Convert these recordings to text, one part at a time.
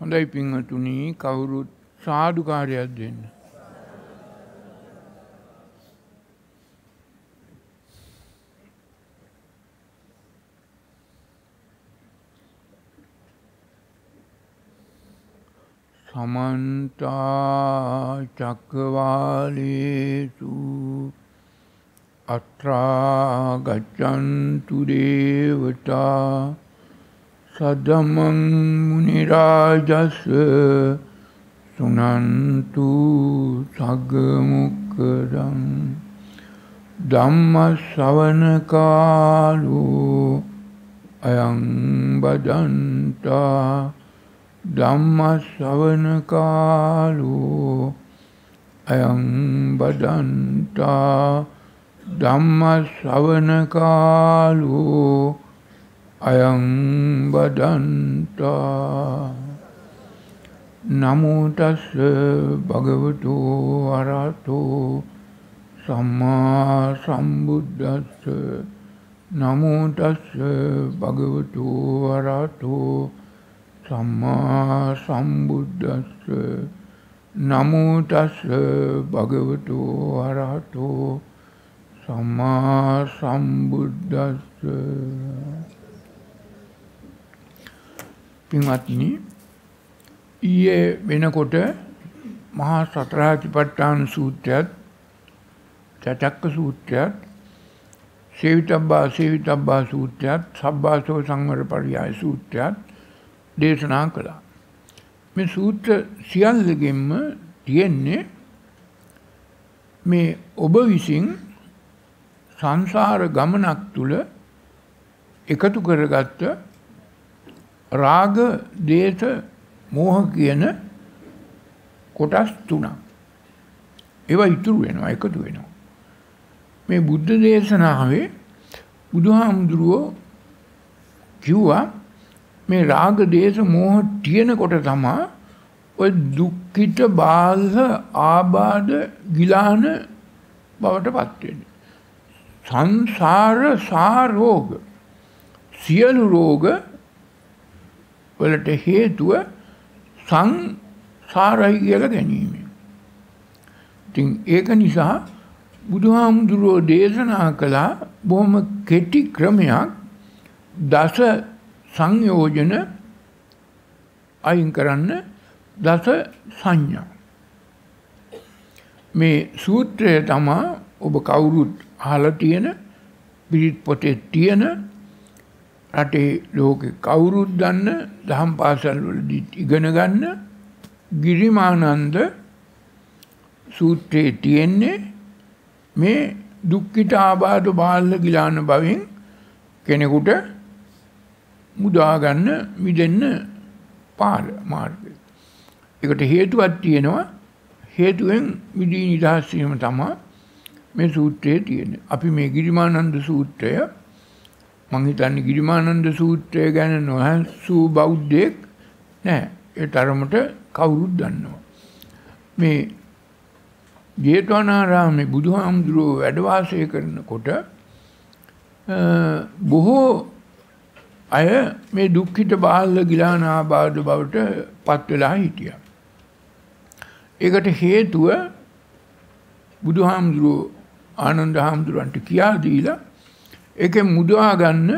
හොඳයි පින්වතුනි කවුරුත් සාදුකාරයක් දෙන්න. සමන්තා චක්කවාලේසු අත්‍රාගච්චන්තු දේවතා සදමං මුනිරාජස්ස සුනන්තු සගමුක්කදම් ධම්මස්සවන කාලු අයං බදන්තා ධම්මස්සවන කාලු අයං බදන්තා ධම්මස්සවන කාලු අයං බදන්තා නමුතස්ස භගවතු අරහතෝ සම්මා සම්බුද්දස්ස. නමුතස්ස භගවතු අරහතෝ සම්මා සම්බුද්දස්ස. නමුතස්ස භගවතු අරහතෝ සම්මා සම්බුද්දස්ස. පින්වත්නි ඊයේ වෙනකොට මහා සතරාතිපට්ඨාන සූත්‍රයත් චතක්ක සූත්‍රයත් සේවිතබ්බා සේවිතබ්බා සූත්‍රයත් සබ්බාසෝ සංවර පරියාය සූත්‍රයත් දේශනා කළා. මේ සූත්‍ර සියල්ලගෙන්ම තියෙන්නේ මේ ඔබ විසින් සංසාර ගමනක් තුල එකතු කරගත්ත රාග, දේශ, මෝහ කියන කොටස් තුනක්. ඒවා ඉතුරු වෙනවා, එකතු වෙනවා. මේ බුද්ධ දේශනාවේ බුදුහාමුදුරුවෝ කිව්වා මේ රාග, දේශ, මෝහ තියෙන කොට තමයි ඔය දුක්ඛිත බාධ ආබාධ ගිලාන බවට පත් වෙන්නේ. සංසාර සාරෝග සියලු රෝග වලට හේතුව සංසාරයි කියලා ගැනීම. ඉතින් ඒක නිසා බුදුහාමුදුරුවෝ දේශනා කළා බොහොම කෙටි ක්‍රමයක් දස සංයෝජන අයින් කරන්න දස සංඥා. මේ සූත්‍රය තමා ඔබ කවුරුත් අහලා තියෙන පිරිත් පොතේ තියෙන රටේ ලෝකෙ කවුරුත් දන්න දහම් පාසල් වලදී ඉගෙන ගන්න ගිරිමානන්ද සූත්‍රයේ තියෙන්නේ මේ දුක්ඛිත ආබාධ බාල ගිලාන බවෙන් කෙනෙකුට මුදා ගන්න මිදෙන්න පාර මාර්ගය. ඒකට හේතුවක් තියෙනවා හේතුවෙන් මිදී නිදහස් වීම තමයි මේ සූත්‍රයේ තියෙන්නේ. අපි මේ ගිරිමානන්ද සූත්‍රය මං හිතන්නේ ගිරිමානන්ද සූත්‍රය ගැන නොහැසූ බෞද්ධයෙක් නෑ. ඒ තරමට කවුරුත් දන්නවා. මේ ජේතවනාරාමේ බුදුහාමුදුරුවෝ වැඩ වාසය කරනකොට බොහෝ අය මේ දුක්ඛිත බාල ගිලාන ආබාධ බවට පත් වෙලා හිටියා. ඒකට හේතුව බුදුහාමුදුරුවෝ ආනන්ද හාමුදුරන්ට කියා දීලා ඒකෙන් මුදවා ගන්න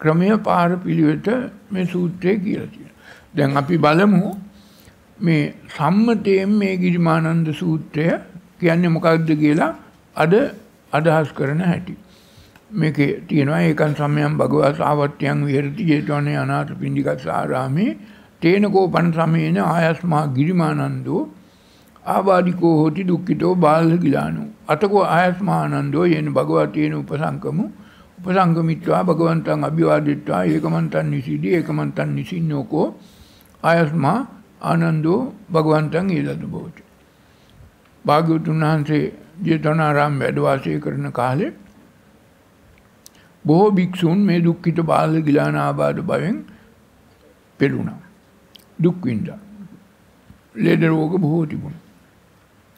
ක්‍රමය පාර පිළිවෙත මේ සූත්‍රයේ කියලා තියෙනවා. දැන් අපි බලමු මේ සම්මතයෙන් මේ ගිරිමානන්ද සූත්‍රය කියන්නේ මොකක්ද කියලා අද අදහස් කරන හැටි. මේකේ තියෙනවා ඒකන් සමයන් භගවා සාවත්‍යයන් විහෙරති ජේතවනේ අනාථ පිණ්ඩිකස් ආරාමේ තේනකෝපන් සමයේන ආයස්මා ගිරිමානන්දෝ ආවාදිකෝ හෝති දුක්ඛිතෝ බාල ගිලානෝ අතකෝ ආයස්මානන්දෝ යේන භගවා තේන උපසංකමු උපසංගමිත්වා භගවන්තං අභිවාදිත්වා ඒකමන්තන් නිසිදී ඒකමන්තන් නිසින්නෝකෝ ආයස්මා ආනන්දෝ භගවන්තං ඊදතු බෝච. භාග්‍යවතුන් වහන්සේ ජේතවනාරාම වැඩ වාසය කරන කාලේ බොහෝ භික්ෂූන් මේ දුක්ඛිත බාල ගිලාන ආබාධ භවෙන් පෙළුණා. දුක් විඳා. ලෙඩ රෝග බොහෝ තිබුණා.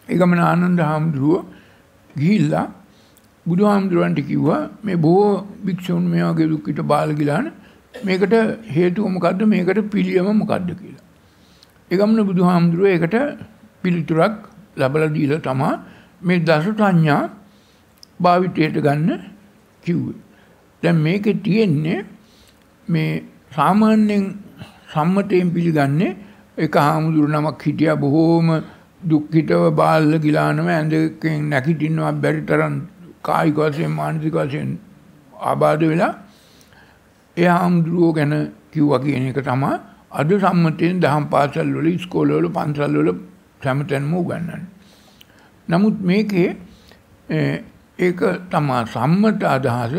ඒගමන ආනන්ද හාමුදුරුව ගිහිල්ලා බුදුහාමුදුරන්ට කිව්වා මේ බොහෝ භික්ෂූන් මේ වගේ දුක්ඛිත බාල ගිලාන මේකට හේතුව මොකද්ද මේකට පිළියම මොකද්ද කියලා. ඒගමන බුදුහාමුදුරුව එකට පිළිතුරක් ලබල දීල තමා මේ දස සංඥා භාවිතයට ගන්න කිව්වේ. දැන් මේක තියෙන්නේ මේ සාමාන්‍යයෙන් සම්මතයෙන් පිළිගන්නේ එක හාමුදුරු නමක් හිටිය බොහෝම දුක්හිතව බාල්ල ගිලානම ඇඳකින් නැකිටින්නවා බැරි තරන් කායික වශයෙන් මානසික වශයෙන් ආබාධ වෙලා ඒ හාමුදුරුවෝ ගැන කිව්වා කියන එක තමා අද සම්මතයෙන් දහම් පාසල් වල ඉස්කෝල වල පන්සල් වල හැමතැනම උගන්වන්නේ. නමුත් මේකේ ඒක තමා සම්මත අදහස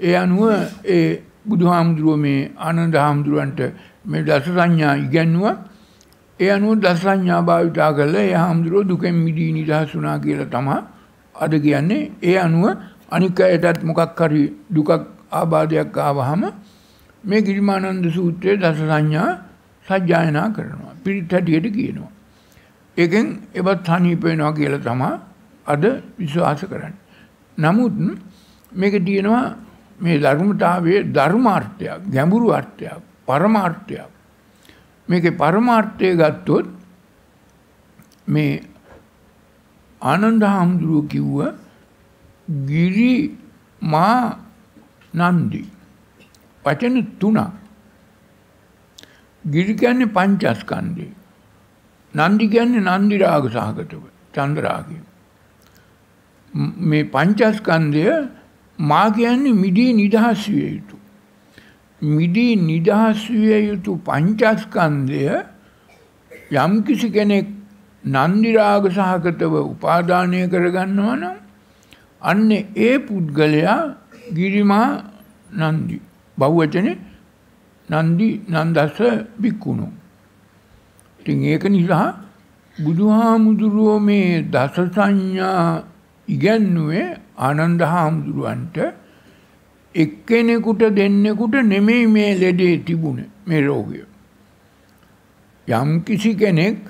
ඒ අනුව ඒ බුදුහාමුදුරුව මේ ආනන්ද හාමුදුරුවන්ට මේ දස සංඥා ඉගැන්නුවා ඒ අනුව දස සංඥා භාවිතා කරලා ඒ හාමුදුරුව දුකෙන් මිදී නිදහස් වුණා කියලා තමා අද කියන්නේ ඒ අනුව අනික් අයටත් මොකක් හරි දුකක් ආබාධයක් ආවහම මේ ගිරිමානන්ද සූත්‍රයේ දස සංඥා සජ්ජායනා කරනවා. පිරිත් හැටියට කියනවා. ඒකෙන් එවත් සනීප වෙනවා කියලා තමා අද විශ්වාස කරන්නේ. නමුත් මේක තියෙනවා මේ ධර්මතාවයේ ධර්මාර්ථයක් ගැඹුරු අර්ථයක් පරමාර්ථයක්. මේකේ පරමාර්ථය ගත්තොත් මේ ආනන්ද හාමුදුරුව කිව්ව ගිරි මා නන්දි. වචන තුනක්. ගිරි කියන්නේ පංචස්කන්ධය. නන්දි කියන්නේ නන්දි රාග සහගතව චන්ද්‍රාගය මේ පංචස්කන්ධය මා කියන්නේ මිදී නිදහස් විය යුතු. මිදී නිදහස් විය යුතු පංචස්කන්ධය යම්කිසි කෙනෙක් නන්දිරාග සහගතව උපාදානය කරගන්නවා නම් අන්න ඒ පුද්ගලයා ගිරිමා නන්දි බහුවචන නන්දි නන්දස්ස බික්කුණු. ඉතින් ඒක නිසා බුදුහාමුදුරුවෝ මේ දස සංඥා ඉගැන්නුවේ ආනන්ද හාමුදුරුවන්ට එක්කෙනෙකුට දෙන්නෙකුට නෙමෙයි මේ ලෙඩේ තිබුණ මේ රෝගය. යම් කිසි කෙනෙක්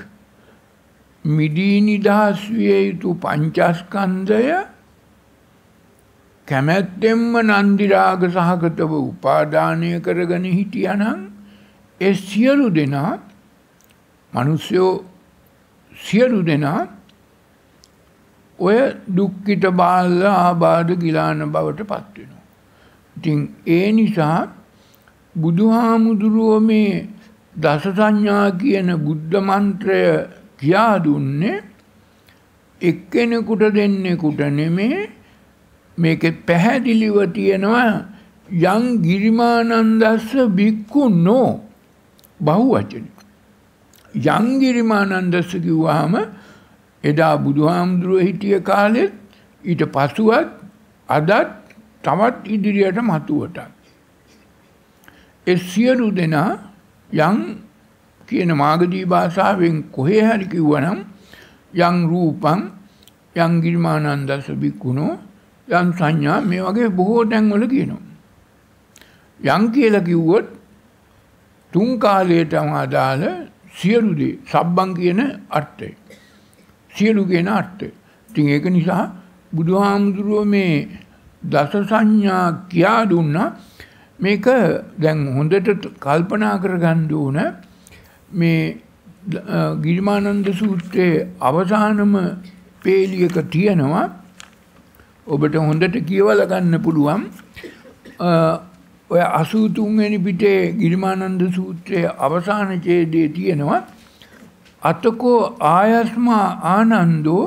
මිදී නිදහස් විය යුතු පංචස්කන්ධය කැමැත්තෙන්ම නන්දිරාග සහගතව උපාදානය කරගෙන හිටියනම් ඒ සියලු දෙනා මිනිස්යෝ සියලු දෙනා ඔය දුක්ඛිත බාල ආබාධ ගිලාන බවට පත් වෙනවා. ඉතින් ඒ නිසා බුදුහාමුදුරුවෝ මේ දස සංඥා කියන බුද්ධ මන්ත්‍රය කියා දුන්නේ එක්කෙනෙකුට දෙන්නෙකුට නෙමේ මේකෙ පැහැදිලිව තියෙනවා යං ගිරිමානන්දස්ස බික්කු නෝ බහුවචන. යං ගිරිමානන්දස්ස කිව්වාම එදා බුදුහාමුදුරුව හිටිය කාලෙත් ඊට පසුවත් අදත් තවත් ඉදිරියට මතුවටත්. ඒ සියලු දෙනා යං කියන මාගදී භාෂාවෙන් කොහේ හරි කිව්වනම් යං රූපං යං ගිරිමානන්දස්ස බික්කුණෝ යම් සංඥා මේ වගේ බොහෝ තැන්වල කියනවා. යම් කියලා කිව්වොත් තුන් කාලයටම අදාළ සියලු දේ සබ්බන් කියන අර්ථය. සියලු කියන අර්ථය. ඉතින් ඒක නිසා බුදුහාමුදුරුව මේ දස සංඥා කියා දුන්නා මේක දැන් හොඳට කල්පනා කරගන්න ඕන මේ ගිරිමානන්ද සූත්‍රයේ අවසානම පේලියක තියෙනවා. ඔබට හොඳට කියවල ගන්න පුළුවන්. ඔය අසූ තුන්වෙනි පිටේ ගිරිමානන්ද සූත්‍රයේ අවසාන ඡේදයේ තියෙනවා. අතකෝ ආයස්මා ආනන්දෝ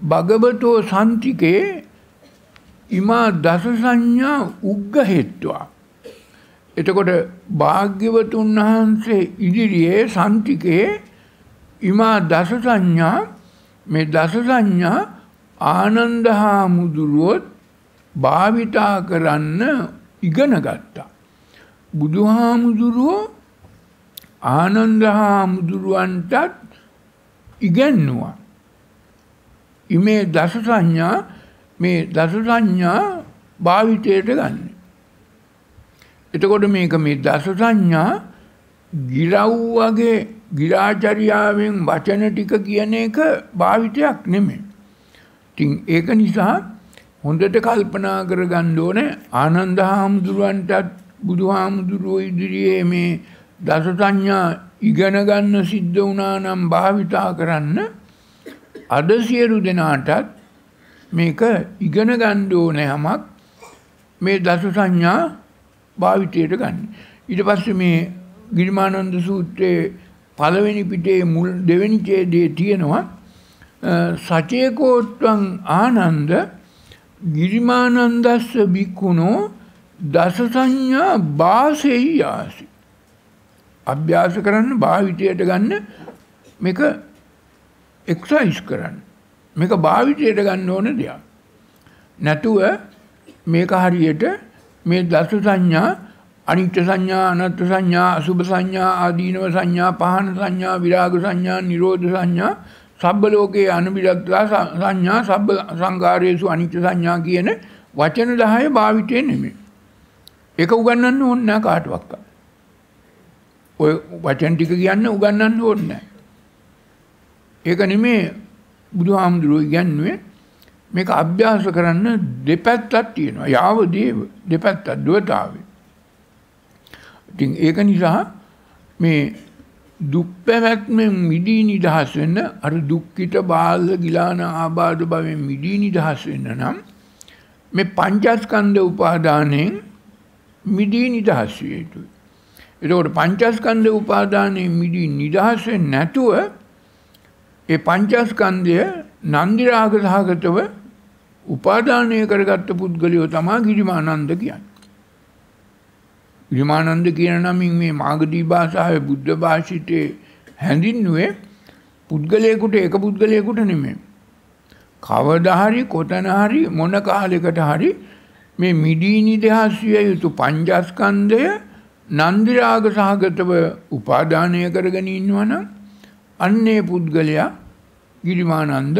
භගවතෝ සන්තිකේ ඉමා දස සංඥා උග්ගහෙත්වා. එතකොට භාග්‍යවතුන් වහන්සේ ඉදිරියේ සන්තිකේ ඉමා දස සංඥා මේ දස සංඥා ආනන්ද හාමුදුරුවොත් භාවිතා කරන්න ඉගෙන ගත්තා. බුදුහාමුදුරුවෝ ආනන්ද හාමුදුරුවන්ටත් ඉගැන්නවා. ඉමේ දස සංඥා මේ දස සංඥා භාවිතයට ගන්න. එතකොට මේක මේ දස සංඥා ගිරව් වගේ ගිරාචරියාවෙන් වචන ටික කියන එක භාවිතයක් නෙමෙයි. ඉතින් ඒක නිසා හොඳට කල්පනා කරගන්න ඕනේ ආනන්ද හාමුදුරුවන්ටත් බුදුහාමුදුරුවෝ ඉදිරියේ මේ දස සංඥා ඉගෙන ගන්න සිද්ධ වුණා නම් භාවිතා කරන්න අද සියලු දෙනාටත් මේක ඉගෙන ගන්න ඕනේ යමක් මේ දස සංඥා භාවිතයට ගන්න. ඊට පස්සේ මේ ගිරිමානන්ද සූත්‍රයේ පළවෙනි පිටේ මුල් දෙවෙනි ඡේදයේ තියෙනවා සචේකෝත්වං ආනන්ද ගිරිමානන්දස්ස බික්කුණෝ දස සංඥා වාසෙයි ආසි. අභ්‍යාස කරන්න භාවිතයට ගන්න මේක එක්සයිස් කරන්න. මේක භාවිතයට ගන්න ඕන දෙයක්. නැතුව මේක හරියට මේ දස සංඥා අනිත්‍ය සංඥා අනත්ත් සංඥා අසුභ සංඥා ආදීනව සංඥා පහන සංඥා විරාග සංඥා නිරෝධ සංඥා සබ්බ ලෝකයේ අනුබිරක්තා සංඥා සබ්බ සංකාරයේසු අනිත්‍ය සංඥා කියන වචන 10 භාවිතේ නෙමෙයි. ඒක උගන්වන්න ඕනේ නැහැ කාටවත්. ඔය වචන ටික කියන්න උගන්වන්න ඕනේ නැහැ. ඒක නෙමෙයි බුදුහාමුදුරුවෝ ඉගන්නුවේ මේක අභ්‍යාස කරන්න දෙපැත්තක් තියෙනවා. යාව දේව දෙපැත්තක් දුවතාවේ. ඉතින් ඒක නිසා මේ දුක් පැවැත්මෙන් මිදී නිදහස් වෙන්න අර දුක්ඛිත බාල ගිලාන ආබාධ භවෙන් මිදී නිදහස් වෙන්න නම් මේ පංචස්කන්ධ උපාදානයෙන් මිදී නිදහස් විය යුතුයි. එතකොට පංචස්කන්ධ උපාදානයෙන් මිදී නිදහස් වෙන්නේ නැතුව ඒ පංචස්කන්ධය නන්දි රාග සහගතව උපාදානය කරගත්ත පුද්ගලයෝ තමා ගිරිමානන්ද කියන්නේ. ගිරිමානන්ද කියන නමින් මේ මාගදී භාෂාවේ බුද්ධ භාෂිතේ හැඳින්නුවේ පුද්ගලයෙකුට එක පුද්ගලයෙකුට නෙමෙයි. කවදා හරි කොතන හරි මොන කාලයකට හරි මේ මිදී නිදහස් විය යුතු පංචස්කන්ධය නන්දි රාග සහගතව උපාදානය කරගෙන ඉන්නවනම් අන්නේ පුද්ගලයා ගිරිමානන්ද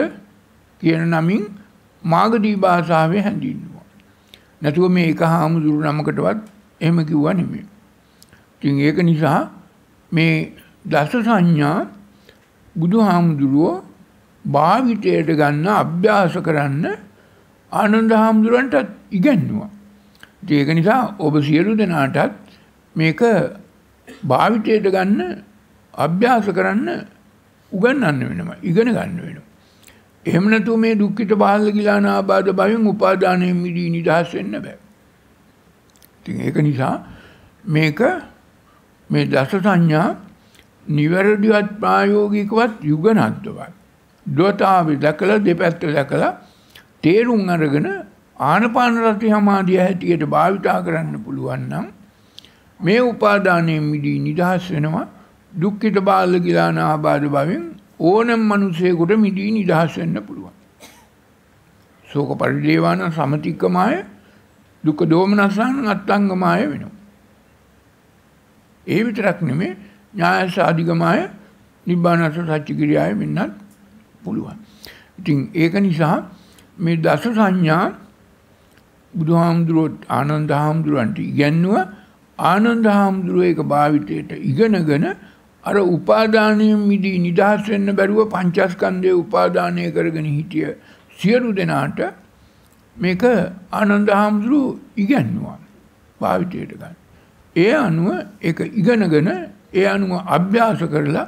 කියන නමින් මාගදී භාෂාවේ හැඳින්වුවා. නැතුව මේ එක හාමුදුරු නමකටවත් එහෙම කිව්වා නෙමෙයි. ඉතින් ඒක නිසා මේ දස සංඥා බුදුහාමුදුරුවෝ භාවිතයට ගන්න අභ්‍යාස කරන්න ආනන්ද හාමුදුරන්ටත් ඉගැන්නුවා. ඒක නිසා ඔබ සියලු දෙනාටත් මේක භාවිතයට ගන්න අභ්‍යාස කරන්න උගන්වන්න වෙනවා ඉගෙන ගන්න වෙනවා. එහෙම නැතුව මේ දුක්ඛිත බාහිර ගිලාන ආබාධ භවෙන් උපාදානයෙන් මිදී නිදහස් වෙන්න බෑ. ඉතින් ඒක නිසා මේක මේ දස සංඥා නිවැරදිවත් ප්‍රායෝගිකවත් යුගනද්දවත්. දොතාවේ දැකලා දෙපැත්ත දැකලා තේරුම් අරගෙන ආනපාන රති සමාධිය හැටියට භාවිතා කරන්න පුළුවන් නම් මේ උපාදානයෙන් මිදී නිදහස් වෙනවා දුක්ඛිත බාල ගිලාන ආබාධ භවෙන් ඕනම මිනිසෙකුට මිදී නිදහස් වෙන්න පුළුවන්. ශෝක පරිදේවාන සමතික්කමාය දුක දෝමනසං අත්තංගමාය වෙනවා. ඒ විතරක් නෙමේ ඥායස අධිගමාය නිබ්බානස සත්‍ය කිරියාය වෙන්නත් පුළුවන්. ඉතින් ඒක නිසා මේ දස සංඥා බුදුහාමුදුරුවෝ ආනන්ද හාමුදුරුවන්ට ඉගැන්නුව ආනන්ද හාමුදුරුවෝ ඒක භාවිතයට ඉගෙනගෙන අර උපාදානයෙන් මිදී නිදහස් වෙන්න බැරුව පංචස්කන්ධය උපාදානය කරගෙන හිටිය සියලු දෙනාට මේක ආනන්ද හාමුදුරුවෝ ඉගැන්නුවා භාවිතයට ගන්න. ඒ අනුව ඒක ඉගෙනගෙන ඒ අනුව අභ්‍යාස කරලා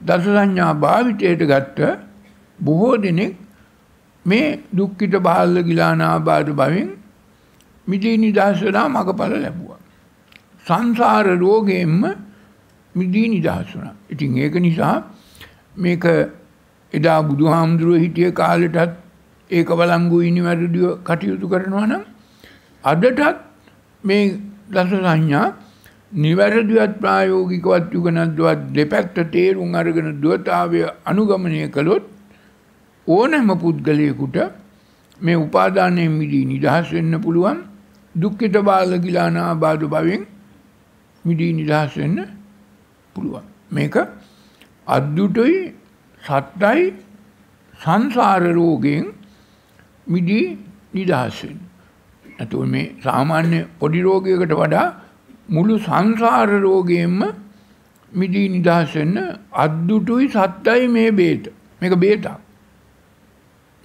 දස සංඥා භාවිතයට ගත්ත බොහෝ දෙනෙක් මේ දුක්ඛිත බාල ගිලානාබාධ භවෙන් මිදී නිදහස් වෙලා මගඵල ලැබුවා. සංසාර රෝගයෙන්ම මිදී නිදහස් වුණා. ඉතින් ඒක නිසා මේක එදා බුදුහාමුදුරුවෝ හිටිය කාලෙටත් ඒක බලංගු ඉනිවැරදිව කටයුතු කරනවා නම් අදටත් මේ දස සංඥා නිවැරදිවත් ප්‍රායෝගිකවත් යුගනද්දවත් දෙපැත්ත තේරුම් අරගෙන දුවතාවය අනුගමනය කළොත් ඕනෑම පුද්ගලයෙකුට මේ උපාදානයෙන් මිදී නිදහස් වෙන්න පුළුවන් දුක්ඛිත බාල ගිලානා බාධ භවෙන් මිදී නිදහස් වෙන්න පුළුවන් මේක අද්දුටුයි සත්‍යයි සංසාර රෝගයෙන් මිදී නිදහස් වෙන්න. නැතුව මේ සාමාන්‍ය පොඩි රෝගයකට වඩා මුළු සංසාර රෝගයෙන්ම මිදී නිදහස් වෙන්න අද්දුටුයි සත්‍යයි මේ බේත. මේක බේතක්.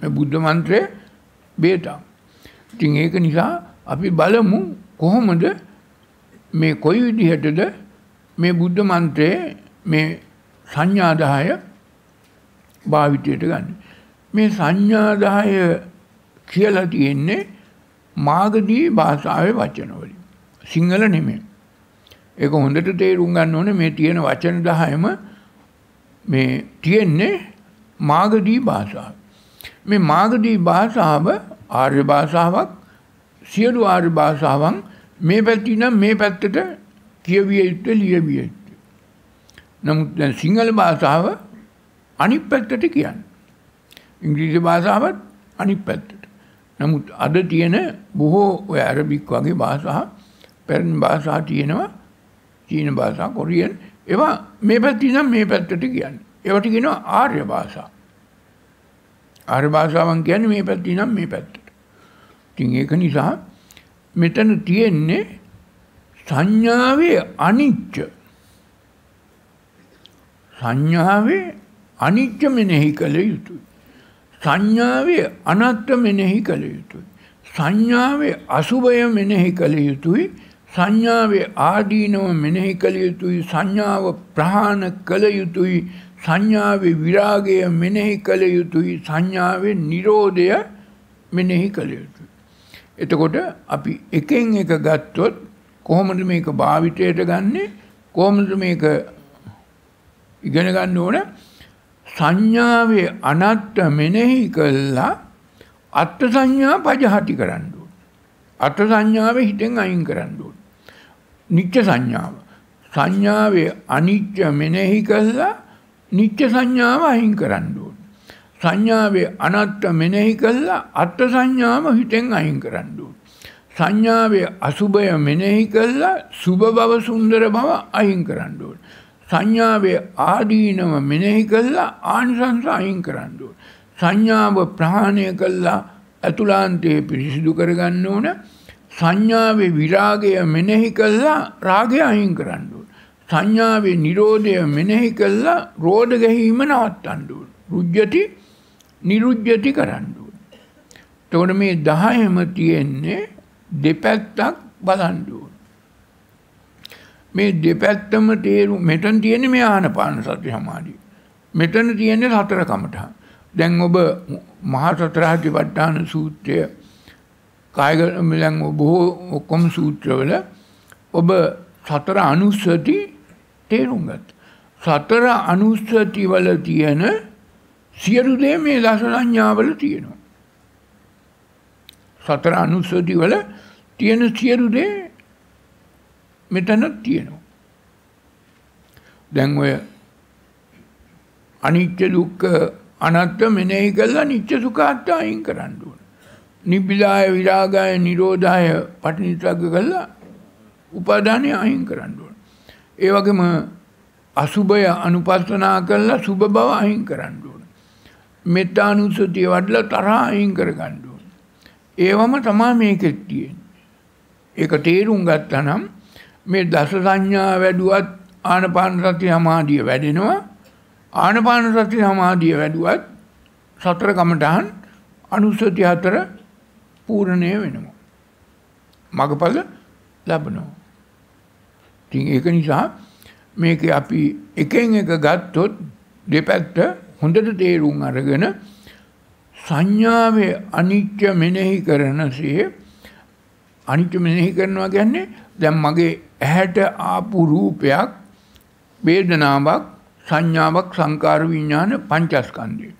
මේ බුද්ධ මන්ත්‍රය බේතක්. ඉතින් ඒක නිසා අපි බලමු කොහොමද මේ කොයි විදිහටද මේ බුද්ධ මන්ත්‍රයේ මේ සංඥා 10 භාවිතයට ගන්න. මේ සංඥා 10 කියලා තියෙන්නේ මාගදී භාෂාවේ වචන වලින්. සිංහල නෙමෙයි. ඒක හොඳට තේරුම් ගන්න ඕනේ මේ තියෙන වචන 10ම මේ තියෙන්නේ මාගදී භාෂාව. මේ මාගදී භාෂාව ආර්ය භාෂාවක් සියලු ආර්ය භාෂාවන් මේ පැත්තේ නම් මේ පැත්තට කියවිය යුත්තේ ලියවිය යුත්තේ. නමුත් දැන් සිංහල භාෂාව අනිත් පැත්තට කියන්නේ. ඉංග්‍රීසි භාෂාවත් අනිත් පැත්තට. නමුත් අද තියෙන බොහෝ ඔය අරබික් වගේ භාෂා පැරණි භාෂා තියෙනවා. චීන භාෂා, කොරියන් ඒවා මේ පැත්තේ නම් මේ පැත්තට කියන්නේ. ඒවට කියනවා ආර්ය භාෂා. ආර්ය භාෂාවන් කියන්නේ මේ පැත්තේ නම් මේ පැත්තට. ඉතින් ඒක නිසා මෙතන තියෙන්නේ සංඥාවේ අනිච්ච සංඥාවේ අනිච්ච මෙනෙහි කළ යුතුයි. සංඥාවේ අනත්ත මෙනෙහි කළ යුතුයි. සංඥාවේ අසුභය මෙනෙහි කළ යුතුයි. සංඥාවේ ආදීනව මෙනෙහි කළ යුතුයි. සංඥාව ප්‍රහාණ කළ යුතුයි. සංඥාවේ විරාගය මෙනෙහි කළ යුතුයි. සංඥාවේ නිරෝධය මෙනෙහි කළ යුතුයි. එතකොට අපි එකෙන් එක ගත්තොත් කොහොමද මේක භාවිතයට ගන්නෙ කොහොමද මේක ඉගෙන ගන්න ඕන සංඥාවේ අනත්ත මෙනෙහි කළා අත්ත් සංඥා පජහටි කරන්න ඕන. අත්ත් සංඥාව හිතෙන් අයින් කරන්න ඕන. නිච්ච සංඥාව. සංඥාවේ අනිච්ච මෙනෙහි කළා නිච්ච සංඥාව අයින් කරන්න ඕන. සංඥාවේ අනත්ත මෙනෙහි කළා අත්ත් සංඥාව හිතෙන් අයින් කරන්න ඕන. සංඥාවේ අසුභය මෙනෙහි කළා සුභ බව සුන්දර බව අයින් කරන්න ඕන. සංඥාවේ ආදීනව මෙනෙහි කළා ආනිසංස අයින් කරන්න ඕන. සංඥාව ප්‍රහාණය කළා අතුලාන්තයේ පිරිසිදු කරගන්න ඕන. සංඥාවේ විරාගය මෙනෙහි කළා රාගය අයින් කරන්න ඕන. සංඥාවේ නිරෝධය මෙනෙහි කළා රෝධ ගැහිම නවත්තන්න ඕන. රුජ්‍යති නිරුජ්‍යති කරන්න ඕන. එතකොට මේ 10ම තියෙන්නේ දෙපැත්තක් බලන්න ඕන. මේ දෙපැත්තම තේරු මෙතන තියෙන්නේ මේ ආනපාන සති සමාධිය. මෙතන තියෙන්නේ සතර කමඨහන්. දැන් ඔබ මහා සතරාධිපට්ඨාන සූත්‍රය කායග දැන් බොහෝ ඔක්කොම සූත්‍රවල ඔබ සතර අනුස්සති තේරුම් ගත්ත. සතර අනුස්සති වල තියෙන සියලු දේ මේ දස සංඥාවල තියෙනවා. සතර අනුස්සති වල තියෙන සියලු දේ මෙතන තියෙනවා. දැන් ඔය අනිත්‍ය දුක්ඛ අනාත්ම මෙනෙහි කළා නිත්‍ය සුඛාත්ත අයින් කරන්න ඕන. නිබ්බිදාය විරාගාය නිරෝධාය පටිනිස්සග්ග කළා උපාදානය අයින් කරන්න ඕන. ඒ වගේම අසුභය අනුපස්සනා කළා සුභ බව අයින් කරන්න ඕන. මෙත්තානුස්සතිය වඩලා තරහ අයින් කරගන්න ඕන. ඒවම තමයි මේකෙත් තියෙන්නේ. ඒක තේරුම් ගත්තා නම් මේ දස සංඥා වැඩුවත් ආනපාන සති සමාධිය වැඩෙනවා. ආනපාන සති සමාධිය වැඩුවත් සතර කමඨහන් අනුස්සති හතර පූර්ණය වෙනවා. මගපල ලැබනවා. ඉතින් ඒක නිසා මේක අපි එකෙන් එක ගත්තොත් දෙපැත්ත හොඳට තේරුම් අරගෙන සංඥාවේ අනිත්‍ය මෙනෙහි කරනසේ අනිත්‍ය මෙනෙහි කරනවා කියන්නේ දැන් මගේ ඇහැට ආපු රූපයක් වේදනාවක් සංඥාවක් සංකාර විඥාන පංචස්කන්ධය.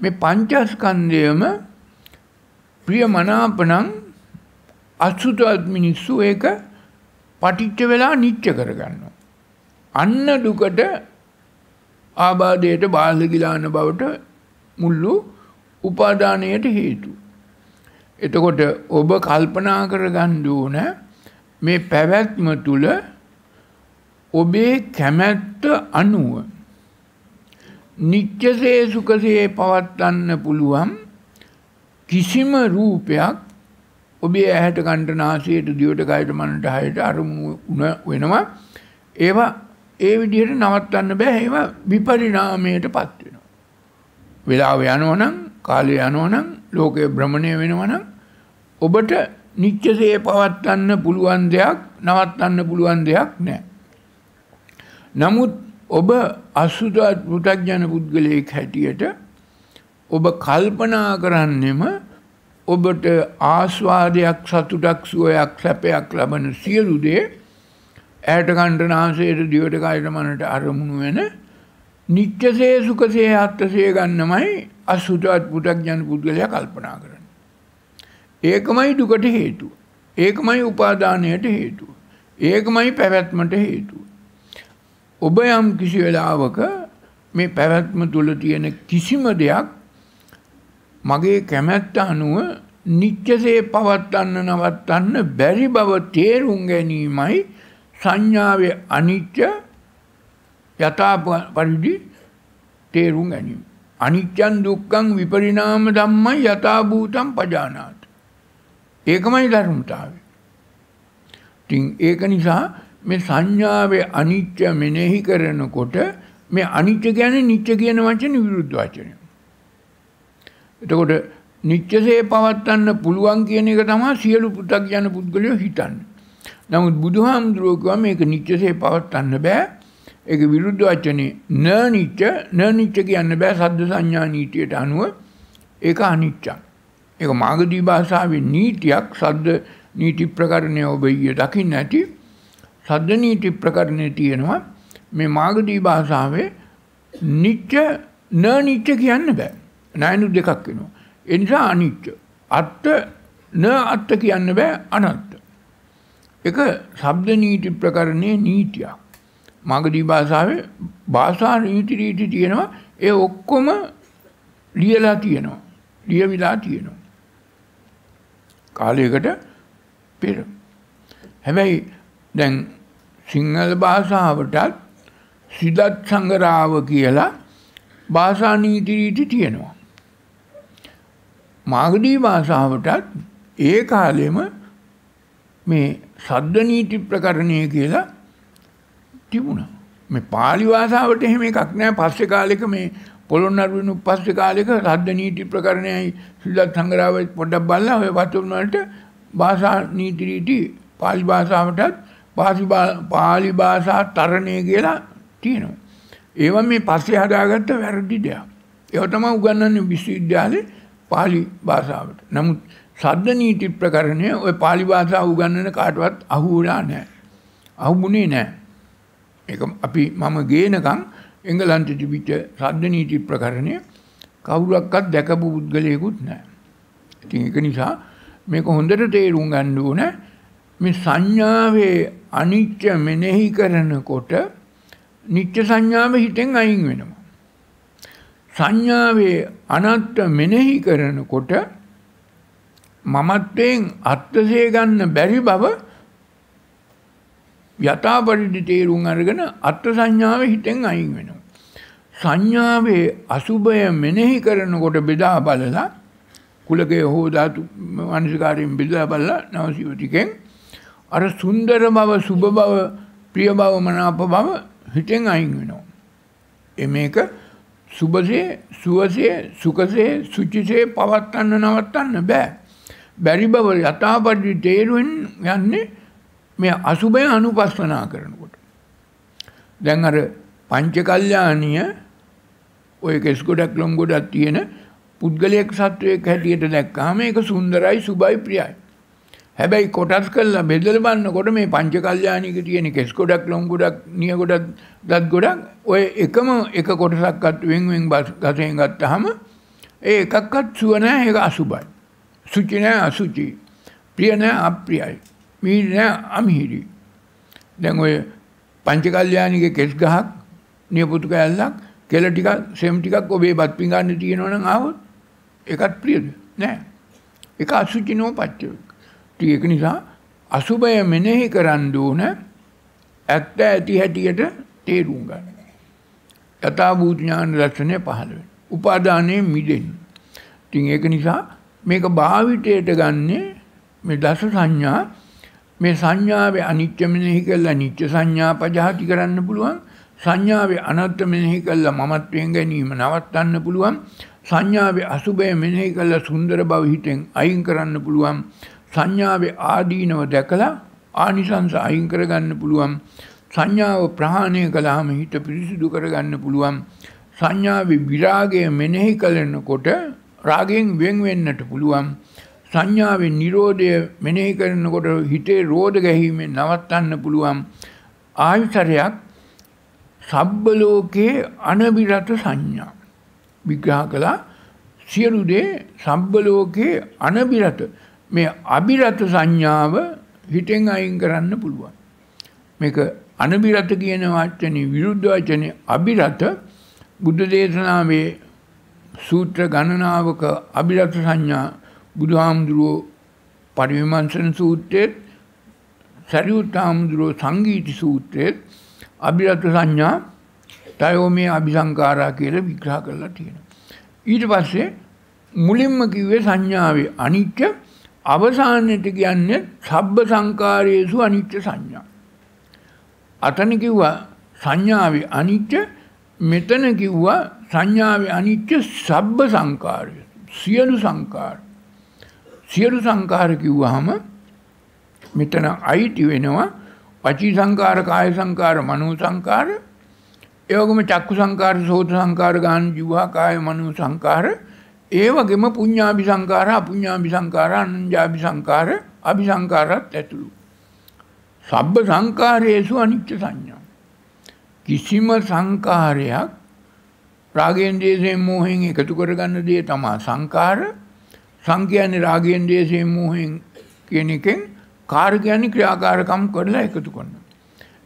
මේ පංචස්කන්ධයම ප්‍රිය මනාපණං අසුතවත් මිනිස්සු ඒක පටිච්ච වෙලා නිච්ච කරගන්නවා. අන්න දුකට ආබාධයට බාධ ගිලාන බවට මුල්ලු උපාදානයට හේතු. එතකොට ඔබ කල්පනා කරගන්න ඕන මේ පැවැත්ම තුල ඔබේ කැමැත්ත අනුව නිත්‍යසේ සුඛසේ පවත්වන්න පුළුවන් කිසිම රූපයක් ඔබේ ඇහැට කන්ට නාසයට දිවට කයට මනට හයට අරමුණු වෙනවා. ඒවා ඒ විදිහට නවත්තන්න බෑ. ඒවා විපරිණාමයට පත් වෙනවා. වෙලාව යනවනම් කාලය යනවනම් ලෝකය භ්‍රමණය වෙනවනම් ඔබට නිත්‍යසේ පවත්වන්න පුළුවන් දෙයක් නවත්තන්න පුළුවන් දෙයක් නෑ. නමුත් ඔබ අසුතවත් පෘථග්ජන පුද්ගලයෙක් හැටියට ඔබ කල්පනා කරන්නෙම ඔබට ආස්වාදයක් සතුටක් සුවයක් සැපයක් ලබන සියලු දේ ඇයට කණ්ඩ නාසයට දිවට කයට මනට අරමුණු වෙන නිත්‍යසේ සුකසේ අත්තසේ ගන්නමයි අසුතවත් පුටක් ජන පුද්ගලයා කල්පනා කරන්න. ඒකමයි දුකට හේතුව. ඒකමයි උපාදානයට හේතුව. ඒකමයි පැවැත්මට හේතුව. ඔබ යම් කිසි වෙලාවක මේ පැවැත්ම තුළ තියෙන කිසිම දෙයක් මගේ කැමැත්ත අනුව නිත්‍යසේ පවත්වන්න නවත්තන්න බැරි බව තේරුම් ගැනීමයි සංඥාවේ අනිත්‍ය යථා පරිදි තේරුම් ගැනීම. අනිත්‍යං දුක්ඛං විපරිණාම ධම්මං යථා භූතං පජානාති. ඒකමයි ධර්මතාවය. ඉතින් ඒක නිසා මේ සංඥාවේ අනිත්‍ය මෙනෙහි කරනකොට මේ අනිත්‍ය කියන්නේ නිත්‍ය කියන වචන විරුද්ධ වචනය. එතකොට නිත්‍යසේ පවත්වන්න පුළුවන් කියන එක තමයි සියලු පු탁ජන පුද්ගලයෝ හිතන්නේ. නමුත් බුදුහාමුදුරුවෝ කිව්වා මේක නිත්‍යසේ පවත්වන්න බෑ. ඒක විරුද්ධ වචනේ න නිත්‍ය න නිත්‍ය කියන්න බෑ සද්ද සංඥා නීතියට අනුව ඒක අනිත්‍යයි. ඒක මාගදී භාෂාවේ නීතියක් සද්ද නීති ප්‍රකරණය ඔබ ඊයේ දකින්න ඇති. සද්ද නීති ප්‍රකරණේ තියෙනවා මේ මාගදී භාෂාවේ නිත්‍ය න නිත්‍ය කියන්න බෑ. නයනු දෙකක් වෙනවා. ඒ නිසා අනිත්‍ය. අත්ත න අත්ත කියන්න බෑ අනත්ත. එක ශබ්ද නීති ප්‍රකරණයේ නීතියක්. මාගදී භාෂාවේ භාෂා නීති රීති තියෙනවා. ඒ ඔක්කොම ලියලා තියෙනවා. ලියවිලා තියෙනවා. කාලයකට පෙර. හැබැයි දැන් සිංහල භාෂාවටත් සිදත් සංගරාව කියලා භාෂා නීති රීති තියෙනවා. මාගදී භාෂාවටත් ඒ කාලෙම මේ සද්ද නීති ප්‍රකරණය කියලා තිබුණා. මේ පාලි භාෂාවට එහෙම එකක් නෑ පස්සේ කාලෙක මේ පොළොන්නරුවෙන් පස්සේ කාලෙක සද්ද නීති ප්‍රකරණයයි සිද්ධාර්ථ සංග්‍රහය පොඩ්ඩක් බලලා ඔය වතුන් වලට භාෂා නීති රීති පාලි භාෂාවටත් පාලි භාෂා තරණය කියලා තියෙනවා. ඒවා මේ පස්සේ හදාගත්ත වැරදි දෙයක්. ඒව තමයි උගන්වන්නේ විශ්වවිද්‍යාලේ පාලි භාෂාවට. නමුත් සද්ද නීති ප්‍රකරණය ওই පාලි භාෂාව උගන්වන කාටවත් අහු වුණා නැහැ. අහුුනේ නැහැ. ඒක අපි මම ගේනකම් එංගලන්තෙ තිබිච්ච සද්ද නීති ප්‍රකරණය කවුරක්වත් දැකපු පුද්ගලයෙකුත් නැහැ. ඉතින් ඒක නිසා මේක හොඳට තේරුම් ගන්න ඕන මේ සංඥාවේ අනිත්‍ය මෙනෙහි කරනකොට නිත්‍ය සංඥාව හිතෙන් අයින් වෙනවා. සංඥාවේ අනත්ත මෙනෙහි කරනකොට මමත්වයෙන් අත්වසේ ගන්න බැරි බව යථා පරිදි තේරුම් අරගෙන අත්ව සංඥාව හිතෙන් අයින් වෙනවා. සංඥාවේ අසුභය මෙනෙහි කරනකොට බෙදා බලලා කුලකේ හෝ ධාතු මානසිකාරයෙන් බෙදා බලලා නවසිවතිකෙන් අර සුන්දර බව සුභ බව ප්‍රිය බව මනාප බව හිතෙන් අයින් වෙනවා. එමේක සුබසේ සුවසේ සුකසේ සුචිසේ පවත්වන්න නවත්තන්න බෑ. බැරි බව යථාපටි තේරුවෙන් යන්නේ මේ අසුභය අනුපස්සනා කරනකොට. දැන් අර පංචකල්යාණිය ඔය කෙස් ගොඩක් ලොම් ගොඩක් තියෙන පුද්ගලයෙක් සත්වයක් හැටියට දැක්කාම ඒක සුන්දරයි සුබයි ප්‍රියයි. හැබැයි කොටස් කරලා බෙදලා බලනකොට මේ පංච කල්යාණික තියෙන කෙස් ගොඩක් ලොම් ගොඩක් නිය ගොඩක් දත් ගොඩක් ඔය එකම එක කොටසක්වත් වෙන් වෙන් ගසෙන් ගත්තාම ඒ එකක්වත් සුව නැහැ ඒක අසුබයි. සුචි නැහැ අසුචි. ප්‍රිය නැහැ අප්‍රියයි. මිහිරි නැහැ අමිහිරි. දැන් ඔය පංච කල්යාණික කෙස් ගහක් නියපොතු කැල්ලක් කෙල ටිකක් සෙම් ටිකක් ඔබේ බත් පිඟාන්නේ තියෙනවනම් ආවොත් ඒකත් ප්‍රියද? නැහැ. ඒක අසුචි නෝපච්චය. ඒක නිසා අසුභය මෙනෙහි කරන්න ඕන ඇත්ත ඇති හැටියට තේරුම් ගන්න. යථාභූත ඥාන දර්ශනය පහළ වෙන. උපාදානයේ මිදෙන්න. ඉතින් ඒක නිසා මේක භාවිතයට ගන්නේ මේ දස සංඥා මේ සංඥාවේ අනිත්‍ය මෙනෙහි කළා නිත්‍ය සංඥා පජහති කරන්න පුළුවන්. සංඥාවේ අනත්ත මෙනෙහි කළා මමත්වයෙන් ගැනීම නවත්තන්න පුළුවන්. සංඥාවේ අසුභය මෙනෙහි කළා සුන්දර බව හිතෙන් අයින් කරන්න පුළුවන්. සංඥාවේ ආදීනව දැකලා ආනිසංස අයින් කරගන්න පුළුවන් සංඥාව ප්‍රහාණය කළාම හිත පිරිසිදු කරගන්න පුළුවන් සංඥාවේ විරාගය මෙනෙහි කරනකොට රාගයෙන් වෙන් වෙන්නට පුළුවන් සංඥාවේ Nirodha මෙනෙහි කරනකොට හිතේ රෝධ ගැහිමෙන් නවත්තන්න පුළුවන් ආයතරයක් සබ්බ ලෝකේ අනබිරත සංඥා. විග්‍රහ කළා සියලු දේ සබ්බ ලෝකේ අනබිරත මේ අබිරත සංඥාව හිතෙන් අයින් කරන්න පුළුවන්. මේක අනබිරත කියන වචනේ විරුද්ධ වචනේ අබිරත. බුද්ධ දේශනාවේ සූත්‍ර ගණනාවක අභිරත සංඥා බුදුහාමුදුරුවෝ පරිවිමංසන සූත්‍රයේත් සරියුත් හාමුදුරුවෝ සංගීති සූත්‍රයේත් අභිරත සංඥා තයෝමේ අபிසංකාරා කියලා විග්‍රහ කරලා තියෙනවා. ඊට පස්සේ මුලින්ම කිව්වේ සංඥාවේ අනිත්‍ය අවසානයේට කියන්නේ සබ්බ සංකාරයේසු අනිත්‍ය සංඥා. අතන කිව්වා සංඥාවේ අනිත්‍ය මෙතන කිව්වා සංඥාවේ අනිත්‍ය සබ්බ සංකාරය. සියලු සංකාර. සියලු සංකාර කිව්වහම මෙතන අයිති වෙනවා වචී සංකාර, කාය සංකාර, මනෝ සංකාර, ඒ වගේම චක්කු සංකාර, සෝත සංකාර, ගාන ජීවා කාය මනෝ සංකාර, ඒ වගේම පුඤ්ඤාභි සංකාර, අපුඤ්ඤාභි සංකාර, අනඤ්ඤාභි සංකාර, අபிසංකාරත් ඇතුළු. සබ්බ සංකාරයේසු අනිත්‍ය සංඥා. කිසිම සංකාරයක් රාගයෙන් දේශයෙන් මෝහෙන් එකතු කරගන්න දේ තමයි සංකාර. සං කියන්නේ රාගයෙන් දේශයෙන් මෝහෙන් කියන එකෙන් කාර කියන්නේ ක්‍රියාකාරකම් කරලා එකතු කරනවා.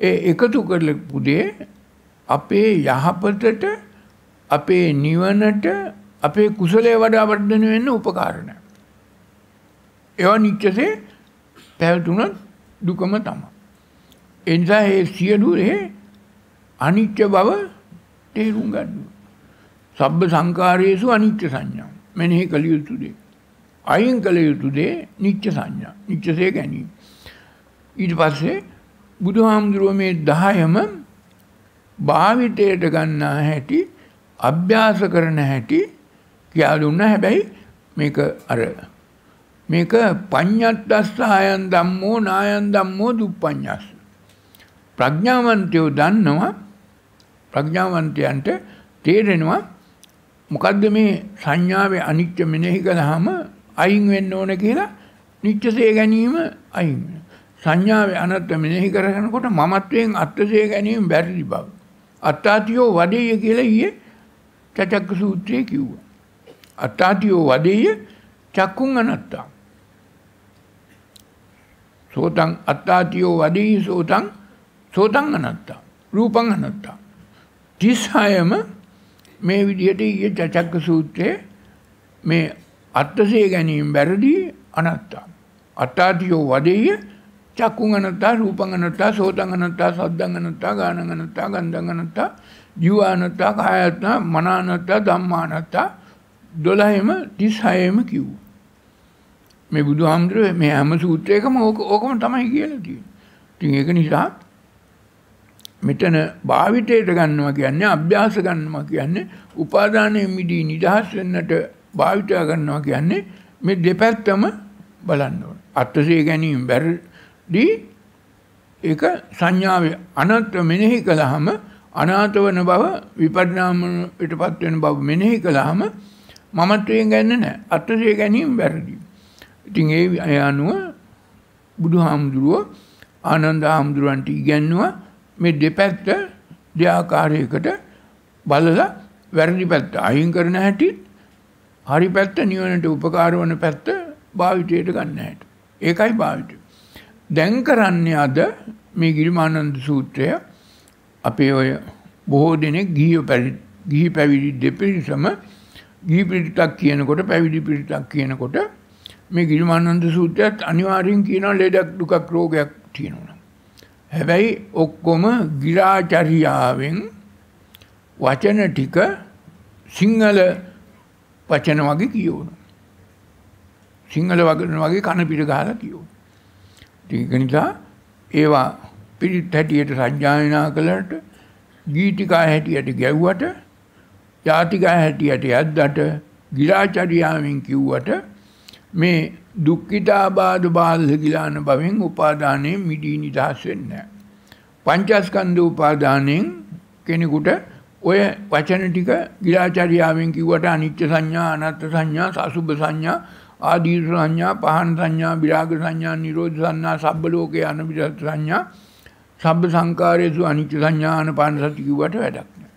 ඒ එකතු කරලපු දේ අපේ යහපතට අපේ නිවනට අපේ කුසලයේ වඩා වර්ධනය වෙන්න උපකාරණයි. ඒවා නිත්‍යසේ පැවතුනොත් දුකම තමයි. එනිසා ඒ සියලු අනිත්‍ය බව තේරුම් ගන්න. සබ්බ සංකාරයේසු අනිත්‍ය සංඥා. මෙනෙහි කළ යුතු දේ. අයින් කළ යුතු දේ නිත්‍ය සංඥා. නිත්‍යසේ ගැනීම. ඊට පස්සේ බුදුහාමුදුරුව මේ 10ම භාවිතයට ගන්නා හැටි අභ්‍යාස කරන හැටි කියලා දුන්නා. හැබැයි මේක අර මේක පඤ්ඤත්තස්සායන් ධම්මෝ නායන් ධම්මෝ දුප්පඤ්ඤස්. ප්‍රඥාවන්තයෝ දන්නවා ප්‍රඥාවන්තයන්ට තේරෙනවා මොකද්ද මේ සංඥාවේ අනිත්‍ය මෙනෙහි කළාම අයින් වෙන්න ඕන කියලා නිත්‍යසේ ගැනීම අයින් වෙනවා. සංඥාවේ අනත්ත මෙනෙහි කරනකොට මමත්වයෙන් අත්සේ ගැනීම බැරි බව. අත්තාතියෝ වදෙය කියලා ඊයේ චචක්ක සූත්‍රයේ කිව්වා. අත්තාතියෝ වදෙය චක්කුං අනත්තා. සෝතං අත්තාතියෝ වදෙය සෝතං සෝතං අනත්තා. රූපං අනත්තා. 36ම මේ විදිහට ඊයේ චචක්ක සූත්‍රයේ මේ අත්සේ ගැනීම බැරදී අනත්තා. අට්ඨාතියෝ වදෙය චක්කුං අනත්තා රූපං අනත්තා සෝතං අනත්තා සද්දං අනත්තා ගානං අනත්තා ගන්ධං අනත්තා ජීව අනත්තා කාය අනත්තා මන අනත්තා ධම්මා අනත්තා 12ෙම 36ෙම කිව්වා. මේ බුදුහාමුදුරුවෝ මේ හැම සූත්‍රයකම ඕක ඕකම තමයි කියලා තියෙන්නේ. ඉතින් ඒක නිසා මෙතන භාවිතයට ගන්නවා කියන්නේ අභ්‍යාස ගන්නවා කියන්නේ උපාදානයේ මිදී නිදහස් වෙන්නට භාවිතය ගන්නවා කියන්නේ මේ දෙපැත්තම බලන්න ඕන. අත්සේ ගැනීම බැරදී ඒක සංඥාවේ අනත්ව මෙනෙහි කළාම අනාත වෙන බව විපරිණාමයටපත් වෙන බව මෙනෙහි කළාම මමත්වයෙන් ගන්න නැහැ. අත්සේ ගැනීම බැරදී. ඉතින් ඒ අනුව බුදුහාමුදුරුව ආනන්ද හාමුදුරුවන්ට ඉගැන්නුවා මේ දෙපැත්ත දෙආකාරයකට බලලා වැරදි පැත්ත අයින් කරන හැටි හරි පැත්ත නිවනට උපකාර වන පැත්ත භාවිතයට ගන්න හැට. ඒකයි භාවිතය. දැන් කරන්නේ අද මේ ගිරිමානන්ද සූත්‍රය අපේ ඔය බොහෝ දෙනෙක් ගිහිය ගිහි පැවිදි දෙපිරිසම ගිහි පිරිතක් කියනකොට පැවිදි පිරිතක් කියනකොට මේ ගිරිමානන්ද සූත්‍රයත් අනිවාර්යෙන් කියනවා ලෙඩක් දුකක් රෝගයක් තියෙනවා. හැබැයි ඔක්කොම ගිරාචරියාවෙන් වචන ටික සිංහල වචන වගේ කියවන. සිංහල වගන වගේ කන පිට ගහලා කියවන. ඒක නිසා ඒවා පිරිත් හැටියට සජ්ජායනා කළට ගීතිකා හැටියට ගැව්වට ජාතිකා හැටියට යද්දට ගිරාචරියාවෙන් කිව්වට මේ දුක්ඛිතාබාධ බාධ ගිලාන බවෙන් උපාදානයේ මිදී නිදහස් වෙන්නේ පංචස්කන්ධ උපාදානයෙන් කෙනෙකුට ඔය වචන ටික ගිලාචාරියාවෙන් කිව්වට අනිත්‍ය සංඥා අනත්ත් සංඥා සසුබ සංඥා ආදී සංඥා පහන් සංඥා විරාග සංඥා නිරෝධ සංඥා සබ්බ ලෝකේ අනිවිද සංඥා සබ්බ සංකාරයේසු අනිත්‍ය සංඥා අනපාන සති කිව්වට වැඩක් නෑ.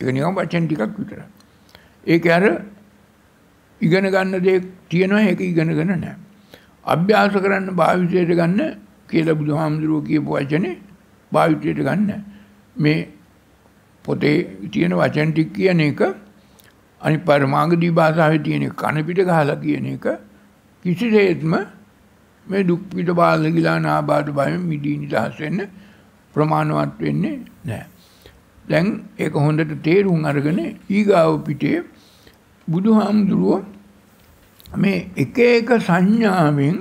ඒක නිකන් වචන ටිකක් විතරයි. ඒක අර ඉගෙන ගන්න දේ තියෙනවා ඒක ඉගෙනගෙන නැහැ. අභ්‍යාස කරන්න භාවිතයට ගන්න කියලා බුදුහාමුදුරුවෝ කියපු වචනේ භාවිතයට ගන්න. මේ පොතේ තියෙන වචන ටික කියන එක අනිත් පරමාගදී භාෂාවේ තියෙන කන පිට ගහලා කියන එක කිසිසේත්ම මේ දුක් පිට බාල ගිලා නාබාධ බයෙන් මිදී නිදහස් වෙන්න ප්‍රමාණවත් වෙන්නේ නැහැ. දැන් ඒක හොඳට තේරුම් අරගෙන ඊගාව පිටේ බුදුහාමුදුරුවෝ මේ එක එක සංඥාවෙන්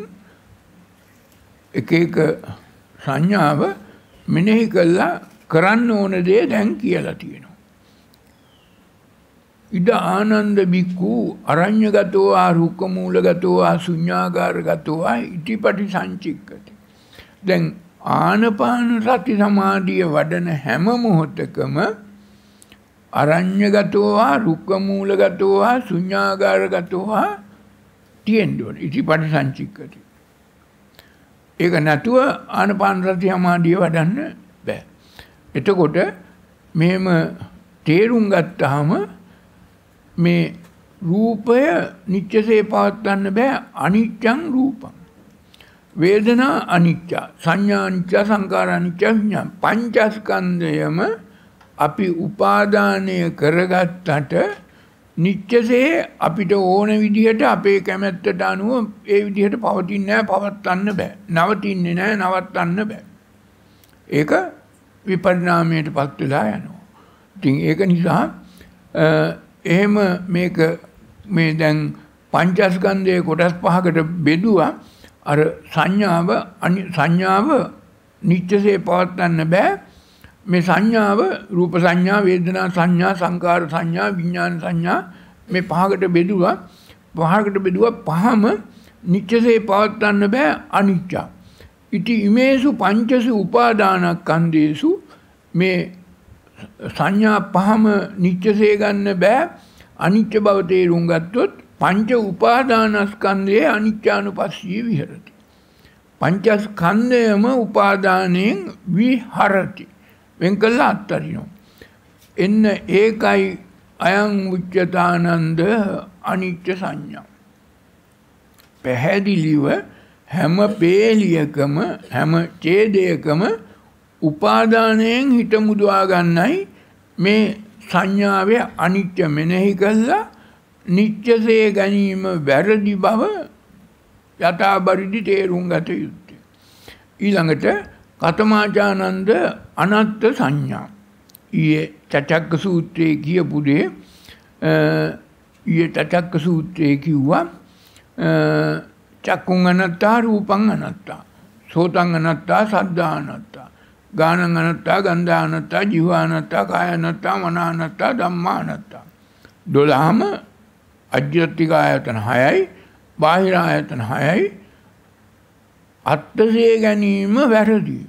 එක එක සංඥාව මෙනෙහි කළා කරන්න ඕන දේ දැන් කියලා තියෙනවා. ඉද ආනන්ද බික්කු අරඤ්‍යගතෝ ආ රුක්කමූලගතෝ ආ ශුඤ්ඤාගාරගතෝ ආ ඉටිපටි සංචික්කති. දැන් ආනපාන සති සමාධිය වඩන හැම මොහොතකම අරඤ්‍යගතෝ ආ රුක්කමූලගතෝ ආ ශුඤ්ඤාගාරගතෝ ආ තියෙන්න ඕනේ. ඉටිපටි සංචික්කති. ඒක නැතුව ආනපාන සති සමාධිය වඩන්න බෑ. එතකොට මෙහෙම තේරුම් ගත්තාම මේ රූපය නිත්‍යසේ පවත්වන්න බෑ අනිච්චං රූපං. වේදනා අනිච්ච සංඥා අනිච්ච සංකාර අනිච්ච විඥාන පංචස්කන්ධයම අපි උපාදානය කරගත්තට නිත්‍යසේ අපිට ඕන විදිහට අපේ කැමැත්තට අනුව ඒ විදිහට පවතින්නේ නැහැ පවත්වන්න බෑ. නවතින්නේ නැහැ නවත්තන්න බෑ. ඒක විපරිණාමයට පත් වෙලා යනවා. ඉතින් ඒක නිසා එහෙම මේක මේ දැන් පංචස්කන්ධයේ කොටස් පහකට බෙදුවා. අර සංඥාව සංඥාව නිත්‍යසේ පවත්වන්න බෑ. මේ සංඥාව රූප සංඥා වේදනා සංඥා සංකාර සංඥා විඥාන සංඥා මේ පහකට බෙදුවා. පහකට බෙදුවා පහම නිත්‍යසේ පවත්වන්න බෑ අනිච්චා. ඉති ඉමේසු පංචසු උපාදානස්කන්ධේසු මේ සංඥා පහම නිත්‍යසේ ගන්න බෑ අනිත්‍ය බව තේරුම් ගත්තොත් පංච උපාදානස්කන්ධයේ අනිත්‍යානුපස්සී විහෙරති. පංචස්කන්ධයම උපාදානයෙන් විහරති. වෙන් කළා අත්තරිනවා. එන්න ඒකයි අයං උච්චතානන්ද අනිත්‍ය සංඥා. පැහැදිලිව හැම පේලියකම හැම ඡේදයකම උපාදානයෙන් හිත මුදවා ගන්නයි මේ සංඥාවේ අනිත්‍ය මෙනෙහි කළා නිත්‍යසේ ගැනීම වැරදි බව යථාබරිදි තේරුම් ගත යුත්තේ. ඊළඟට කතමාචානන්ද අනත්ත සංඥා. ඊයේ චචක්ක සූත්‍රයේ කියපු දේ ඊයේ චචක්ක සූත්‍රයේ කිව්වා චක්කුං අනත්තා රූපං අනත්තා. සෝතං අනත්තා සද්දා අනත්තා. ගානං අනත්තා ගන්ධා අනත්තා ජීවා අනත්තා කාය අනත්තා මන අනත්තා ධම්මා අනත්තා. 12ම අජ්‍යත්තික ආයතන 6යි බාහිර ආයතන 6යි අත්තසේ ගැනීම වැරදි.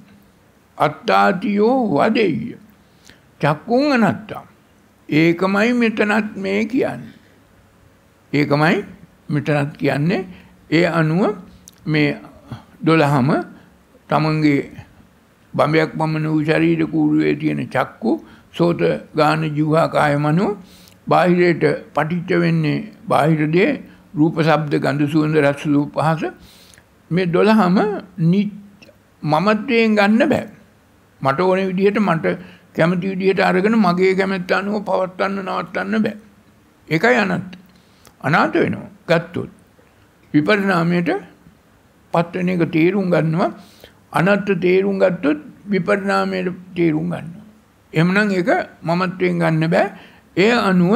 අත්තාතියෝ වදෙය්‍ය. චක්කුං අනත්තා. ඒකමයි මෙතනත් මේ කියන්නේ. ඒකමයි මෙතනත් කියන්නේ ඒ අනුව මේ දොළහම තමන්ගේ බඹයක් පමණ වූ ශරීර කූරුවේ තියෙන චක්කු සෝත ගාන ජීවහා කාය මනෝ බාහිරයට පටිච්ච වෙන්නේ බාහිර දේ රූප ශබ්ද ගන්ධ සුවඳ රස රූප පහස. මේ 12ම මමත්වයෙන් ගන්න බෑ. මට ඕන විදිහට මට කැමති විදිහට අරගෙන මගේ කැමැත්ත අනුව පවත්වන්න නවත්තන්න බෑ. ඒකයි අනත්. අනාථ වෙනවා. ගත්තොත් විපරිණාමයට පත්වෙන එක තේරුම් ගන්නවා අනත්ත තේරුම් ගත්තොත් විපරිණාමයට තේරුම් ගන්නවා. එමනම් ඒක මමත්වයෙන් ගන්න බෑ. ඒ අනුව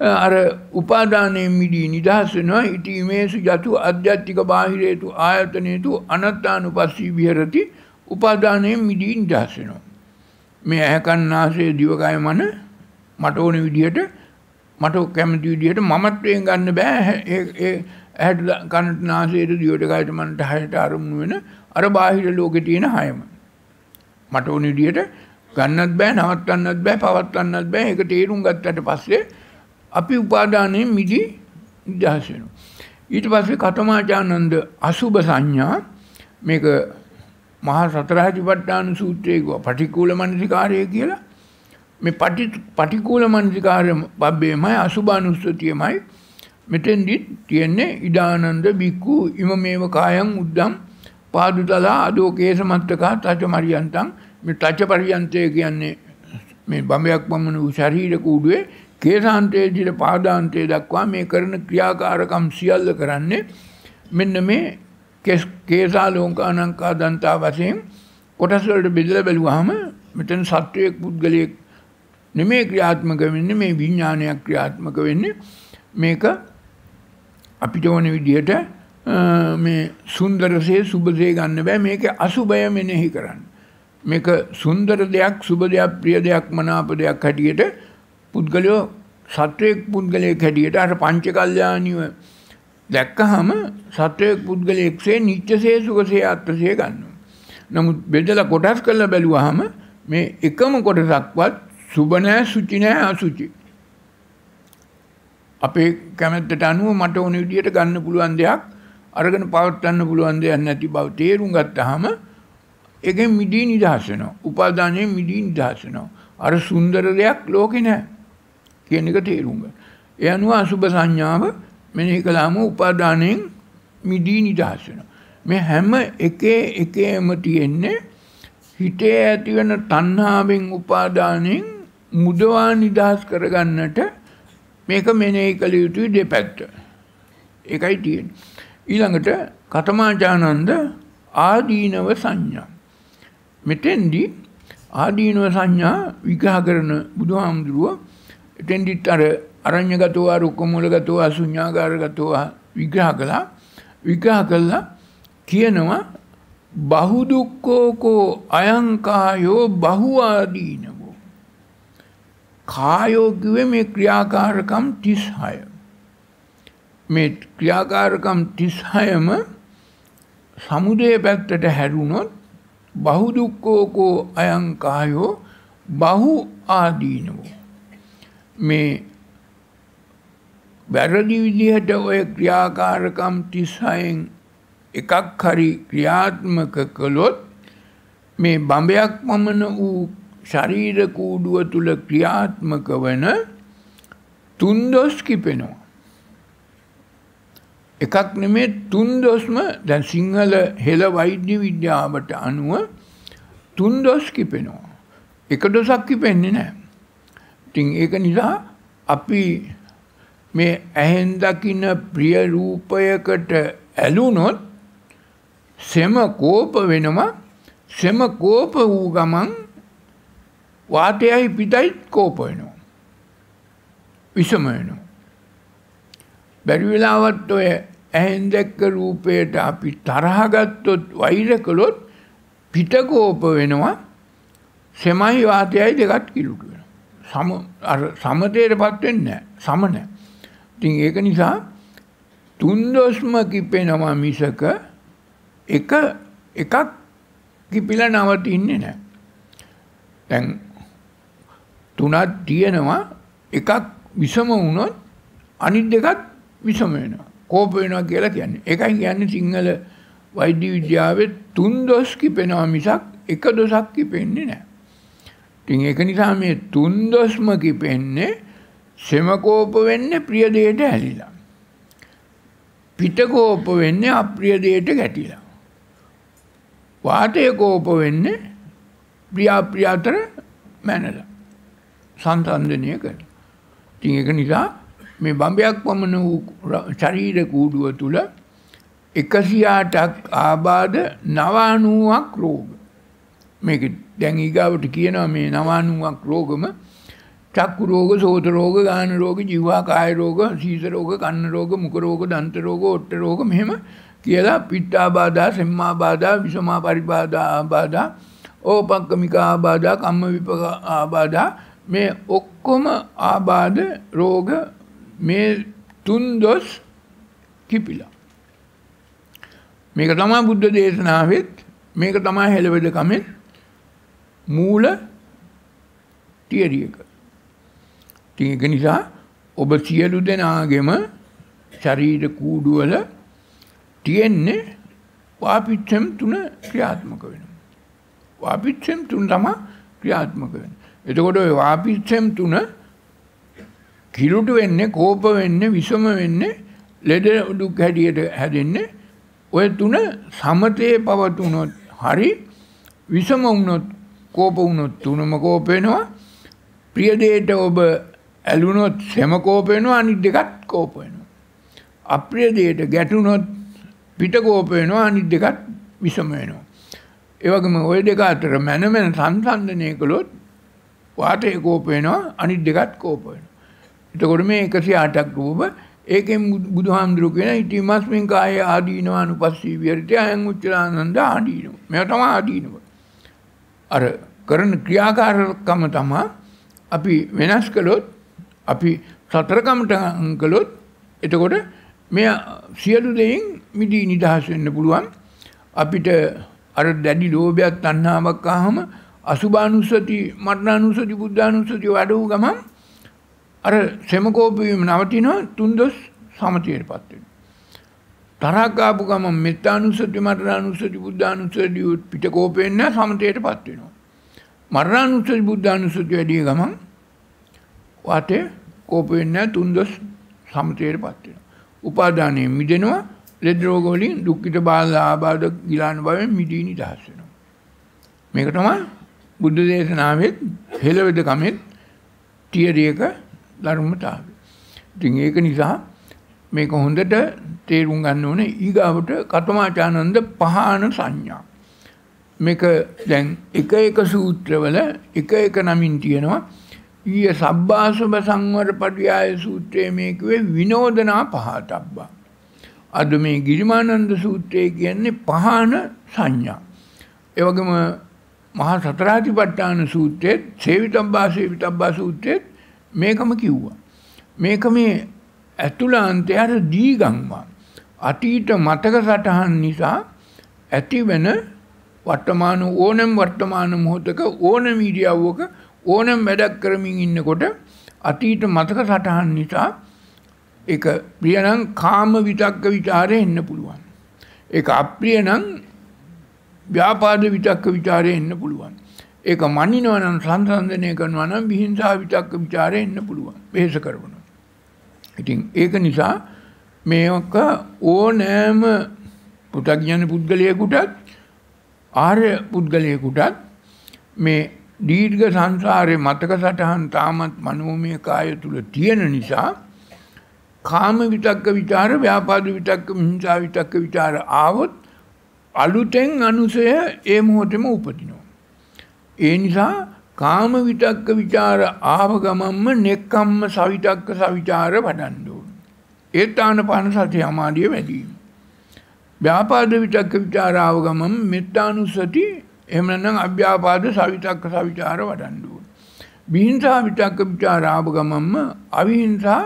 අර උපාදානයෙන් මිදී නිදහස් වෙනවා ඉතිමේසු යතු අධ්‍යාත්මික බාහිරේතු ආයතනේතු අනත්තානුපස්සී විහෙරති උපාදානයෙන් මිදී නිදහස් වෙනවා. මේ ඇහැකන්නාසය දිවකය මන මට ඕන විදිහට මට කැමති විදිහට මමත්වයෙන් ගන්න බෑ ඒ ඇහැට කනට නාසයට දිවට කයට මනට හයට අරමුණු වෙන අර බාහිර ලෝකේ තියෙන හයම. මට ඕන විදියට ගන්නත් බෑ නවත්තන්නත් බෑ පවත්වන්නත් බෑ ඒක තේරුම් ගත්තට පස්සේ අපි උපාදානයෙන් මිදි නිදහස් වෙනවා. ඊට පස්සේ කතමාචානන්ද අසුභ සංඥා මේක මහා සතරහතිපට්ඨාන සූත්‍රයේ පටිකූල මනසිකාරය කියලා මේ පටිකූල මනසිකාරය බබ්බේමයි අසුභානුස්සතියමයි මෙතෙන්දිත් තියෙන්නේ ඉදානන්ද බික්කු ඉම මේව කායන් උද්දම් පාදුතලා අදෝ කේස මත්තකා තච මරියන්තං මේ තච පරියන්තය කියන්නේ මේ බඹයක් පමණ වූ ශරීර කූඩුවේ කේසාන්තයේ සිට පාදාන්තය දක්වා මේ කරන ක්‍රියාකාරකම් සියල්ල කරන්නේ මෙන්න මේ කේසා ලෝකානංකා දන්තා වශයෙන් කොටස් වලට බෙදලා බැලුවාම මෙතන සත්වයක් පුද්ගලයෙක් නෙමේ ක්‍රියාත්මක වෙන්නේ මේ විඥානයක් ක්‍රියාත්මක වෙන්නේ. මේක අපිට ඕන විදිහට මේ සුන්දරසේ සුබසේ ගන්න බෑ මේක අසුබය මෙනෙහි කරන්න. මේක සුන්දර දෙයක් සුබ දෙයක් ප්‍රිය දෙයක් මනාප දෙයක් හැටියට පුද්ගලයෝ සත්වයෙක් පුද්ගලයෙක් හැටියට අර පංච කල්යාණිව දැක්කහම සත්වයෙක් පුද්ගලයෙක්සේ නිත්‍යසේ සුඛසේ අත්සේ ගන්නවා. නමුත් බෙදලා කොටස් කරලා බැලුවාම මේ එකම කොටසක්වත් සුබ නැහැ සුචි නැහැ අසුචි. අපේ කැමැත්තට අනුව මට ඕන විදියට ගන්න පුළුවන් දෙයක් අරගෙන පවත්වන්න පුළුවන් දෙයක් නැති බව තේරුම් ගත්තාම ඒකෙන් මිදී නිදහස් වෙනවා. උපාදානයෙන් මිදී නිදහස් වෙනවා. අර සුන්දර දෙයක් ලෝකේ නැහැ. කියන එක තේරුම් ගන්න. ඒ අනුව අසුබ සංඥාව මෙනෙහි කළාම උපාදානයෙන් මිදී නිදහස් වෙනවා. මේ හැම එකේ එකේම තියෙන්නේ හිතේ ඇතිවන තණ්හාවෙන් උපාදානයෙන් මුදවා නිදහස් කරගන්නට මේක මෙනෙහි කළ යුතුයි දෙපැත්ත. ඒකයි තියෙන්නේ. ඊළඟට කතමාචානන්ද ආදීනව සංඥා. මෙතෙන්දී ආදීනව සංඥා විග්‍රහ කරන බුදුහාමුදුරුව එතෙන්දිත් අර අරඤ්‍යගතව රුක්කමූලගතව අසුඤ්ඤාගාරගතව විග්‍රහ කළා විග්‍රහ කළා කියනවා බහුදුක්කෝකෝ අයංකායෝ බහුවාදීනවෝ කායෝ කිව්වේ මේ ක්‍රියාකාරකම් 36 මේ ක්‍රියාකාරකම් 36ම සමුදය පැත්තට හැරුණොත් බහුදුක්කෝකෝ අයංකායෝ බහු ආදීනවෝ මේ වැරදි විදිහට ඔය ක්‍රියාකාරකම් 36න් එකක් හරි ක්‍රියාත්මක කළොත් මේ බඹයක් පමණ වූ ශරීර කූඩුව තුල ක්‍රියාත්මක වන තුන්දොස් කිපෙනවා. එකක් නෙමේ තුන්දොස්ම දැන් සිංහල හෙළ වෛද්‍ය විද්‍යාවට අනුව තුන්දොස් කිපෙනවා. එක දොසක් කිපෙන්නේ නැහැ. ඉතින් ඒක නිසා අපි මේ ඇහෙන් දකින ප්‍රිය රූපයකට ඇලුනොත් සෙම කෝප වෙනවා සෙම කෝප වූ ගමන් වාතයයි පිටයි කෝප වෙනවා විසම වෙනවා බැරි වෙලාවත් ඔය ඇහෙන් දැක්ක රූපයට අපි තරහ ගත්තොත් වෛර කළොත් පිට කෝප වෙනවා සෙමයි වාතයයි දෙකත් කිලුට වෙනවා සම අර සමතේටපත් වෙන්නේ නැහැ. සම නැහැ. ඉතින් ඒක නිසා තුන්දොස්ම කිපෙනවා මිසක එක එකක් කිපිලා නවතින්නේ නැහැ. දැන් තුනක් තියෙනවා එකක් විසම වුණොත් අනිත් දෙකත් විසම වෙනවා. කෝප වෙනවා කියලා කියන්නේ. ඒකයි කියන්නේ සිංහල වෛද්‍ය විද්‍යාවේ තුන් දොස් කිපෙනවා මිසක් එක දොසක් කිපෙන්නේ නැහැ. ඉතින් ඒක නිසා මේ තුන් දොස්ම කිපෙන්නේ සෙමකෝප වෙන්නේ ප්‍රිය දෙයට ඇලිලා. පිටකෝප වෙන්නේ අප්‍රිය දෙයට ගැටිලා. වාතය කෝප වෙන්නේ ප්‍රිය අප්‍රිය අතර මැනලා. සංසන්දනය කරන. ඉතින් ඒක නිසා මේ බම්බයක් පමණ වූ ශරීර කූඩුව තුල 108ක් ආබාධ 90ක් රෝග මේක දැන් ඊගාවට කියනවා මේ 90ක් රෝගම චක්කු රෝග, සෝත රෝග, ගාන රෝග, ජීවා කාය රෝග, සීස රෝග, කන්න රෝග, මුඛ රෝග, දන්ත රෝග, ඔට්ට රෝග මෙහෙම කියලා පිත්තාබාධා, සෙම්මාබාධා, විසමා පරිබාධා ආබාධා, ඕපක්කමික ආබාධා, කම්ම විපක ආබාධා මේ ඔක්කොම ආබාධ රෝග මේ තුන් දොස් කිපිලා. මේක තමයි බුද්ධ දේශනාවෙත් මේක තමයි හෙළවෙද කමෙත් මූල තියරි එක. ඉතින් ඒක නිසා ඔබ සියලු දෙනාගේම ශරීර කූඩුවල තියෙන්නේ වාපිච්චම් තුන ක්‍රියාත්මක වෙනවා. වාපිච්චම් තුන තමයි ක්‍රියාත්මක වෙන්නේ. එතකොට ඔය වාපිච්චම් තුන කිලුට වෙන්නේ කෝප වෙන්නේ විසම වෙන්නේ ලෙඩ දුක් හැටියට හැදෙන්නේ. ඔය තුන සමතේ පවතුනොත් හරි විසම වුණොත් කෝප වුණොත් තුනම කෝප වෙනවා. ප්‍රිය දෙයට ඔබ ඇලුනොත් සෙම කෝප වෙනවා අනිත් දෙකත් කෝප වෙනවා. අප්‍රිය දෙයට ගැටුනොත් පිට කෝප වෙනවා අනිත් දෙකත් විසම වෙනවා. ඒ වගේම ওই දෙක අතර මනමෙන් සංසන්දනය කළොත් වාතය කෝප වෙනවා අනිත් දෙකත් කෝප වෙනවා එතකොට මේ 108ක් රූප ඒකෙන් බුදුහාමුදුරුවෝ කියන ඉතිමස්මින් කාය ආදීනව අනුපස්සී විහෙරති අයං උච්චානන්ද ආදීනව. මේව තමයි ආදීනව. අර කරන ක්‍රියාකාරකම තමයි අපි වෙනස් කළොත් අපි සතරකමට කළොත් එතකොට මේ සියලු දෙයින් මිදී නිදහස් වෙන්න පුළුවන්. අපිට අර දැඩි ලෝභයක් තණ්හාවක් ආවම අසුභානුස්සති මරණානුස්සති බුද්ධානුස්සති වඩව ගමන් අර සෙමකෝපවීම නවතිනවා තුන්දොස් සමතයටපත් වෙනවා. තරහක් ආපු ගමන් මෙත්තානුස්සති මරණානුස්සති බුද්ධානුස්සති පිටකෝපෙන්න සමතයටපත් වෙනවා. මරණානුස්සති බුද්ධානුස්සති වැඩි ගමන් වාතේ කෝප වෙන්නේ තුන්දොස් සමතයටපත් වෙනවා. උපාදානයෙන් මිදෙනවා ලෙඩ රෝග වලින් දුක්ඛිත බාධ ආබාධ ගිලාන බවෙන් මිදී නිදහස් වෙනවා. මේක තමයි බුද්ධ දේශනාවෙත් හෙළවෙද කමෙත් තියරි එක ධර්මතාවය. ඉතින් ඒක නිසා මේක හොඳට තේරුම් ගන්න ඕනේ ඊගාවට කතමාචානන්ද පහාන සංඥා. මේක දැන් එක එක සූත්‍රවල එක එක නමින් තියෙනවා. ඊය සබ්බාසුබ සංවර පටියාය සූත්‍රයේ මේ කිව්වේ විනෝදනා පහතබ්බා. අද මේ ගිරිමානන්ද සූත්‍රයේ කියන්නේ පහාන සංඥා. ඒ වගේම මහා සතරාතිපට්ඨාන සූත්‍රයේ සේවිතබ්බා සේවිතබ්බා සූත්‍රයේ මේකම කිව්වා. මේක මේ ඇතුළාන්තය අර දීගංවා. අතීත මතක සටහන් නිසා ඇතිවෙන වර්තමාන ඕනම් වර්තමාන මොහොතක ඕනම ඉරියව්වක ඕනම් වැඩක් කරමින් ඉන්නකොට අතීත මතක සටහන් නිසා ඒක ප්‍රියනම් කාම විතක්ක ਵਿਚාරේ එන්න පුළුවන්. ඒක අප්‍රිය නම් ව්‍යාපාද විතක්ක ਵਿਚාරේ එන්න පුළුවන්. ඒක මනිනවා නම් සංසන්දනය කරනවා නම් විහිංසා විතක්ක ਵਿਚාරේ එන්න පුළුවන්. වෙහෙස කරනවා. ඉතින් ඒක නිසා මේක ඕනෑම පුතග්ජන පුද්ගලයෙකුටත් ආර්ය පුද්ගලයෙකුටත් මේ දීර්ඝ සංසාරේ මතක සටහන් තාමත් මනෝමය කාය තුල තියෙන නිසා කාම විතක්ක ਵਿਚාර ව්‍යාපාද විතක්ක මිහිංසා විතක්ක ਵਿਚාර ආවොත් අලුතෙන් අනුසය ඒ මොහොතෙම උපදිනවා. ඒ නිසා කාම විතක්ක ਵਿਚාර ආව ගමන්ම නෙක්කම්ම සවිතක්ක සවිචාර වඩන්න ඕන. ඒත් ආනපාන සතිය සමාධිය වැඩි වීම. ව්‍යාපාද විතක්ක ਵਿਚාර ආව ගමන් මෙත්තානුසති එහෙම නැත්නම් අභ්‍යාපාද සවිතක්ක සවිචාර වඩන්න ඕන. විහිංසා විතක්ක ਵਿਚාර ආව ගමන්ම අවිහිංසා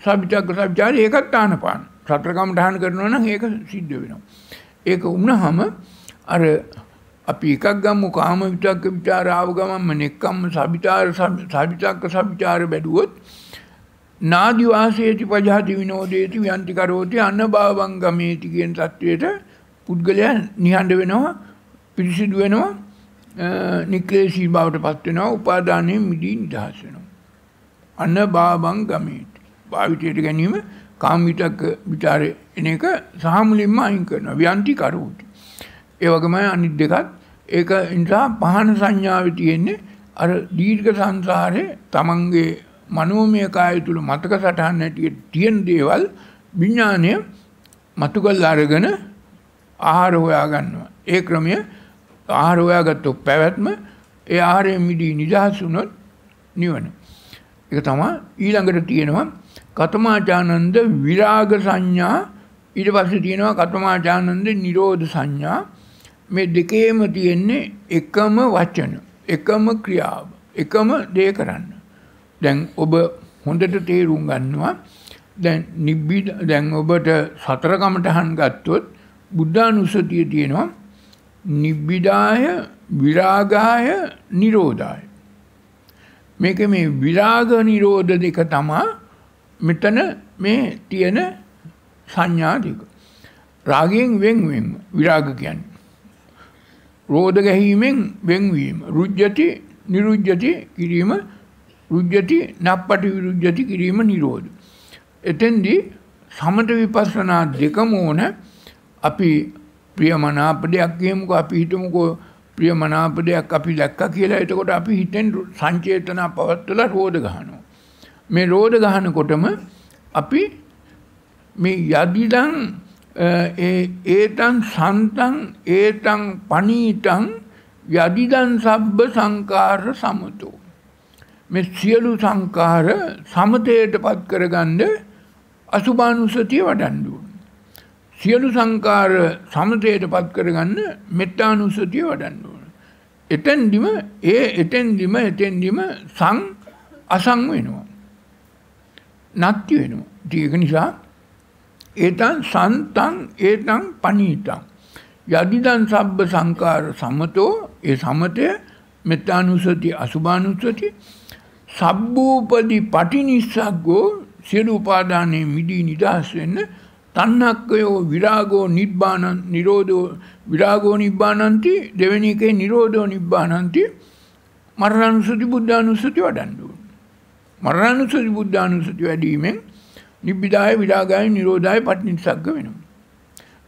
සවිතක්ක සවිචාර ඒකත් ආනපාන. සතරකම් දාහන කරනවා නම් ඒක සිද්ධ වෙනවා. ඒක වුණහම අර අපි එකක් ගම්මු කාම විතක්ක ਵਿਚාර ආව ගමන්ම නෙක්කම්ම සබිතාර සබිතක්ක සබිචාර බැඩුවොත් නාදි වාසේති පජාති විනෝදේති ව්‍යන්ති කරෝති අනභවං ගමේති කියන தത്വයට පුද්ගලයා නිහඬ වෙනවා පිරිසිදු වෙනවා නික්ලේශී බවට පත් වෙනවා උපාදානයේ මිදී නිදහස් වෙනවා. අනභවං ගමේති. භාවිතයට ගැනීම කාම විතක්ක ਵਿਚාරේ එන එක සාමුලින්ම අයින් කරනවා ව්‍යන්ති කරෝති ඒ වගේම අනිත් දෙකත් ඒක නිසා පහන සංඥාවේ තියෙන්නේ අර දීර්ඝ සංසාරේ තමන්ගේ මනෝමය කාය තුල මතක සටහන් හැටියට තියෙන දේවල් විඥානය මතු කළ අරගෙන ආහාර හොයා ගන්නවා. ඒ ක්‍රමය ආහාර හොයාගත්තොත් පැවැත්ම ඒ ආහාරයෙන් මිදී නිදහස් වුණොත් නිවන. ඒක තමයි ඊළඟට තියෙනවා කතමාචානන්ද විරාග සංඥා ඊට පස්සේ තියෙනවා කතමාචානන්ද නිරෝධ සංඥා මේ දෙකේම තියෙන්නේ එකම වචන, එකම ක්‍රියාව, එකම දේ කරන්න. දැන් ඔබ හොඳට තේරුම් ගන්නවා දැන් නිබ්බිද දැන් ඔබට සතර කමටහන් ගත්තොත් බුද්ධානුස්සතිය තියෙනවා නිබ්බිදාය විරාගාය නිරෝධාය. මේක මේ විරාග නිරෝධ දෙක තමා මෙතන මේ තියෙන සංඥා දෙක. රාගයෙන් වෙන්වීම විරාග කියන්නේ. රෝධ ගැහිීමෙන් වෙන්වීම. රුජ්ජති නිරුජ්ජති කිරීම රුජ්ජති නප්පටි විරුජ්ජති කිරීම නිරෝධ. එතෙන්දී සමත විපස්සනා දෙකම ඕන අපි ප්‍රියමනාප දෙයක් කියමුකෝ අපි හිතමුකෝ ප්‍රියමනාප දෙයක් අපි දැක්ක කියලා එතකොට අපි හිතෙන් සංචේතනා පවත්වලා රෝධ ගහනවා. මේ රෝධ ගහනකොටම අපි මේ යදිදං ඒතන් සන්තන් ඒතන් පනීතං යදිදන් සබ්බ සංකාර සමතෝ. මේ සියලු සංකාර සමතයට පත් කරගන්න අසුභානුසතිය වඩන්ඩුව. සියලු සංකාර සමතයට පත් කරගන්න මෙත්තානුස්සතිය වඩන්න ඕන. එතැන්දිම ඒ එතැන්දිම එතැන්දිම සං අසං වෙනවා. නත්ති වෙනවා. ඒක නිසා ඒතන් සන්තන් ඒතන් පනීතන්. යදිදන් සබ්බ සංකාර සමතෝ ඒ සමතය මෙත්තානුසති අසුභානුස්සති සබ්බූපදි පටිනිස්සක්ගෝ සියලු උපාදානයේ මිදී නිදහස් වෙන්න තන්නක්කයෝ විරාගෝ නිබ්බානන් නිරෝධෝ විරාගෝ නිබ්බානන්ති දෙවෙනි එකේ නිරෝධෝ නිබ්බානන්ති මරණානුසති බුද්ධානුසති වඩන්න ඕන. මරණානුසති බුද්ධානුසති වැඩීමෙන් නිබ්බිදාය විරාගාය නිරෝධාය පටිනිස්සග්ග වෙනවා.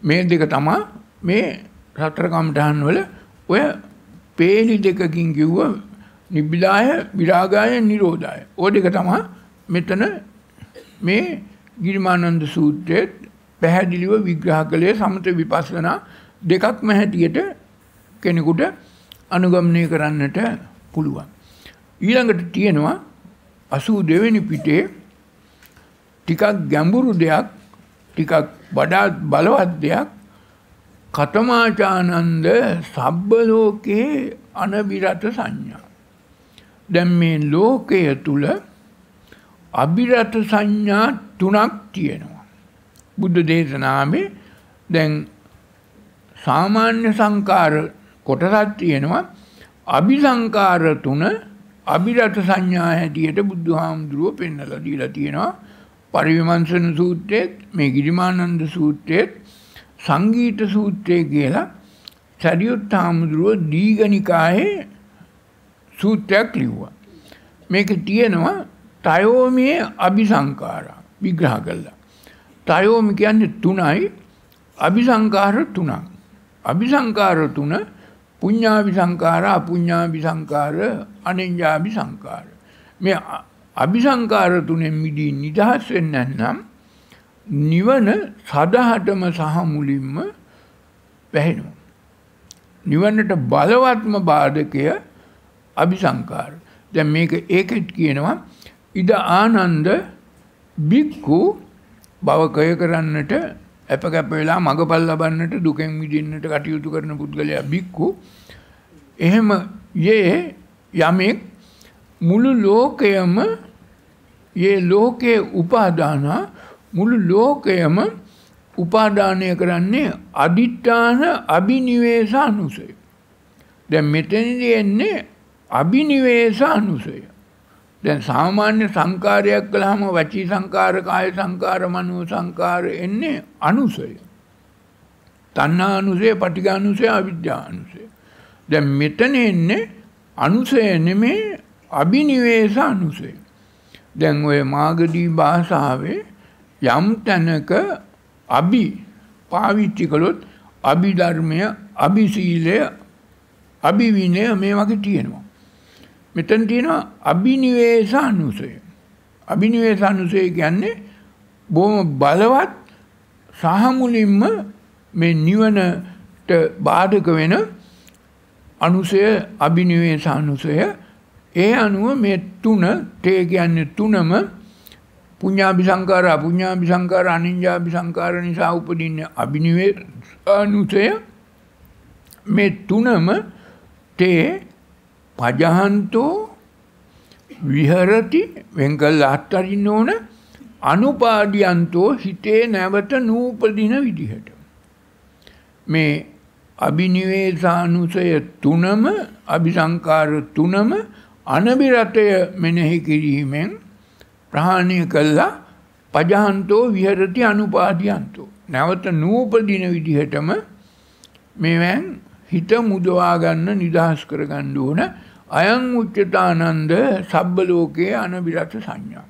මේ දෙක තමා මේ සතර කම්ඨාන් වල ඔය පේලි දෙකකින් කිව්ව නිබ්බිදාය විරාගාය නිරෝධාය. ඕ දෙක තමා මෙතන මේ ගිරිමානන්ද සූත්‍රයේ පැහැදිලිව විග්‍රහ කළේ සමත විපස්සනා දෙකක්ම හැටියට කෙනෙකුට අනුගමනය කරන්නට පුළුවන්. ඊළඟට තියෙනවා අසූ දෙවෙනි පිටේ ටිකක් ගැඹුරු දෙයක් ටිකක් වඩාත් බලවත් දෙයක් කතමාචානන්ද සබ්බලෝකයේ අනබිරත සංඥා. දැන් මේ ලෝකය තුල අබිරත සංඥා තුනක් තියෙනවා. බුද්ධ දේශනාවේ දැන් සාමාන්‍ය සංකාර කොටසක් තියෙනවා අභිසංකාර තුන අභිරත සංඥා හැටියට බුදුහාමුදුරුව පෙන්නලා දීලා තියෙනවා පරිවිමංශන සූත්‍රයේත් මේ ගිරිමානන්ද සූත්‍රයේත් සංගීත සූත්‍රය කියලා සරියුත් හාමුදුරුව දීගනිකායේ සූත්‍රයක් ලිව්වා. මේක තියෙනවා තයෝමියේ අபிසංකාරා විග්‍රහ කළා. තයෝමි කියන්නේ තුනයි අபிසංකාර තුනක්. අபிසංකාර තුන පුඤ්ඤාභි සංකාර අපුඤ්ඤාභි සංකාර අනෙඤ්ඤාභි සංකාර. මේ අபிසංකාර තුනෙන් මිදී නිදහස් වෙන්න නම් නිවන සදහටම සහ මුලින්ම වැහෙනවා. නිවනට බලවත්ම බාධකය අபிසංකාර. දැන් මේක ඒකෙත් කියනවා ඉද ආනන්ද බික්කු භවකය කරන්නට ඇප කැප වෙලා මගපල් ලබන්නට දුකෙන් මිදින්නට කටයුතු කරන පුද්ගලයා බික්කු එහෙම යේ යමෙක් මුළු ලෝකයම ඒ ලෝකයේ උපාදාන මුළු ලෝකයම උපාදානය කරන්නේ අදිත්‍යාන අභිනිවේෂ අනුසය. දැන් මෙතනදී එන්නේ අභිනිවේෂ අනුසය. දැන් සාමාන්‍ය සංකාරයක් කළාම වචී සංකාර කාය සංකාර මනෝ සංකාර එන්නේ අනුසය. තණ්හා අනුසය, පටිඝ අනුසය, අවිද්‍යා අනුසය. දැන් මෙතන එන්නේ අනුසය නෙමේ අභිනිවේෂ අනුසය. දැන් ඔය මාගදී භාෂාවේ යම් තැනක අභි පාවිච්චි කළොත් අභිධර්මය, අභිශීලය, අභිවිනය මේ වගේ තියෙනවා. මෙතන තියෙනවා අභිනිවේෂ අනුසය. අභිනිවේෂ අනුසය කියන්නේ බොහොම බලවත් සහ මුලින්ම මේ නිවනට බාධක වෙන අනුසය අභිනිවේෂ අනුසය ඒ අනුව මේ තුන තේ කියන්නේ තුනම පුඤ්ඤාභි සංකාර අපුඤ්ඤාභි සංකාර අනිඤ්ඤාභි සංකාර නිසා උපදින්නේ අභිනිවේෂ අනුසය මේ තුනම තේ පජහන්තෝ විහරති වෙංකල් අත්තරින්න ඕන අනුපාදියන්තෝ හිතේ නැවත නූපදින විදිහට. මේ අභිනිවේසානුසය තුනම අභිසංකාර තුනම අනබිරතය මෙනෙහි කිරීමෙන් ප්‍රහාණය කළා පජහන්තෝ විහරති අනුපාදියන්තෝ. නැවත නූපදින විදිහටම මෙවැන් හිත මුදවාගන්න නිදහස් කරගන්න ඕන අයං උච්චතානන්ද සබ්බ ලෝකයේ අනබිරත සංඥා.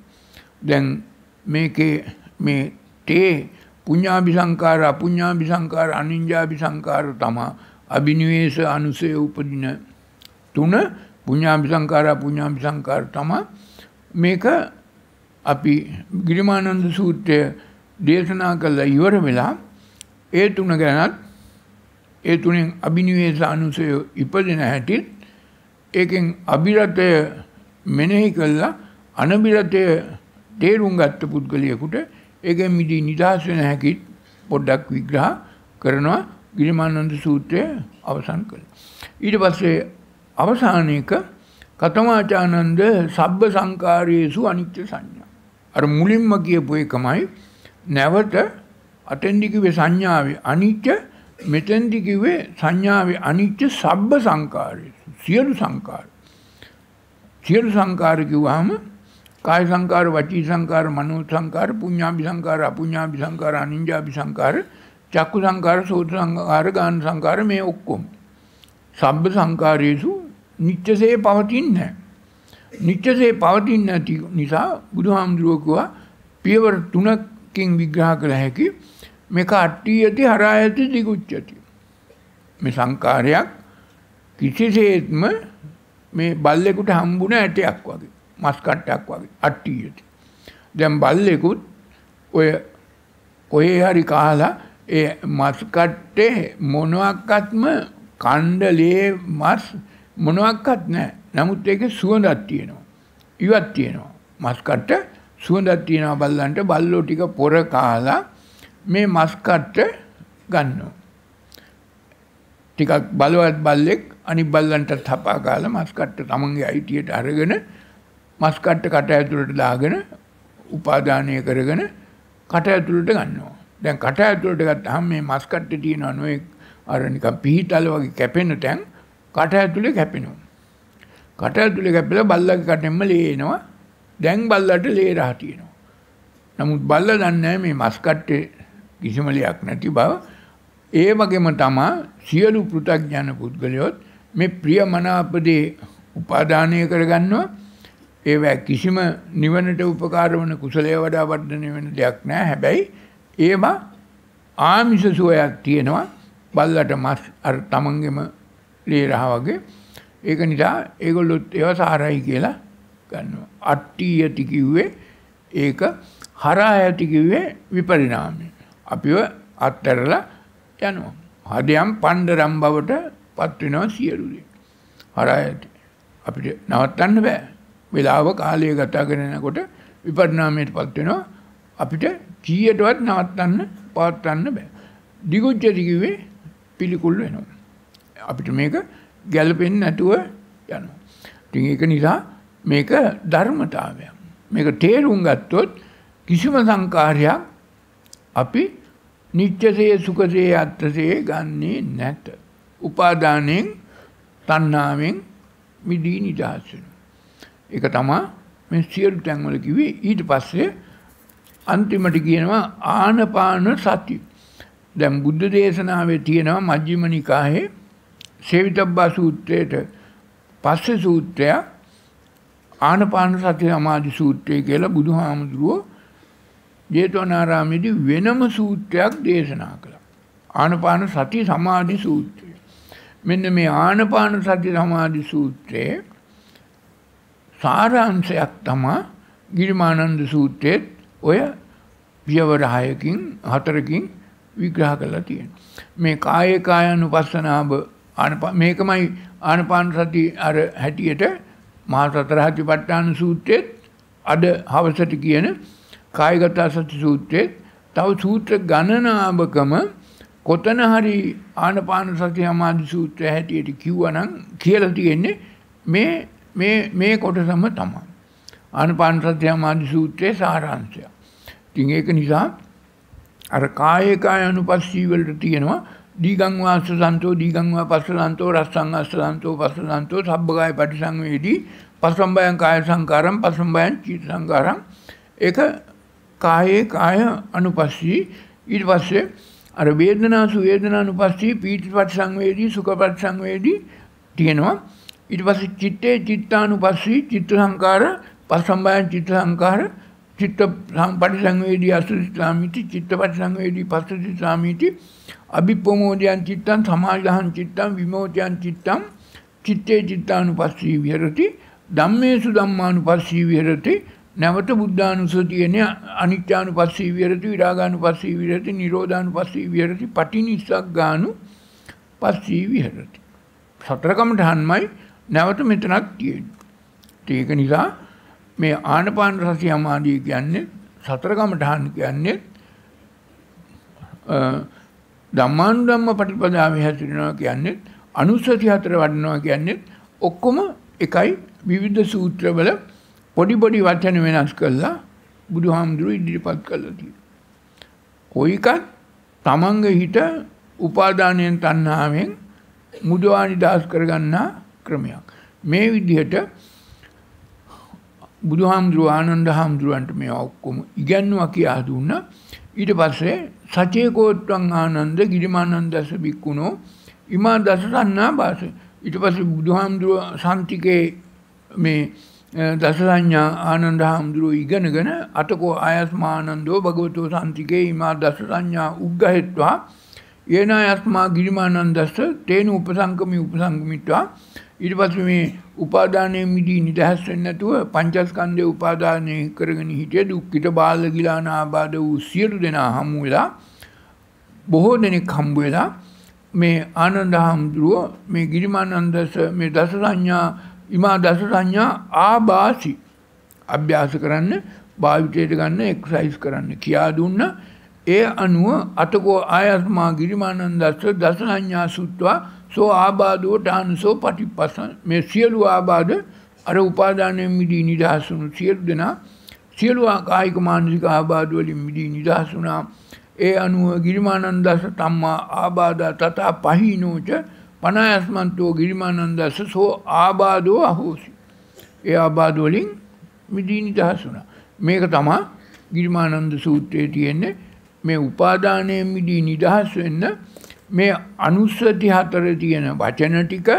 දැන් මේකේ මේ තේ පුඤ්ඤාභි සංකාර අපුඤ්ඤාභි සංකාර අනිඤ්ඤාභි සංකාර තමා අභිනිවේෂ අනුසය උපදින තුන පුඤ්ඤාභි සංකාර අපුඤ්ඤාභි සංකාර තමා මේක අපි ගිරිමානන්ද සූත්‍රය දේශනා කළා ඉවර වෙලා ඒ තුන ගැනත් ඒ තුනෙන් අභිනිවේෂ අනුසය ඉපදෙන හැටි ඒකෙන් අභිරතය මෙනෙහි කළා අනබිරතය තේරුම් ගත්ත පුද්ගලයෙකුට ඒකෙන් මිදී නිදහස් වෙන හැකි පොඩ්ඩක් විග්‍රහ කරනවා ගිරිමානන්ද සූත්‍රය අවසන් කළා. ඊට පස්සේ අවසානයේක කතමාචානන්ද සබ්බ සංකාරයේසු අනිත්‍ය සංඥා. අර මුලින්ම කියපු එකමයි නැවත අතෙන්දි කිව්වේ සංඥාවේ අනිත්‍ය මෙතෙන්දි කිව්වේ සංඥාවේ අනිත්‍ය සබ්බ සංකාරයේසු සියලු සංකාර. සියලු සංකාර කිව්වහම කාය සංකාර, වචී සංකාර, මනෝ සංකාර, පුඤ්ඤාභි සංකාර, අපුඤ්ඤාභි සංකාර, අනිඤ්ඤාභි සංකාර, චක්කු සංකාර, සෝත සංකාර, ගාන සංකාර මේ ඔක්කොම. සබ්බ සංකාරයේසු නිත්‍යසේ පවතින්නේ නැහැ. නිත්‍යසේ පවතින්නේ නැති නිසා බුදුහාමුදුරුවෝ කිව්වා පියවර තුනකින් විග්‍රහ කළ හැකි මේක අට්ටියති හරායති දිගුච්චති. මේ සංකාරයක් කිසිසේත්ම මේ බල්ලෙකුට හම්බුන ඇටයක් වගේ. මස් කට්ටයක් වගේ අට්ටියට. දැන් බල්ලෙකුත් ඔය කොහේ හරි කාලා ඒ මස් කට්ටේ මොනවත්ක්ත්ම කණ්ඩලේ මස් මොනවත්ක්වත් නැහැ. නමුත් ඒකේ සුවඳක් තියෙනවා. ඉවත් තියෙනවා. මස් කට්ට සුවඳක් තියෙනවා බල්ලන්ට බල්ලෝ ටික පොර කාලා මේ මස් කට්ට ගන්නවා. ටිකක් බලවත් බල්ලෙක් අනිත් බල්ලන්ට හපා කාලා මස් කට්ට තමන්ගේ අයිතියට අරගෙන මස් කට්ට කට ඇතුළට දාගෙන උපාදානය කරගෙන කට ඇතුළට ගන්නවා. දැන් කට ඇතුළට ගත්තාම මේ මස් කට්ටේ තියෙන නොයෙක් අර නිකන් පිහිටල වගේ කැපෙන තැන් කට ඇතුලේ කැපෙනවා. කට ඇතුලේ කැපිලා බල්ලගේ කටෙන්ම ලේ එනවා. දැන් බල්ලට ලේ රහ තියෙනවා. නමුත් බල්ලා දන්නේ මේ මස් කට්ටේ කිසිම ලයක් නැති බව. ඒ වගේම තමා සියලු පෘථග්ජන පුද්ගලයොත් මේ ප්‍රියමනාපදේ උපාදානය කරගන්නවා. ඒවැ කිසිම නිවනට උපකාර වන කුසලයේ වඩා වර්ධනය වෙන දෙයක් නෑ. හැබැයි ඒවා ආමිෂ සුවයක් තියෙනවා. බල්ලට මස් අර තමන්ගෙම ලේ රහ වගේ. ඒක නිසා ඒගොල්ලොත් ඒවා සාරයි කියලා ගන්නවා. අට්ටි යති කිව්වේ ඒක හරා යති කිව්වේ විපරිණාමය. අපිව අත්හැරලා යනවා. හදයන් පණ්ඩරම් බවට පත් වෙනවා සියලු දේ. හරා යති. අපිට නවත්තන්න බෑ. වෙලාව කාලය ගත කරනකොට විපරිණාමයට පත් වෙනවා අපිට කීයටවත් නවත්තන්න පවත්වන්න බෑ. දිගුච්චති කිව්වේ පිළිකුල් වෙනවා. අපිට මේක ගැලපෙන්නේ නැතුව යනවා. ඉතින් ඒක නිසා මේක ධර්මතාවයක්. මේක තේරුම් ගත්තොත් කිසිම සංකාරයක් අපි නිත්‍යසේ සුඛසේ අත්ථසේ ගන්නේ නැත. උපාදානෙන් තණ්හාවෙන් මිදී නිදහස් වෙනවා. ඒක තමා මේ සියලු තැන්වල කිව්වේ ඊට පස්සේ අන්තිමට කියනවා ආනපාන සති. දැන් බුද්ධ දේශනාවේ තියෙනවා මජ්ක්‍ධිම නිකායේ සේවිතබ්බා සූත්‍රයේට පස්සේ සූත්‍රය ආනපාන සති සමාධි සූත්‍රය කියලා බුදුහාමුදුරුවෝ ජේතවනාරාමයේදී වෙනම සූත්‍රයක් දේශනා කළා. ආනපාන සති සමාධි සූත්‍රය. මෙන්න මේ ආනපාන සති සමාධි සූත්‍රයේ සාරාංශයක් තමා ගිරිමානන්ද සූත්‍රයේත් ඔය පියවර 6කින් 4කින් විග්‍රහ කරලා තියෙනවා. මේ කාය කායනුපස්සනාව මේකමයි ආනපාන සති අර හැටියට මහා සතර හතිපට්ඨාන සූත්‍රයේත් අද හවසට කියන කායගත සති සූත්‍රයේත් තව සූත්‍ර ගණනාවකම කොතන හරි ආනපාන සති සමාධි සූත්‍රය හැටියට කිව්වනම් කියලා තියෙන්නේ මේ මේ මේ කොටසම තමයි. ආනපාන සති සමාධි සූත්‍රයේ සාරාංශය. ඉතින් ඒක නිසා අර කායේ කාය අනුපස්සී වලට තියෙනවා දීගං වාස්ස සන්තෝ දීගං වා පස්ස සන්තෝ රස්සං අස්ස සන්තෝ පස්ස සන්තෝ සබ්බකාය පටිසංවේදී පසම්බයං කාය සංකාරම් පසම්බයං චිත්ත සංකාරම් ඒක කායේ කාය අනුපස්සී. ඊට පස්සේ අර වේදනා සුවේදනා අනුපස්සී පීතිපත් සංවේදී සුඛපත් සංවේදී තියෙනවා. ඊට පස්සේ චිත්තේ චිත්තානුපස්සී චිත්ත සංකාර පසම්බයං චිත්ත සංකාර චිත්ත පටිසංවේදී අසුසිතාමිති චිත්තපටි සංවේදී පස්සසිතාමිති අභිප්‍රමෝදයන් චිත්තං සමාධහන් චිත්තං විමෝචයන් චිත්තං චිත්තේ චිත්තානුපස්සී විහෙරති ධම්මේසු ධම්මානුපස්සී විහෙරති නැවත බුද්ධානුසතියන අනිත්‍යානුපස්සී විහෙරති විරාගානුපස්සී විහෙරති නිරෝධානුපස්සී විහෙරති පටිනිස්සග්ගානු පස්සී විහෙරති. සතරකමටහන්මයි නැවත මෙතනක් තියෙන්නේ. ඒක නිසා මේ ආනපාන රසය සමාධිය කියන්නේ සතරකමටහන් කියන්නේ ධම්මානුධම්ම පටිපදාවේ හැසිරෙනවා කියන්නේ අනුස්සති හතර වඩනවා කියන්නේ ඔක්කොම එකයි විවිධ සූත්‍රවල පොඩි පොඩි වචන වෙනස් කරලා බුදුහාමුදුරු ඉදිරිපත් කළා තියෙනවා. කොයිකත් තමන්ගේ හිත උපාදානයෙන් තණ්හාවෙන් මුදවා නිදාස් කරගන්නා ක්‍රමයක්. මේ විදිහට බුදුහාමුදුරුව ආනන්ද හාමුදුරුවන්ට මේ ඔක්කොම ඉගැන්නුවා කියලා දුන්නා. ඊට පස්සේ සචේකෝත්වං ආනන්ද ගිරිමානන්දස බික්කුණෝ ඉමා දස සන්නා බාස. ඊට පස්සේ බුදුහාමුදුරුව සන්තිකේ මේ දස සංඥා ආනන්ද හාමුදුරුව ඉගෙනගෙන අතකෝ ආයස්මානන්දෝ භගවතෝ සන්තිකේ ඉමා දස සංඥා උග්ගහෙත්වා. ඒන යස්මා ගිරිමානන්දස්ස තේන උපසංකමි උපසංකමිත්වා ඊට පස්සේ මේ උපාදානයේ මිදී නිදහස් වෙන්නේ නැතුව පංචස්කන්ධේ උපාදානය කරගෙන හිටිය දුක්ඛිත බාල ගිලාන ආබාධ වූ සියලු දෙනා හමු වෙලා බොහෝ දෙනෙක් හම්බ වෙලා මේ ආනන්ද හාමුදුරුව මේ ගිරිමානන්දස මේ දස සංඥා ඉමා දස සංඥා ආබාසි අභ්‍යාස කරන්න භාවිතයට ගන්න එක්සයිස් කරන්න. කියා දුන්න ඒ අනුව අතකෝ ආයස්මා ගිරිමානන්දස්ස දස සංඥා සුත්වා සෝ ආබාධෝ ටානුසෝ පටිපස්සන මේ සියලු ආබාධ අර උපාදානයෙන් මිදී නිදහස් වුණු සියලු දෙනා සියලු කායික මානසික ආබාධ වලින් මිදී නිදහස් වුණා. ඒ අනුව ගිරිමානන්දස තම්මා ආබාධ තථා පහිනෝච පනායස්මන්තෝ ගිරිමානන්දස සෝ ආබාධෝ අහෝසි ඒ ආබාධ වලින් මිදී නිදහස් වුණා මේක තමයි ගිරිමානන්ද සූත්‍රයේ තියෙන්නේ මේ උපාදානයෙන් මිදී නිදහස් වෙන්න මේ අනුස්සති හතර තියෙන වචන ටික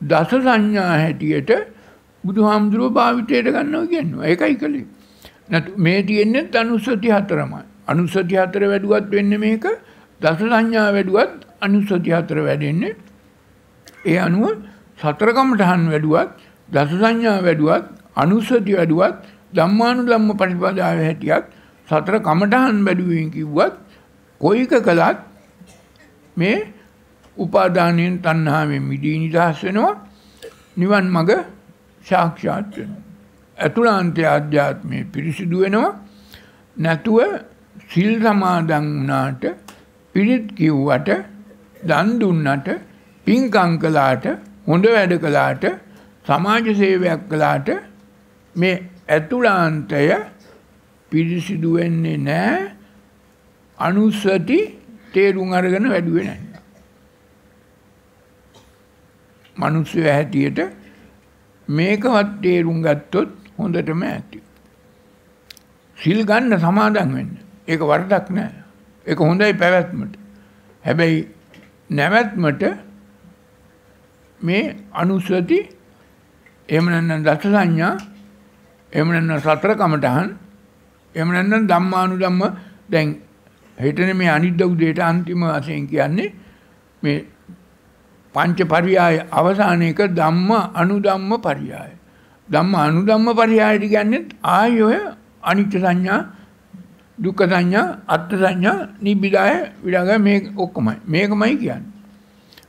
දස සංඥා හැටියට බුදුහාමුදුරුවෝ භාවිතයට ගන්නවා කියනවා. ඒකයි කලේ. නැතු මේ තියෙන්නේ අනුස්සති හතරමයි. අනුස්සති හතර වැඩුවත් වෙන්නේ මේක. දස සංඥා වැඩුවත් අනුස්සති හතර වැඩෙන්නේ. ඒ අනුව සතර කමඨහන් වැඩුවත් දස සංඥා වැඩුවත් අනුස්සති වැඩුවත් ධම්මානුධම්ම පටිපදාවේ හැටියක් සතර කමඨහන් වැඩුවෙන් කිව්වත් කොයික කළත් මේ උපාදානයෙන් තණ්හාවෙන් මිදී නිදහස් වෙනවා නිවන් මඟ සාක්ෂාත් වෙනවා. අතුලාන්තය අධ්‍යාත්මය පිරිසිදු වෙනවා නැතුව සිල් සමාදන් වුණාට පිරිත් කිව්වට දන් දුන්නට පින්කම් කළාට හොඳ වැඩ කළාට සමාජ සේවයක් කළාට මේ ඇතුළාන්තය පිරිසිදු වෙන්නේ නැහැ අනුස්සති තේරුම් අරගෙන වැඩුවේ නැහැ. මිනිස්සු හැටියට මේකවත් තේරුම් ගත්තොත් හොඳටම ඇති. සිල් ගන්න සමාදන් වෙන්න. ඒක වරදක් නෑ. ඒක හොඳයි පැවැත්මට. හැබැයි නැවැත්මට මේ අනුස්සති එහෙම නැත්නම් දස සංඥා එහෙම නැත්නම් සතර කමඨහන් එහෙම නැත්නම් ධම්මානුධම්ම දැන් හිටන මේ අනිද්ද උදේට අන්තිම වශයෙන් කියන්නේ මේ පංච පරියාය අවසාන එක ධම්ම අනුධම්ම පරියාය. ධම්ම අනුධම්ම පරියායට කියන්නේ ආය ඔය අනිත්‍ය සංඥා දුක්ඛ සංඥා අත්ථ සංඥා නිබ්බිදාය විඩාග මේ ඔක්කොමයි. මේකමයි කියන්නේ.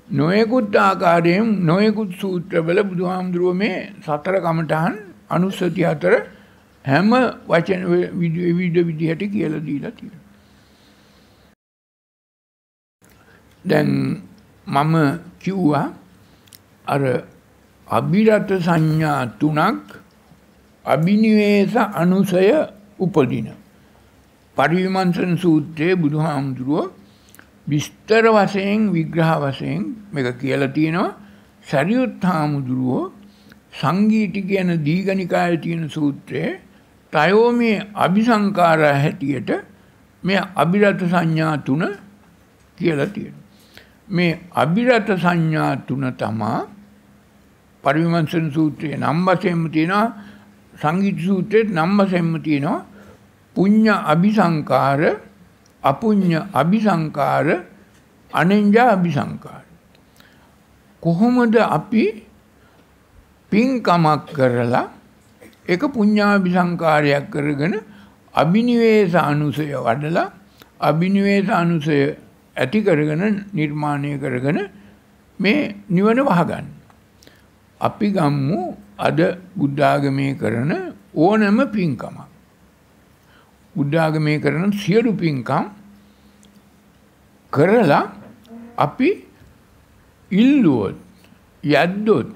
නොයෙකුත් ආකාරයෙන් නොයෙකුත් සූත්‍රවල බුදුහාමුදුරුව මේ සතර කමඨහන් අනුස්සති හතර හැම වචන විවිධ විදිහට කියලා දීලා තියෙනවා. දැන් මම කිව්වා අර අභිරත සංඥා තුනක් අභිනිවේෂ අනුසය උපදින පරිවිමංසන සූත්‍රයේ බුදුහාමුදුරුව විස්තර වශයෙන් විග්‍රහ වශයෙන් මේක කියලා තියෙනවා සරියුත් හාමුදුරුවෝ සංගීති කියන දීඝනිකායේ තියෙන සූත්‍රයේ තයෝමේ අபிසංකාර හැටියට මේ අභිරත සංඥා තුන කියලා තියෙනවා. මේ අභිරත සංඥා තුන තමා පරිවිමර්ශන සූත්‍රයේ නම් වශයෙන්ම තියෙනවා සංගීත සූත්‍රයේ නම් වශයෙන්ම තියෙනවා පුඤ්ඤ අபிසංකාර අපුඤ්ඤ අபிසංකාර අනෙන්ජා අபிසංකාර කොහොමද අපි පින්කමක් කරලා එක පුඤ්ඤාභිසංකාරයක් කරගෙන අභිනිවේෂ අනුසය වඩලා අභිනිවේෂ අනුසය ඇති කරගෙන නිර්මාණය කරගෙන මේ නිවන වහගන්න. අපි ගම්මු අද බුද්ධාගමේ කරන ඕනම පින්කමක්. බුද්ධාගමේ කරන සියලු පින්කම් කරලා අපි ඉල්ලුවොත් යද්දොත්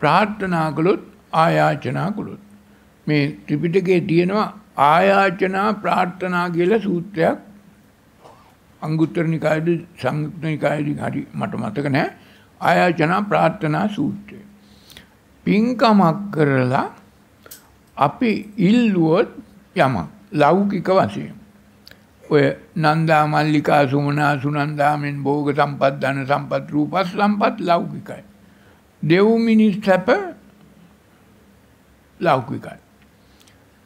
ප්‍රාර්ථනා කළොත් ආයාචනා කළොත්. මේ ත්‍රිපිටකයේ තියෙනවා ආයාචනා ප්‍රාර්ථනා කියලා සූත්‍රයක්. අංගුත්තර නිකායේද සංයුක්ත නිකායේදී හරි මට මතක නැහැ. ආයාචනා ප්‍රාර්ථනා සූත්‍රය. පින්කමක් කරලා අපි ඉල්ලුවොත් යමක්. ලෞකික වශයෙන් ඔය නන්දා මල්ලිකා සුමනා සුනන්දාමෙන් භෝග සම්පත් ධන සම්පත් රූපස් සම්පත් ලෞකිකයි. දෙව් මිනිස් සැප ලෞකිකයි.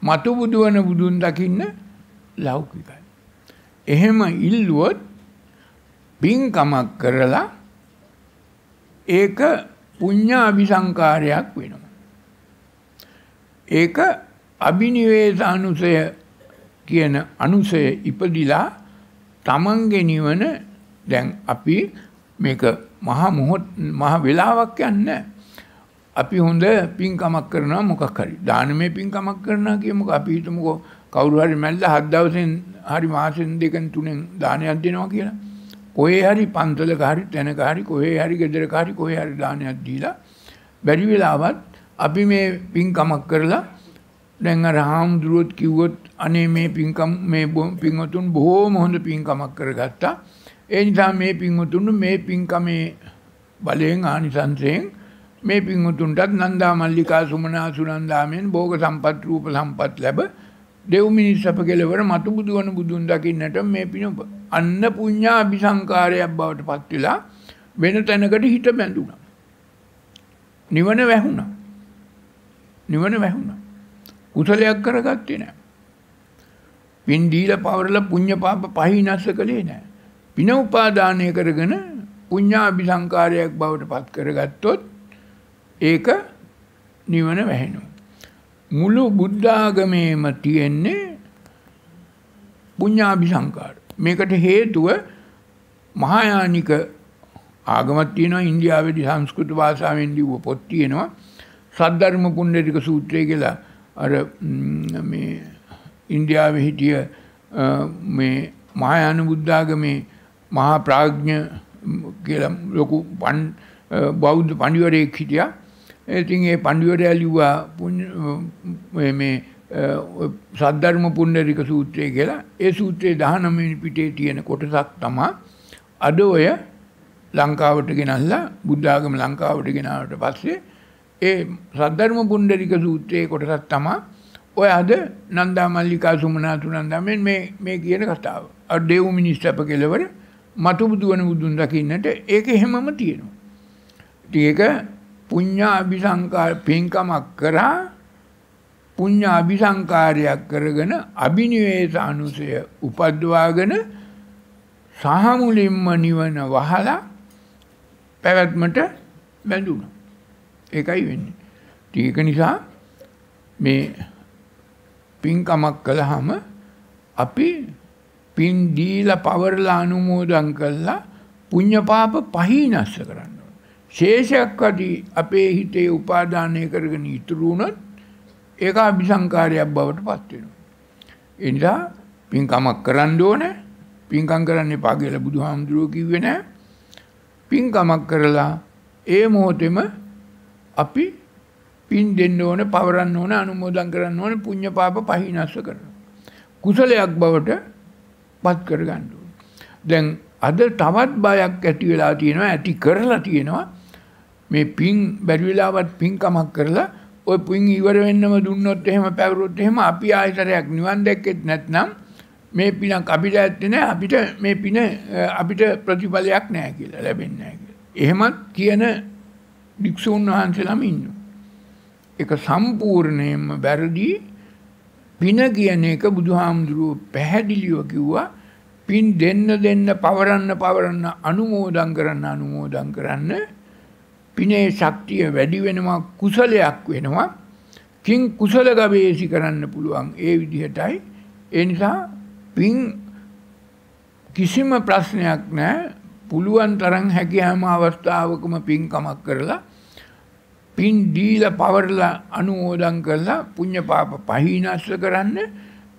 මතු බුදුවන බුදුන් දකින්න ලෞකිකයි. එහෙම ඉල්ලුවොත් පින්කමක් කරලා ඒක පුඤ්ඤාභිසංකාරයක් වෙනවා. ඒක අභිනිවේෂ අනුසය කියන අනුසය ඉපදිලා තමන්ගේ නිවන දැන් අපි මේක මහා මොහොත් මහා වෙලාවක් යන්නේ අපි හොඳ පින්කමක් කරනවා මොකක් හරි. දානමය පින්කමක් කරනවා කියමුක අපි හිතමුකෝ කවුරු හරි මැල්ලා හත් දවසෙන් හරි මාසෙන් දෙකෙන් තුනෙන් දානයක් දෙනවා කියලා. කොහේ හරි පන්සලක හරි තැනක හරි කොහේ හරි ගෙදරක හරි කොහේ හරි දානයක් දීලා බැරි වෙලාවත් අපි මේ පින්කමක් කරලා දැන් අර හාමුදුරුවොත් කිව්වොත් අනේ මේ පින්කම් මේ පින්වතුන් බොහෝම හොඳ පින්කමක් කරගත්තා. ඒ නිසා මේ පින්වතුන් මේ පින්කමේ බලයෙන් ආනිසංසයෙන් මේ පින්වතුන්ටත් නන්දා මල්ලිකා සුමනා සුනන්දාමෙන් භෝග සම්පත් රූප සම්පත් ලැබ දෙව් මිනිස් අප කෙලවර මතු බුදු වන බුදුන් දකින්නට මේ පින අන්න පුඤ්ඤා අபிසංකාරයක් බවට පත් වෙලා වෙන තැනකට හිත බැඳුණා. නිවන වැහුණා. නිවන වැහුණා. කුසලයක් කරගත්තේ නැහැ. පින් දීලා පවරලා පුඤ්ඤ පාප පහිනස්ස කළේ නැහැ. පින උපාදානය කරගෙන පුඤ්ඤාභිසංකාරයක් බවට පත් කරගත්තොත් ඒක නිවන වැහෙනවා. මුළු බුද්ධාගමේම තියෙන්නේ පුඤ්ඤාභිසංකාර. මේකට හේතුව මහායානික ආගමක් තියෙනවා ඉන්දියාවේදී සංස්කෘත භාෂාවෙන් ලියුව පොත් තියෙනවා. සද්ධර්ම පුණ්ඩරික සූත්‍රය කියලා අර මේ ඉන්දියාවේ හිටිය මේ මහායාන බුද්ධාගමේ මහා ප්‍රාඥ කියලා ලොකු පන් බෞද්ධ පඬිවරයෙක් හිටියා. ඉතින් ඒ පඬිවරයා ලිව්වා මේ සද්ධර්ම පුණ්ඩරික සූත්‍රය කියලා. ඒ සූත්‍රයේ 19 වෙනි පිටේ තියෙන කොටසක් තමයි අද ඔය ලංකාවට ගෙනල්ලා බුද්ධ ආගම ලංකාවට ගෙනාවට පස්සේ ඒ සද්ධර්ම පුණ්ඩරික සූත්‍රයේ කොටසක් තමයි ඔය අද නන්දා මල්ලිකා සුමනා තුනන්දාමෙන් මේ මේ කියන කතාව. අර දේව් මිනිස් අප කෙලවර මතු බුදුවන බුදුන් දකින්නට ඒක එහෙමම තියෙනවා. ඉතින් ඒක පුඤ්ඤා අபிසංකාර පින්කමක් කරා පුඤ්ඤා අபிසංකාරයක් කරගෙන අබිනිවේෂ අනුසය උපද්දවාගෙන සහ මුලින්ම නිවන වහලා පැවැත්මට බැඳුණා. ඒකයි වෙන්නේ. ඒක නිසා මේ පින්කමක් කළාම අපි පින් දීලා පවරලා අනුමෝදන් කළා පුඤ්ඤ පාප පහිනස්ස කරන්න ඕන. ශේෂයක් අදී අපේ හිතේ උපාදානය කරගෙන ඉතුරු වුණොත් ඒක අபிසංකාරයක් බවට පත් වෙනවා. ඒ නිසා පින්කමක් කරන්න ඕනේ. පින්කම් කරන්න එපා කියලා බුදුහාමුදුරුවෝ කිව්වේ නැහැ. පින්කමක් කරලා ඒ මොහොතේම අපි පින් දෙන්න ඕන පවරන්න ඕන අනුමෝදන් කරන්න ඕන පුඤ්ඤ පාප පහිනස්ස කරන කුසලයක් බවට පත් කර ගන්න ඕන. දැන් අද තවත් බයක් ඇති වෙලා තියෙනවා ඇති කරලා තියෙනවා. මේ පින් බැරි වෙලාවත් පින්කමක් කරලා ඔය පින් ඉවර වෙන්නම දුන්නොත් එහෙම පැවරුවොත් එහෙම අපි ආයතරයක් නිවන් දැක්කෙත් නැත්නම් මේ පිනක් අපිට ඇත්තේ නැහැ අපිට මේ පින අපිට ප්‍රතිඵලයක් නැහැ කියලා ලැබෙන්නේ නැහැ කියලා. එහෙමත් කියන භික්ෂුන් වහන්සේලාම ඉන්නවා. ඒක සම්පූර්ණයෙන්ම වැරදි. පින කියන එක බුදුහාමුදුරුවෝ පැහැදිලිව කිව්වා පින් දෙන්න දෙන්න පවරන්න පවරන්න අනුමෝදන් කරන්න අනුමෝදන් කරන්න. පිනේ ශක්තිය වැඩි වෙනවා කුසලයක් වෙනවා. කින් කුසල ගවේෂි කරන්න පුළුවන් ඒ විදිහටයි. ඒ නිසා පින් කිසිම ප්‍රශ්නයක් නැහැ. පුළුවන් තරම් හැකි හැම අවස්ථාවකම පින්කමක් කරලා පින් දීලා පවරලා අනුමෝදන් කරලා පුණ්‍ය පාප පහිනස්ස කරන්න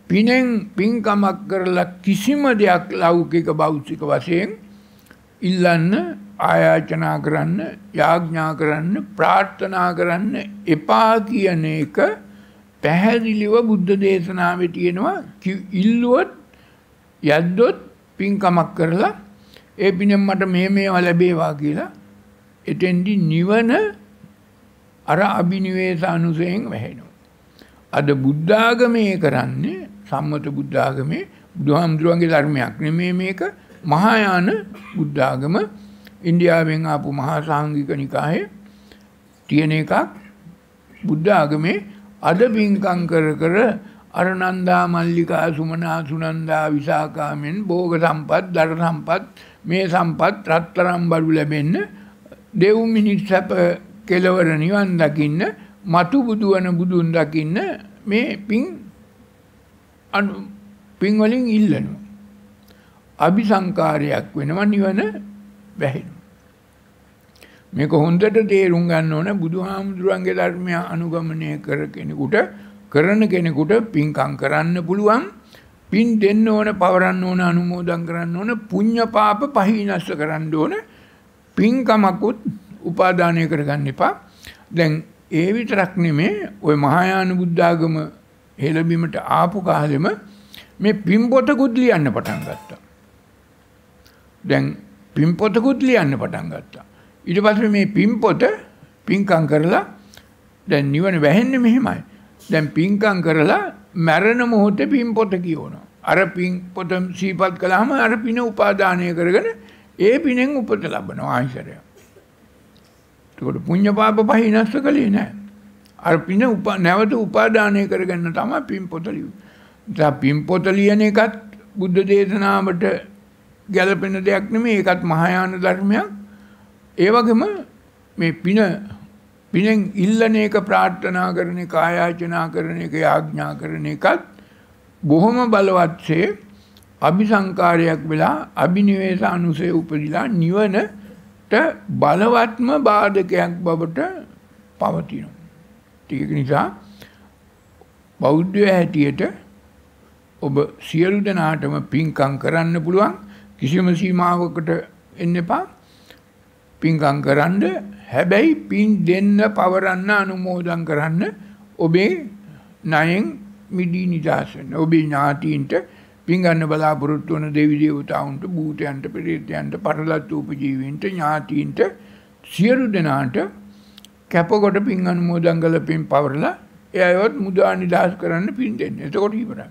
පිනෙන් පින්කමක් කරලා කිසිම දෙයක් ලෞකික භෞතික වශයෙන් ඉල්ලන්න ආයාචනා කරන්න යාඥා කරන්න ප්‍රාර්ථනා කරන්න එපා කියන එක පැහැදිලිව බුද්ධ දේශනාවේ තියෙනවා. ඉල්ලුවොත් යද්දොත් පින්කමක් කරලා ඒ පිනෙන් මට මේ මේවා ලැබේවා කියලා එතෙන්දි නිවන අර අභිනිවේෂ අනුසයෙන් වැහෙනවා. අද බුද්ධාගමේ කරන්නේ සම්මත බුද්ධාගමේ බුදුහාමුදුරුවන්ගේ ධර්මයක් නෙමේ මේක. මහායාන බුද්ධාගම. ඉන්දියාවෙන් ආපු මහා සාංගික නිකායේ තියෙන එකක් බුද්ධ ආගමේ අද පින්කම් කර කර අරනන්දා මල්ලිකා සුමනා සුනන්දා විසාකාමෙන් භෝග සම්පත් දර සම්පත් මේ සම්පත් රත්තරම් බඩු ලැබෙන්න දෙව් මිනිස් සැප කෙලවර නිවන් දකින්න මතු බුදුවන බුදුන් දකින්න මේ පින් පින් වලින් ඉල්ලනවා. අபிසංකාරයක් වෙනවා නිවන වැහෙනවා මේක හොඳට තේරුම් ගන්න ඕන බුදුහාමුදුරන්ගේ ධර්මය අනුගමනය කර කෙනෙකුට කරන කෙනෙකුට පින්කම් කරන්න පුළුවන් පින් දෙන්න ඕන පවරන්න ඕන අනුමෝදන් කරන්න ඕන පුඤ්ඤ පාප පහිනස්ස කරන්න ඕන පින්කමකුත් උපාදානය කරගන්න එපා. දැන් ඒ විතරක් නෙමේ ওই මහායාන බුද්ධාගම හෙළබීමට ආපු කාලෙම මේ පින් පොතකුත් ලියන්න පටන් ගත්තා. දැන් පින් පොතකුත් ලියන්න පටන් ගත්තා. ඊට පස්සේ මේ පින්පොත පින්කම් කරලා දැන් නිවන වැහෙන්නේ මෙහෙමයි. දැන් පින්කම් කරලා මරණ මොහොතේ පින්පොත කියවනවා. අර පින්පොත සීපත් කළාම අර පින උපාදානය කරගෙන ඒ පිනෙන් උපත ලබනවා ආශ්‍රය. ඒකට පුණ්‍ය පාප පහිනස්ස කලේ නෑ. අර පින නැවත උපාදානය කරගන්න තමයි පින්පොත ලියුවේ. පින්පොත ලියන එකත් බුද්ධ දේශනාවට ගැලපෙන දෙයක් නෙමෙයි ඒකත් මහායාන ධර්මයක්. ඒ වගේම මේ පින පිනෙන් ඉල්ලන එක ප්‍රාර්ථනා කරන එක ආයාචනා කරන එක යාඥා කරන එකත් බොහොම බලවත්සේ අபிසංකාරයක් වෙලා අභිනිවේෂ අනුසය උපදිලා නිවනට බලවත්ම බාධකයක් බවට පවතිනවා. ඒක නිසා බෞද්ධය හැටියට ඔබ සියලු දෙනාටම පින්කම් කරන්න පුළුවන් කිසිම සීමාවකට එන්න එපා. පින්කම් කරන්න හැබැයි පින් දෙන්න පවරන්න අනුමෝදන් කරන්න ඔබේ ණයෙන් මිදී නිදහස් වෙන්න. ඔබේ ඥාතීන්ට පින් ගන්න බලාපොරොත්තු වන දෙවි දේවතාවුන්ට භූතයන්ට පෙරේතයන්ට පරලත් උපජීවීන්ට ඥාතීන්ට සියලු දෙනාට කැපකොට පින් අනුමෝදන් කළ පින් පවරලා ඒ අයවත් මුදා නිදහස් කරන්න පින් දෙන්න. එතකොට ඉවරයි.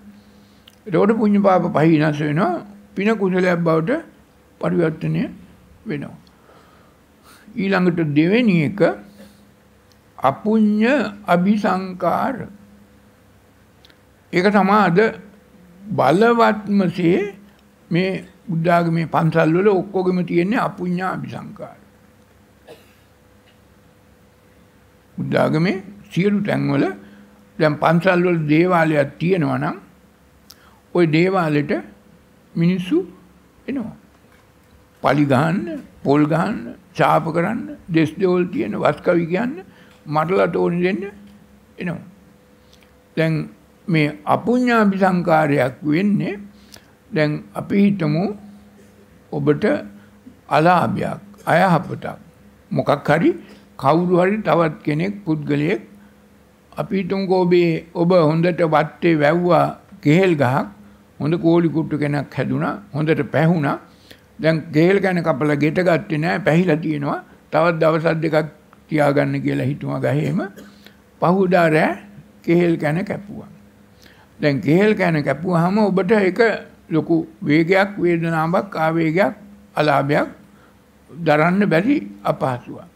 එතකොට පුණ්‍ය පාප පහිනස් වෙනවා. පින කුසලයක් බවට පරිවර්තනය වෙනවා. ඊළඟට දෙවෙනි එක අපුඤ්ඤ අபிසංකාර ඒක තමයි අද බලවත්මසේ මේ බුද්ධාගමේ පන්සල් වල ඔක්කොගෙම තියෙන්නේ අපුඤ්ඤා අபிසංකාර. බුද්ධාගමේ සියලු තැන්වල දැන් පන්සල් වල දේවාලයක් තියෙනවා නම් ওই දේවාලෙට මිනිස්සු එනවා. පලි ගහන්න, පොල් ගහන්න, ඡාප කරන්න, දෙස් දෙවල් තියෙන වස්කවි කියන්න, මඩලට ඕනි දෙන්න එනවා. දැන් මේ අපුඤ්ඤාභි සංකාරයක් වෙන්නේ දැන් අපි හිතමු ඔබට අලාභයක් අයහපතක් මොකක් හරි කවුරු හරි තවත් කෙනෙක් පුද්ගලයෙක් අපි හිතමුකෝ ඔබේ ඔබ හොඳට වත්තේ වැව්වා කෙහෙල් ගහක් හොඳ කෝලි කුට්ටු කෙනෙක් හැදුනා හොඳට පැහුණා දැන් කේල් කන කපලා ගෙට ගත්තේ නැහැ පැහිලා තියෙනවා. තවත් දවස් දෙකක් තියාගන්න කියලා හිතුවා ගහේම. පහුදා රෑ කේල් කන කැපුවා. දැන් කේල් කන කැපුවාම ඔබට ඒක ලොකු වේගයක් වේදනාවක් ආවේගයක් අලාභයක් දරන්න බැරි අපහසුවක්.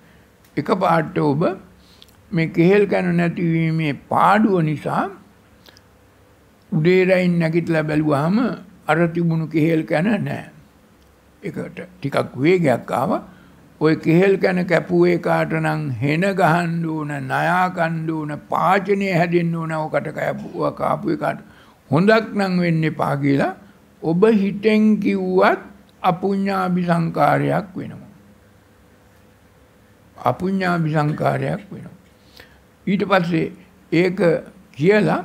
එක පාට ඔබ මේ කෙහෙල් කන නැතිවීමේ පාඩුව නිසා උඩේරයින් නැගිටලා බැලුවාම අර තිබුණු කෙහෙල් කන නැහැ. ඒකට ටිකක් වේගයක් ආවා. ওই කෙහෙල් කන කැපුවේ කාට නම් හෙන ගහන්න ඕන, ණයා කන්න ඕන, පාචනය හැදෙන්න ඕන ඔකට කැපුවා කාපු එකට හොඳක් නම් වෙන්න එපා කියලා ඔබ හිතෙන් කිව්වත් අපුඤ්ඤාභි සංකාරයක් වෙනවා. අපුඤ්ඤාභි සංකාරයක් වෙනවා. ඊට පස්සේ ඒක කියලා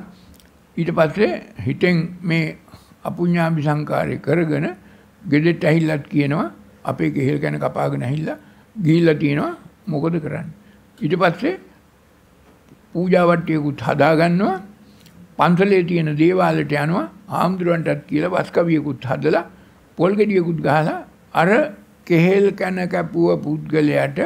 ඊට පස්සේ හිතෙන් මේ අපුඤ්ඤාභි සංකාරය කරගෙන ගෙදෙට්ට ඇහිල්ලත් කියනවා අපේ කෙහෙල් ගැන කපාගෙන ඇහිල්ලා ගිහිල්ලා තියෙනවා මොකද කරන්නේ ඊට පස්සේ පූජා වට්ටියකුත් හදා ගන්නවා පන්සලේ තියෙන දේවාලයට යනවා ආම්දුරන්ටත් කියලා වස්කවියකුත් හදලා පොල් ගෙඩියකුත් ගහලා අර කෙහෙල් කන කැපුව පුද්ගලයාට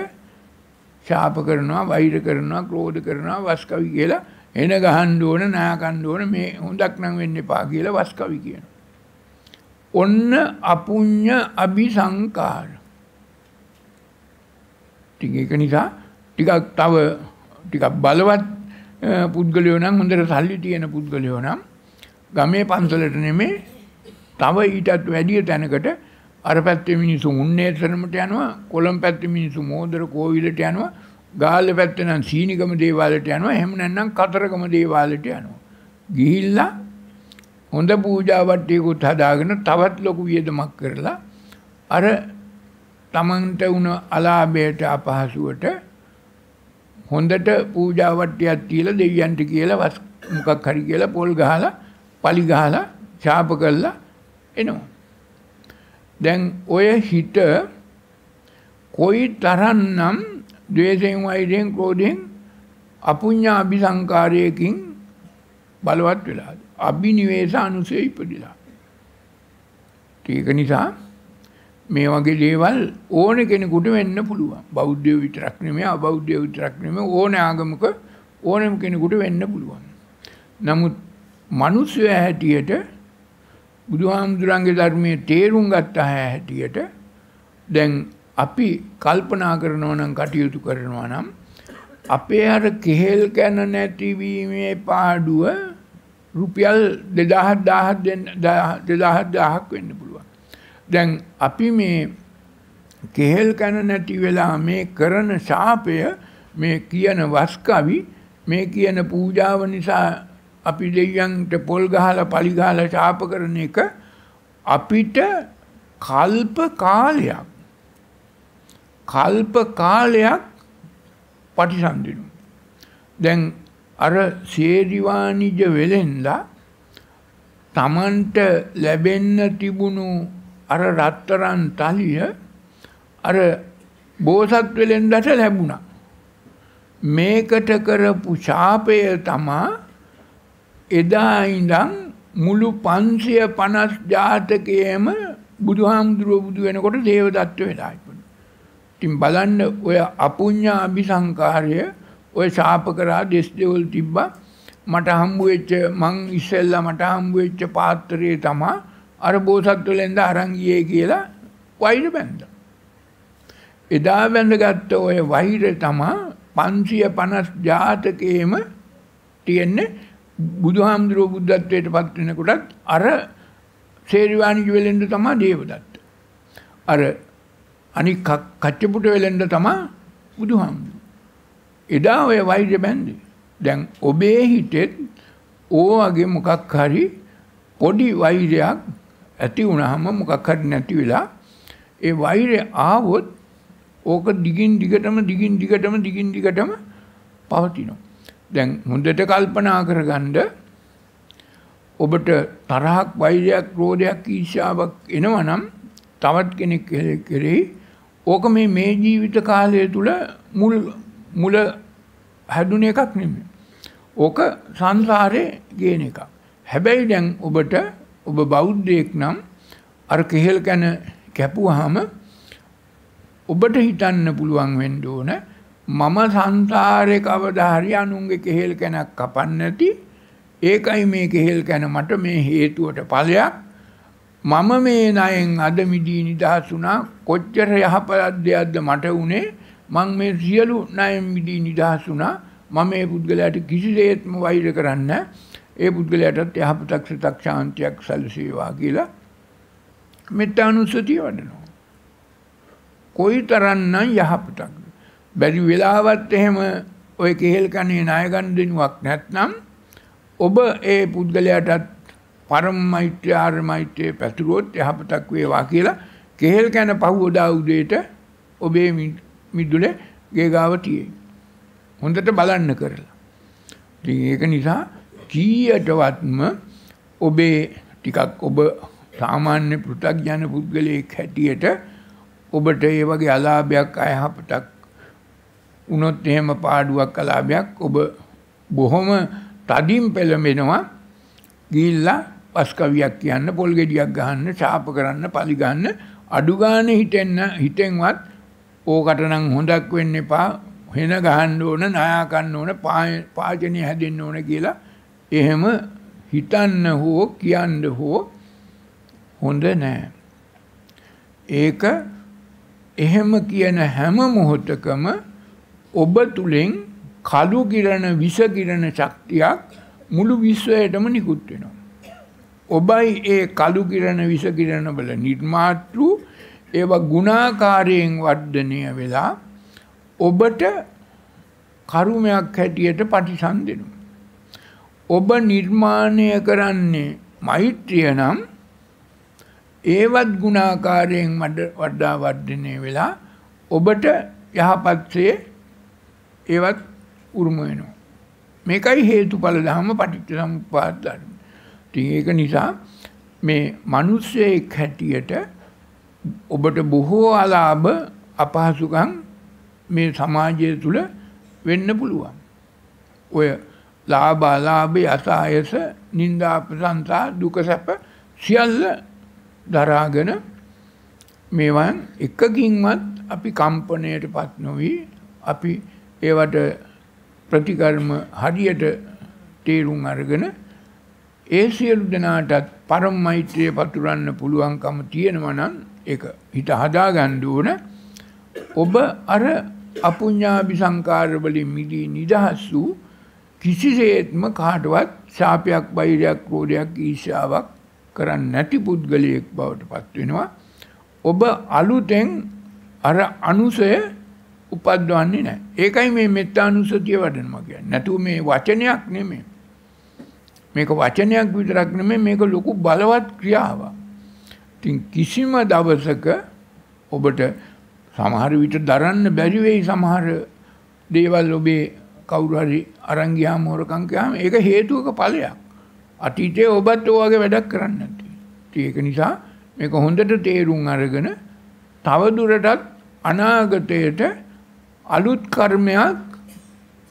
ශාප කරනවා වෛර කරනවා ක්‍රෝධ කරනවා වස්කවි කියලා එන ගහන්න ඕන නා කන්න ඕන මේ හොඳක් නම් වෙන්න එපා කියලා වස්කවි කියනවා. ඔන්න අපුඤ්ඤ අபிසංකාර. ටික ඒක නිසා ටිකක් තව ටිකක් බලවත් පුද්ගලයෝ නම් හොඳට සල්ලි තියෙන පුද්ගලයෝ නම් ගමේ පන්සලට නෙමේ තව ඊටත් වැඩිය තැනකට අර පැත්තේ මිනිස්සු උන්නේතරමට යනවා කොළඹ පැත්තේ මිනිස්සු මෝදර කෝවිලට යනවා ගාල්ල පැත්තේ නම් සීනිගම දේවාලයට යනවා එහෙම නැත්නම් කතරගම දේවාලයට යනවා ගිහිල්ලා හොඳ පූජා වට්ටියකුත් හදාගෙන තවත් ලොකු වියදමක් කරලා අර තමන්ට වුණ අලාභයට අපහසුවට හොඳට පූජා වට්ටියක් තියලා දෙවියන්ට කියලා වස් මොකක් හරි කියලා පොල් ගහලා පලි ගහලා ශාප කළා එනවා. දැන් ඔය හිත කොයි තරන්නම් ද්වේෂයෙන් වෛරයෙන් ක්‍රෝධයෙන් අපුඤ්ඤා අபிසංකාරයකින් බලවත් වෙලාද? අභිනිවේෂ අනුසය ඉපදිලා. ඒක නිසා මේ වගේ දේවල් ඕන කෙනෙකුට වෙන්න පුළුවන්. බෞද්ධයෝ විතරක් නෙමෙයි අබෞද්ධයෝ විතරක් නෙමෙයි ඕන ආගමක ඕනම කෙනෙකුට වෙන්න පුළුවන්. නමුත් මිනිස්සු හැටියට බුදුහාමුදුරන්ගේ ධර්මයේ තේරුම් ගත්ත හැටියට දැන් අපි කල්පනා කරනවා නම් කටයුතු කරනවා නම් අපේ අර කෙහෙල් කන නැතිවීමේ පාඩුව රුපියල් 2000 2000ක් වෙන්න පුළුවන්. දැන් අපි මේ කෙහෙල් කන නැති වෙලා මේ කරන ශාපය මේ කියන වස්කවි මේ කියන පූජාව නිසා අපි දෙවියන්ට පොල් ගහලා පලි ගහලා ශාප කරන එක අපිට කල්ප කාලයක් කල්ප කාලයක් පටිසන්දිනු. දැන් අර සේරිවානිජ වෙලෙන්ලා තමන්ට ලැබෙන්න තිබුණු අර රත්තරන් තලිය අර බෝසත් වෙලෙන්දට ලැබුණා. මේකට කරපු ශාපය තමා එදා ඉඳන් මුළු පන්සිය පනස් ජාතකයේම බුදුහාමුදුරුව බුදු වෙනකොට දේවදත්ත වෙලා ඉපදුණා. ඉතින් බලන්න ඔය අපුඤ්ඤා අபிසංකාරය ඔය ශාප කරා දෙස් දෙවල් තිබ්බා. මට හම්බු වෙච්ච මං ඉස්සෙල්ලා මට හම්බු වෙච්ච පාත්‍රයේ තමා අර බෝසත්වලෙන්ද අරන් ගියේ කියලා වෛර බැන්දා. එදා බැඳගත්ත ඔය වෛර තමා 550 ජාතකයේම තියෙන්නේ බුදුහාමුදුරුවෝ බුද්ධත්වයට පත් වෙනකොටත් අර සේරිවාණිජ වෙලෙන්ද තමා දේවදත්ත. අර අනික් කච්චපුට වෙලෙන්ද තමා බුදුහාමුදුරුවෝ. එදා ඔය වෛද්‍ය බැන්දේ. දැන් ඔබේ හිතෙත් ඕ වගේ මොකක් හරි පොඩි වෛරයක් ඇති වුණාම මොකක් හරි නැති වෙලා ඒ වෛරය ආවොත් ඕක දිගින් දිගටම දිගින් දිගටම දිගින් දිගටම පවතිනවා. දැන් හොඳට කල්පනා කරගන්න ඔබට තරහක් වෛරයක් ක්‍රෝධයක් ඊර්ෂාවක් එනවනම් තවත් කෙනෙක් කෙරෙහි ඕක මේ මේ ජීවිත කාලය තුල මුල් මුල හැදුන එකක් නෙමෙයි. ඕක සංසාරේ ගේන එකක්. හැබැයි දැන් ඔබට ඔබ බෞද්ධයෙක් නම් අර කෙහෙල් කන කැපුවාම ඔබට හිතන්න පුළුවන් වෙන්න ඕන මම සංසාරේ කවදා හරි අනුන්ගේ කෙහෙල් කැනක් කපන්නේ නැති ඒකයි මේ කෙහෙල් කැන මට මේ හේතුවට ඵලයක් මම මේ ණයෙන් අද මිදී නිදහස් වුණා කොච්චර යහපත් දෙයක්ද මට උනේ මං මේ සියලු ණයෙන් මිදී නිදහස් වුණා මම මේ පුද්ගලයාට කිසිසේත්ම වෛර කරන්නේ ඒ පුද්ගලයාටත් යහපතක් සිතක් ශාන්තියක් සැලසේවා කියලා මෙත්තානුස්සතිය වඩනවා. කොයි තරම්නම් යහපතක්ද. බැරි වෙලාවත් එහෙම ඔය කෙහෙල් කනේ ණය ගන්න දෙනුවක් නැත්නම් ඔබ ඒ පුද්ගලයාටත් පරම මෛත්‍රී ආර්ය මෛත්‍රිය පැතුරුවොත් යහපතක් වේවා කියලා කෙහෙල් කන පහුවදා උදේට ඔබේ මිදුලේ ගේ ගාව තියෙයි. හොඳට බලන්න කරලා. ඉතින් ඒක නිසා කීයටවත්ම ඔබේ ටිකක් ඔබ සාමාන්‍ය පෘථග්ජන පුද්ගලයෙක් හැටියට ඔබට ඒ වගේ අලාභයක් අයහපතක් වුණොත් එහෙම පාඩුවක් අලාභයක් ඔබ බොහොම තදින් පෙළඹෙනවා ගිහිල්ලා පස් කවියක් කියන්න පොල් ගෙඩියක් ගහන්න ශාප කරන්න පලි ගන්න අඩු ගානේ හිටෙන්න හිතෙන්වත් ඕකට නම් හොඳක් වෙන්න එපා හෙන ගහන්න ඕන නායා කන්න ඕන පාචනය හැදෙන්න ඕන කියලා එහෙම හිතන්න හෝ කියන්න හෝ හොඳ නෑ. ඒක එහෙම කියන හැම මොහොතකම ඔබ තුළින් කළු කිරණ විස කිරණ ශක්තියක් මුළු විශ්වයටම නිකුත් වෙනවා. ඔබයි ඒ කළු කිරණ විස කිරණ වල නිර්මාතෘ ඒවා ගුණාකාරයෙන් වර්ධනය වෙලා ඔබට කරුමයක් හැටියට පටිසන්දෙනු. ඔබ නිර්මාණය කරන්නේ මෛත්‍රිය නම් ඒවත් ගුණාකාරයෙන් වඩා වර්ධනය වෙලා ඔබට යහපත්සේ ඒවත් උරුම වෙනවා. මේකයි හේතුඵල ධර්ම පටිච්ච සමුප්පාද ධර්ම. ඉතින් ඒක නිසා මේ මිනිස්සෙක් හැටියට ඔබට බොහෝ අලාභ අපහසුකම් මේ සමාජය තුල වෙන්න පුළුවන්. ඔය ලාභ අලාභ යසායස නිന്ദා ප්‍රශංසා දුක සැප සියල්ල දරාගෙන මේවන් එකකින්වත් අපි කම්පණයටපත් නොවි අපි ඒවට ප්‍රතිකර්ම හරියට තේරුම් අරගෙන ඒ සියලු දෙනාටත් පරම මෛත්‍රිය පතුරන්න පුළුවන්කම තියෙනවා නම් ඒක හිත හදාගන්න ඕන ඔබ අර අපුඤ්ඤාභි සංකාර වලින් මිදී නිදහස් වූ කිසිසේත්ම කාටවත් ශාපයක් බයිරයක් ක්‍රෝධයක් ඊර්ෂාවක් කරන්නේ නැති පුද්ගලයෙක් බවට පත් වෙනවා ඔබ අලුතෙන් අර අනුසය උපද්දවන්නේ නැහැ. ඒකයි මේ මෙත්තානුස්සතිය වඩනවා කියන්නේ. නැතුව මේ වචනයක් නෙමෙයි. මේක වචනයක් විතරක් නෙමෙයි මේක ලොකු බලවත් ක්‍රියාවක්. ඉතින් කිසිම දවසක ඔබට සමහර විට දරන්න බැරි වෙයි සමහර දේවල් ඔබේ කවුරු හරි අරන් ගියාම හොරකම් කළාම ඒක හේතුවක ඵලයක්. අතීතයේ ඔබත් ඔයගේ වැඩක් කරන්න නැති. ඒක නිසා මේක හොඳට තේරුම් අරගෙන තව දුරටත් අනාගතයට අලුත් කර්මයක්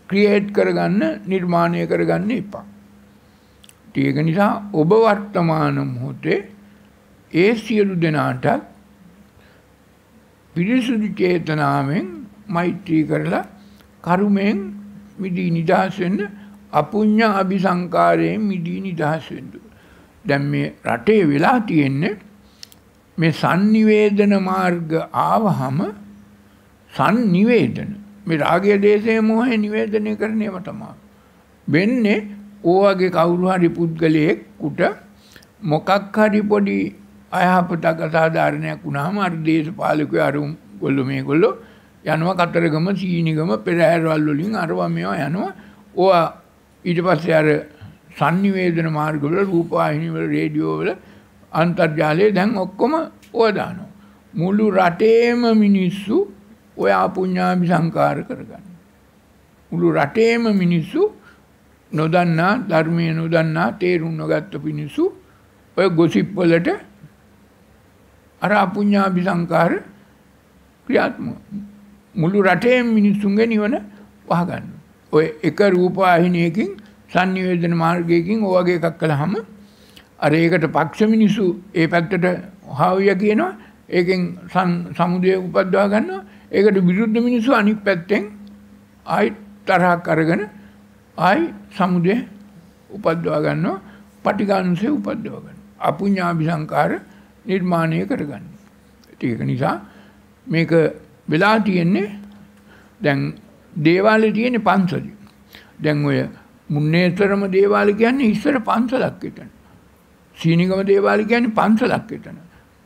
ක්‍රියේට් කරගන්න නිර්මාණය කරගන්න එපා. ඒක නිසා ඔබ වර්තමාන මොහොතේ ඒ සියලු දෙනාටත් පිරිසුදු චේතනාවෙන් මෛත්‍රී කරලා කරුමෙන් මිදී නිදහස් වෙන්න අපුඤ්ඤ අபிසංකාරයෙන් මිදී නිදහස් වෙන්න. දැන් මේ රටේ වෙලා තියෙන්නේ මේ sannivedana මාර්ග ආවහම sannivedana මේ රාගය දේශයේ මොහේ නිවේදනය කරන්නේම තමයි. වෙන්නේ ඕවගේ කවුරු හරි පුද්ගලයෙකුට මොකක් හරි පොඩි අයහපතක් අසාධාරණයක් වුණාම අර දේශපාලකයෝ අර ගොල්ලෝ මේගොල්ලෝ යනවා කතරගම සීනිගම පෙරහැරවල් වලින් අරවා මේවා යනවා. ඕවා ඊට පස්සේ අර sannivedana මාර්ගවල රූපවාහිනී වල රේඩියෝ වල අන්තර්ජාලයේ දැන් ඔක්කොම ඕවා දානවා. මුළු රටේම මිනිස්සු ඔය අපුඤ්ඤාභි සංකාර කරගන්න මුළු රටේම මිනිස්සු නොදන්නා ධර්මයේ නොදන්නා තේරුම් නොගත්ත මිනිස්සු ඔය ගොසිප් වලට අර අපුඤ්ඤාභි සංකාර ක්‍රියාත්මක මුළු රටේ මිනිස්සුන්ගේ නිවන වහගන්න. ඔය එක රූපවාහිනියකින් sannivedana මාර්ගයකින් ඔය වගේ එකක් කළාම අර ඒකට පක්ෂ මිනිස්සු ඒ පැත්තට හාවිය කියනවා ඒකෙන් සමුදය උපද්දවා ගන්නවා. ඒකට විරුද්ධ මිනිස්සු අනිත් පැත්තෙන් ආයි තරහක් අරගෙන ආයි සමුදය උපද්දවා ගන්නවා. පටිඝානුසය උපද්දවා ගන්නවා. අපුඤ්ඤාභි සංකාර නිර්මාණය කරගන්න. ඒක නිසා මේක වෙලා තියෙන්නේ දැන් දේවාලේ තියෙන්නේ පන්සල. දැන් ඔය මුන්නේතරම දේවාල කියන්නේ ඉස්සර පන්සලක් එතන. සීනිගම දේවාල කියන්නේ පන්සලක් එතන.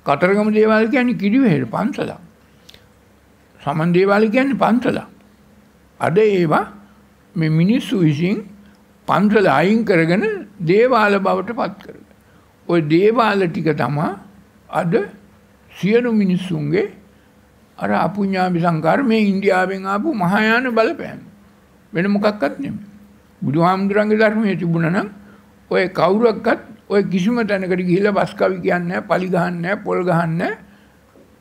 කතරගම දේවාල කියන්නේ කිරිවෙහෙර පන්සලක්. සමන් දේවාල කියන්නේ පන්සලක්. අද ඒවා මේ මිනිස්සු විසින් පන්සල අයින් කරගෙන දේවාල බවට පත් කරගන්න. ওই දේවාල ටික තමා අද සියලු මිනිස්සුන්ගේ අර අපුඤ්ඤාභි සංකාර මේ ඉන්දියාවෙන් ආපු මහායාන බලපෑම. වෙන මොකක්වත් නෙමෙයි. බුදුහාමුදුරන්ගේ ධර්මයේ තිබුණා නම් ඔය කවුරක්වත් ඔය කිසිම තැනකට ගිහිල්ලා බස් කවි කියන්නේ නැහැ, පලි ගහන්නේ නැහැ, පොල් ගහන්නේ නැහැ.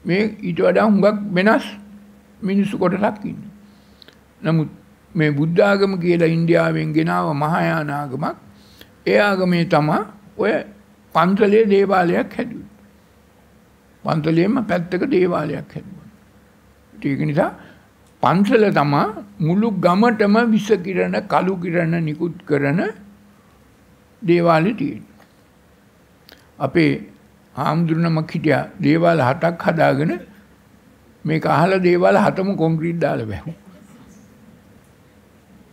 මේ ඊට වඩා හුඟක් වෙනස් මිනිස්සු කොටසක් ඉන්නේ. නමුත් මේ බුද්ධ ආගම කියලා ඉන්දියාවෙන් ගෙනාව මහායාන ආගමක් ඒ ආගමේ තමයි ඔය පන්සලේ දේවාලයක් හැදුවේ. පන්සලේම පැත්තක දේවාලයක් හැදුවා. ඒක නිසා පන්සල තමා මුළු ගමටම විස කිරණ කළු කිරණ නිකුත් කරන දේවාලෙ තියෙන. අපේ හාමුදුරනමක් හිටියා දේවාල හතක් හදාගෙන මේක අහලා දේවාල හතම කොන්ක්‍රීට් දාලා බැහුවා.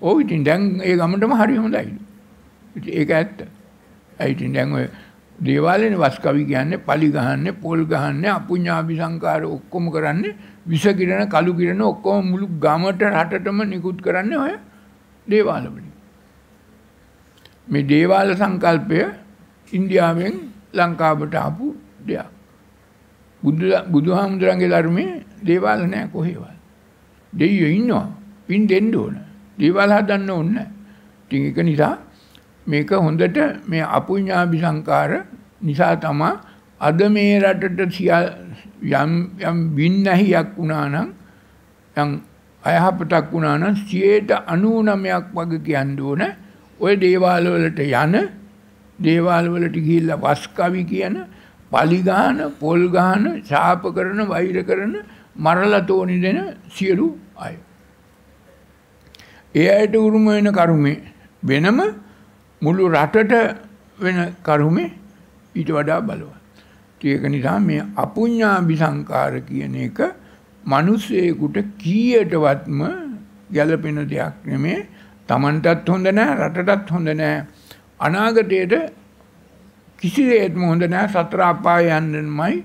ඔව් ඉතින් දැන් ඒ ගමටම හරි හොඳයි. ඒක ඇත්ත. ඒ ඉතින් දැන් ඔය දේවාලේනේ වස් කවි කියන්නේ පලි ගහන්නේ පොල් ගහන්නේ අපුඤ්ඤාභි සංකාර ඔක්කොම කරන්නේ විස කිරණ කළු කිරණ ඔක්කොම මුළු ගමට රටටම නිකුත් කරන්නේ ඔය දේවාල වලින්. මේ දේවාල සංකල්පය ඉන්දියාවෙන් ලංකාවට ආපු දෙයක්. බුදු බුදුහාමුදුරන්ගේ ධර්මයේ දේවාල නැහැ කොහෙවත්. දෙයියෝ ඉන්නවා. පින් දෙන්න ඕන. දේවාල හදන්න ඕනේ නැහැ. ඉතින් ඒක නිසා මේක හොඳට මේ අපුඤ්ඤාභි සංකාර නිසා තමයි අද මේ රටට යම් යම් වින්නැහියක් වුණා නම් යම් අයහපතක් වුණා නම් 99ක් වගේ කියන්න ඕන ඔය දේවාල වලට යන දේවාල වලට ගිහිල්ලා වස් කවි කියන පලි ගහන පොල් ගහන ශාප කරන වෛර කරන මරලා තෝනි දෙන සියලු අය. ඒ අයට උරුම වෙන කරුමේ වෙනම මුළු රටට වෙන කරුමේ ඊට වඩා බලවත්. ඒක නිසා මේ අපුඤ්ඤාභි සංකාර කියන එක මිනිස්සෙකුට කීයටවත්ම ගැළපෙන දෙයක් නෙමේ. Tamanටත් හොඳ නැහැ, රටටත් හොඳ නැහැ. අනාගතයේට කිසිදේත්ම හොඳ නැහැ. සතර අපාය යන්නමයි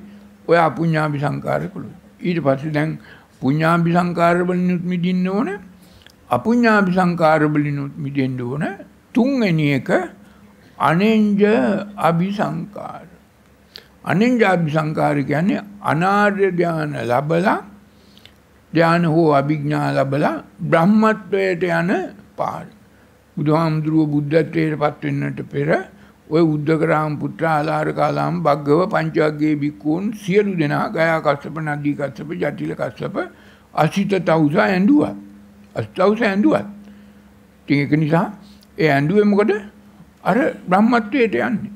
ඔය අපුඤ්ඤාභි සංකාර කළොත්. ඊට පස්සේ දැන් පුඤ්ඤාභි සංකාර වලිනුත් මිදින්න ඕන. අපුඤ්ඤාභි සංකාර වලිනුත් මිදෙන්න ඕන. තුන්වෙනි එක අනෙන්ජ අபிසංකාර. අනෙන්ජ අபிසංකාර කියන්නේ අනාර්ය ධාන ලැබලා ධාන හෝ අභිඥා ලැබලා බ්‍රහ්මත්වයට යන පාර. බුදුහාමුදුරුව බුද්ධත්වයට පත් වෙන්නට පෙර ඔය උද්දකරාම පුත්‍ර ආලාර කාලාම භග්ගව පංචවග්ගේ බික්කුන් සියලු දෙනා ගයා කස්සප නදී කස්සප ජටිල කස්සප අසිත තවුස ඇඬුවා. අස්තවුස ඇඬුවා. ඉතින් ඒක නිසා ඒ ඇඬුවේ මොකද? අර බ්‍රහ්මත්වයට යන්නේ.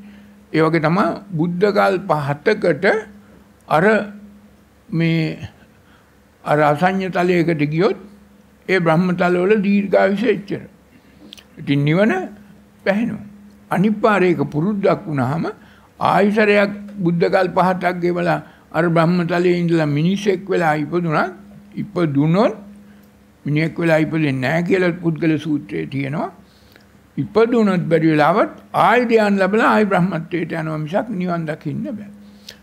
ඒ වගේ තමයි බුද්ධ කාල පහතකට අර මේ අර අසඤ්ඤ තලයකට ගියොත් ඒ බ්‍රහ්ම තලවල දීර්ඝායුෂ එච්චර. ඉතින් නිවන පැහැෙනවා. අනිත් පාරේක පුරුද්දක් වුණාම ආයසරයක් බුද්ධ කාල පහතක් ගෙවලා අර බ්‍රහ්ම තලයේ ඉඳලා මිනිසෙක් වෙලා ඉපදුණා ඉපදුනොත් මිනිහෙක් වෙලා ඉපදෙන්නේ නැහැ කියලා පුද්ගල සූත්‍රයේ තියෙනවා. ඉපදුනොත් බැරි වෙලාවත් ආයි ධ්‍යාන ලැබලා ආයි බ්‍රහ්මත්වයට යනවා මිසක් නිවන් දකින්න බෑ.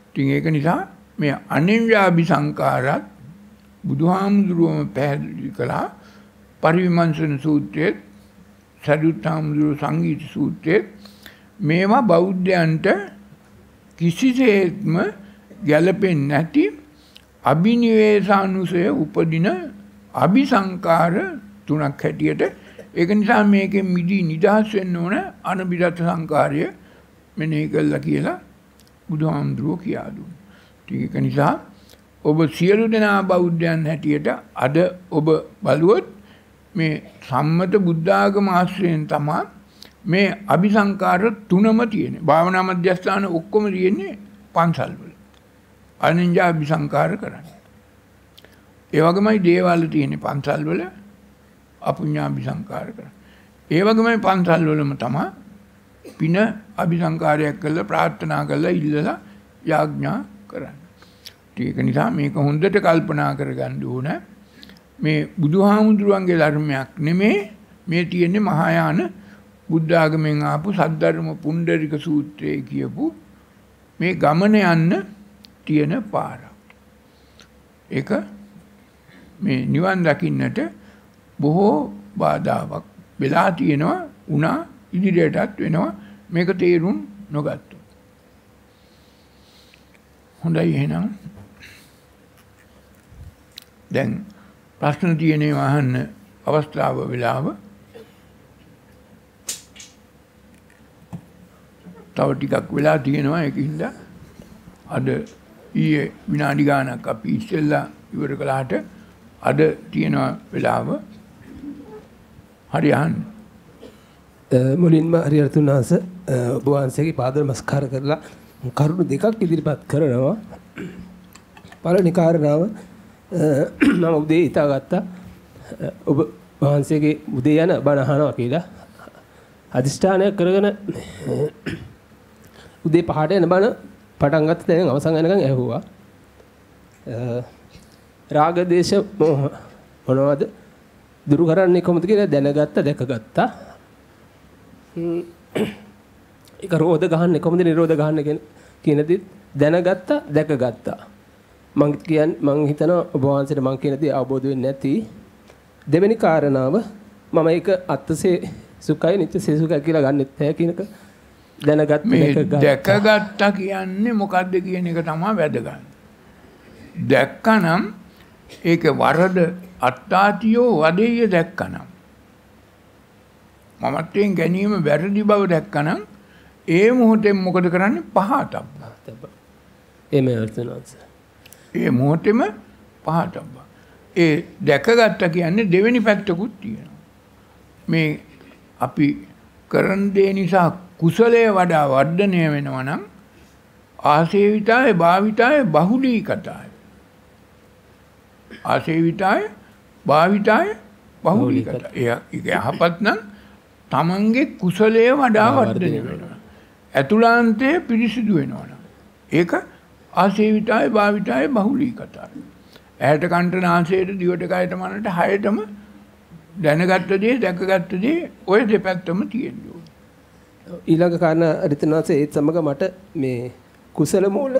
ඉතින් ඒක නිසා මේ අනින්ජාබි සංකාරත් බුදුහාමුදුරුවම පැහැදිලි කළා පරිවිමංශන සූත්‍රයේ සරියුත්හාමුදුරුව සංගීත සූත්‍රයේ මේවා බෞද්ධයන්ට කිසිසේත්ම ගැළපෙන්නේ නැති අභිනිවේෂානුසය උපදින අபிසංකාර තුනක් හැටියට ඒක නිසා මේකෙන් මිදී නිදහස් වෙන්න ඕන අනබිරත සංකාරය මෙනෙහි කළා කියලා බුදුහාමුදුරුවෝ කියා දුන්නා. ඒක නිසා ඔබ සියලු දෙනා බෞද්ධයන් හැටියට අද ඔබ බලුවොත් මේ සම්මත බුද්ධාගම ආශ්‍රයෙන් තමයි මේ අபிසංකාර තුනම තියෙන්නේ. භාවනා මධ්‍යස්ථාන ඔක්කොම තියෙන්නේ පන්සල් වල. අනින්ජා අபிසංකාර කරන්නේ. ඒ වගේමයි දේවල් තියෙන පන්සල් වල අපුඤ්ඤා අபிසංකාර කරන්නේ. ඒ වගේමයි පන්සල් වලම තමයි පින අபிසංකාරයක් කරලා ප්‍රාර්ථනා කරලා ඉල්ලලා යාඥා කරන්නේ. ඒක නිසා මේක හොඳට කල්පනා කරගන්න ඕන. මේ බුදුහාමුදුරුවන්ගේ ධර්මයක් නෙමේ මේ තියෙන්නේ මහායාන බුද්ධ ආගමෙන් ආපු සද්ධර්ම පුණ්ඩරික සූත්‍රයේ කියපු මේ ගමන යන්න තියෙන පාර. ඒක මේ නිවන් දකින්නට බොහෝ බාධාවක්. වෙලා තියෙනවා උනා ඉදිරියටත් වෙනවා. මේක තේරුම් නොගත්තු. හොඳයි එහෙනම්. දැන් ප්‍රශ්න තියෙනේ අහන්න අවස්ථාව වෙලාව. තව ටිකක් වෙලා තියෙනවා ඒකින්ද අද ඊයේ විනාඩි ගානක් අපි ඉස්සෙල්ලා ඉවර කළාට අද තියෙනවා වෙලාව. හරි අහන්න මුලින්ම හරියතුන් වහන්ස ඔබ වහන්සේගේ පාද නමස්කාර කරලා කරුණු දෙකක් ඉදිරිපත් කරනවා. පළවෙනි කාරණාව මම උදේ හිතාගත්තා. ඔබ වහන්සේගේ උදේ යන බණ අහනවා කියලා. අදිෂ්ඨානය කරගෙන උදේ පහට එන බණ පටන් ගත්ත දැන් අවසන් වෙනකන් ඇහුවා. රාග දේශ මොනවද? දුරු කරන්නේ කොහොමද කියලා දැනගත්ත දැකගත්තා. ඒක රෝධ ගහන්නේ කොහොමද නිරෝධ ගහන්නේ කියන දේ දැනගත්තා දැකගත්තා. මං කියන්නේ මං හිතනවා ඔබ වහන්සේට මං කියන දේ අවබෝධ වෙන්නේ නැති දෙවෙනි කාරණාව මම ඒක අත්සේ සුඛයි නිත්‍ය සේසුඛයි කියලා ගන්නෙත් නැහැ කියනක දැනගත් දැකගත්තා කියන්නේ මොකද්ද කියන එක තමයි වැදගත්. දැක්කනම් ඒක වරද අත්තාතියෝ වදෙය දැක්කනම් මමත්වයෙන් ගැනීම වැරදි බව දැක්කනම් ඒ මොහොතෙන් මොකද කරන්නේ පහතබ්බා. එම අර්ථනාංශ. ඒ මොහොතෙම පහතබ්බා. ඒ දැකගත්ත කියන්නේ දෙවෙනි පැත්තකුත් තියෙනවා. මේ අපි කරන දේ නිසා කුසලයේ වඩා වර්ධනය වෙනවා නම් ආසේවිතාය භාවිතාය බහුලී කතාය. ආසේවිතාය භාවිතාය බහුලී කතාය. ඒක යහපත් නම් තමන්ගේ කුසලයේ වඩා වර්ධනය වෙනවා. ඇතුළාන්තයේ පිරිසිදු වෙනවා. ඒක ආසේවිතාය භාවිතාය බහුලී කතාය. ඇහැට කන්ට නාසයට දිවට කයට මනට හයටම දැනගත්ත දේ දැකගත්ත දේ ඔය දෙපැත්තම තියෙනවා. ඊළඟ කාරණා රිතනාසේ ඒත් සමග මට මේ කුසල මූල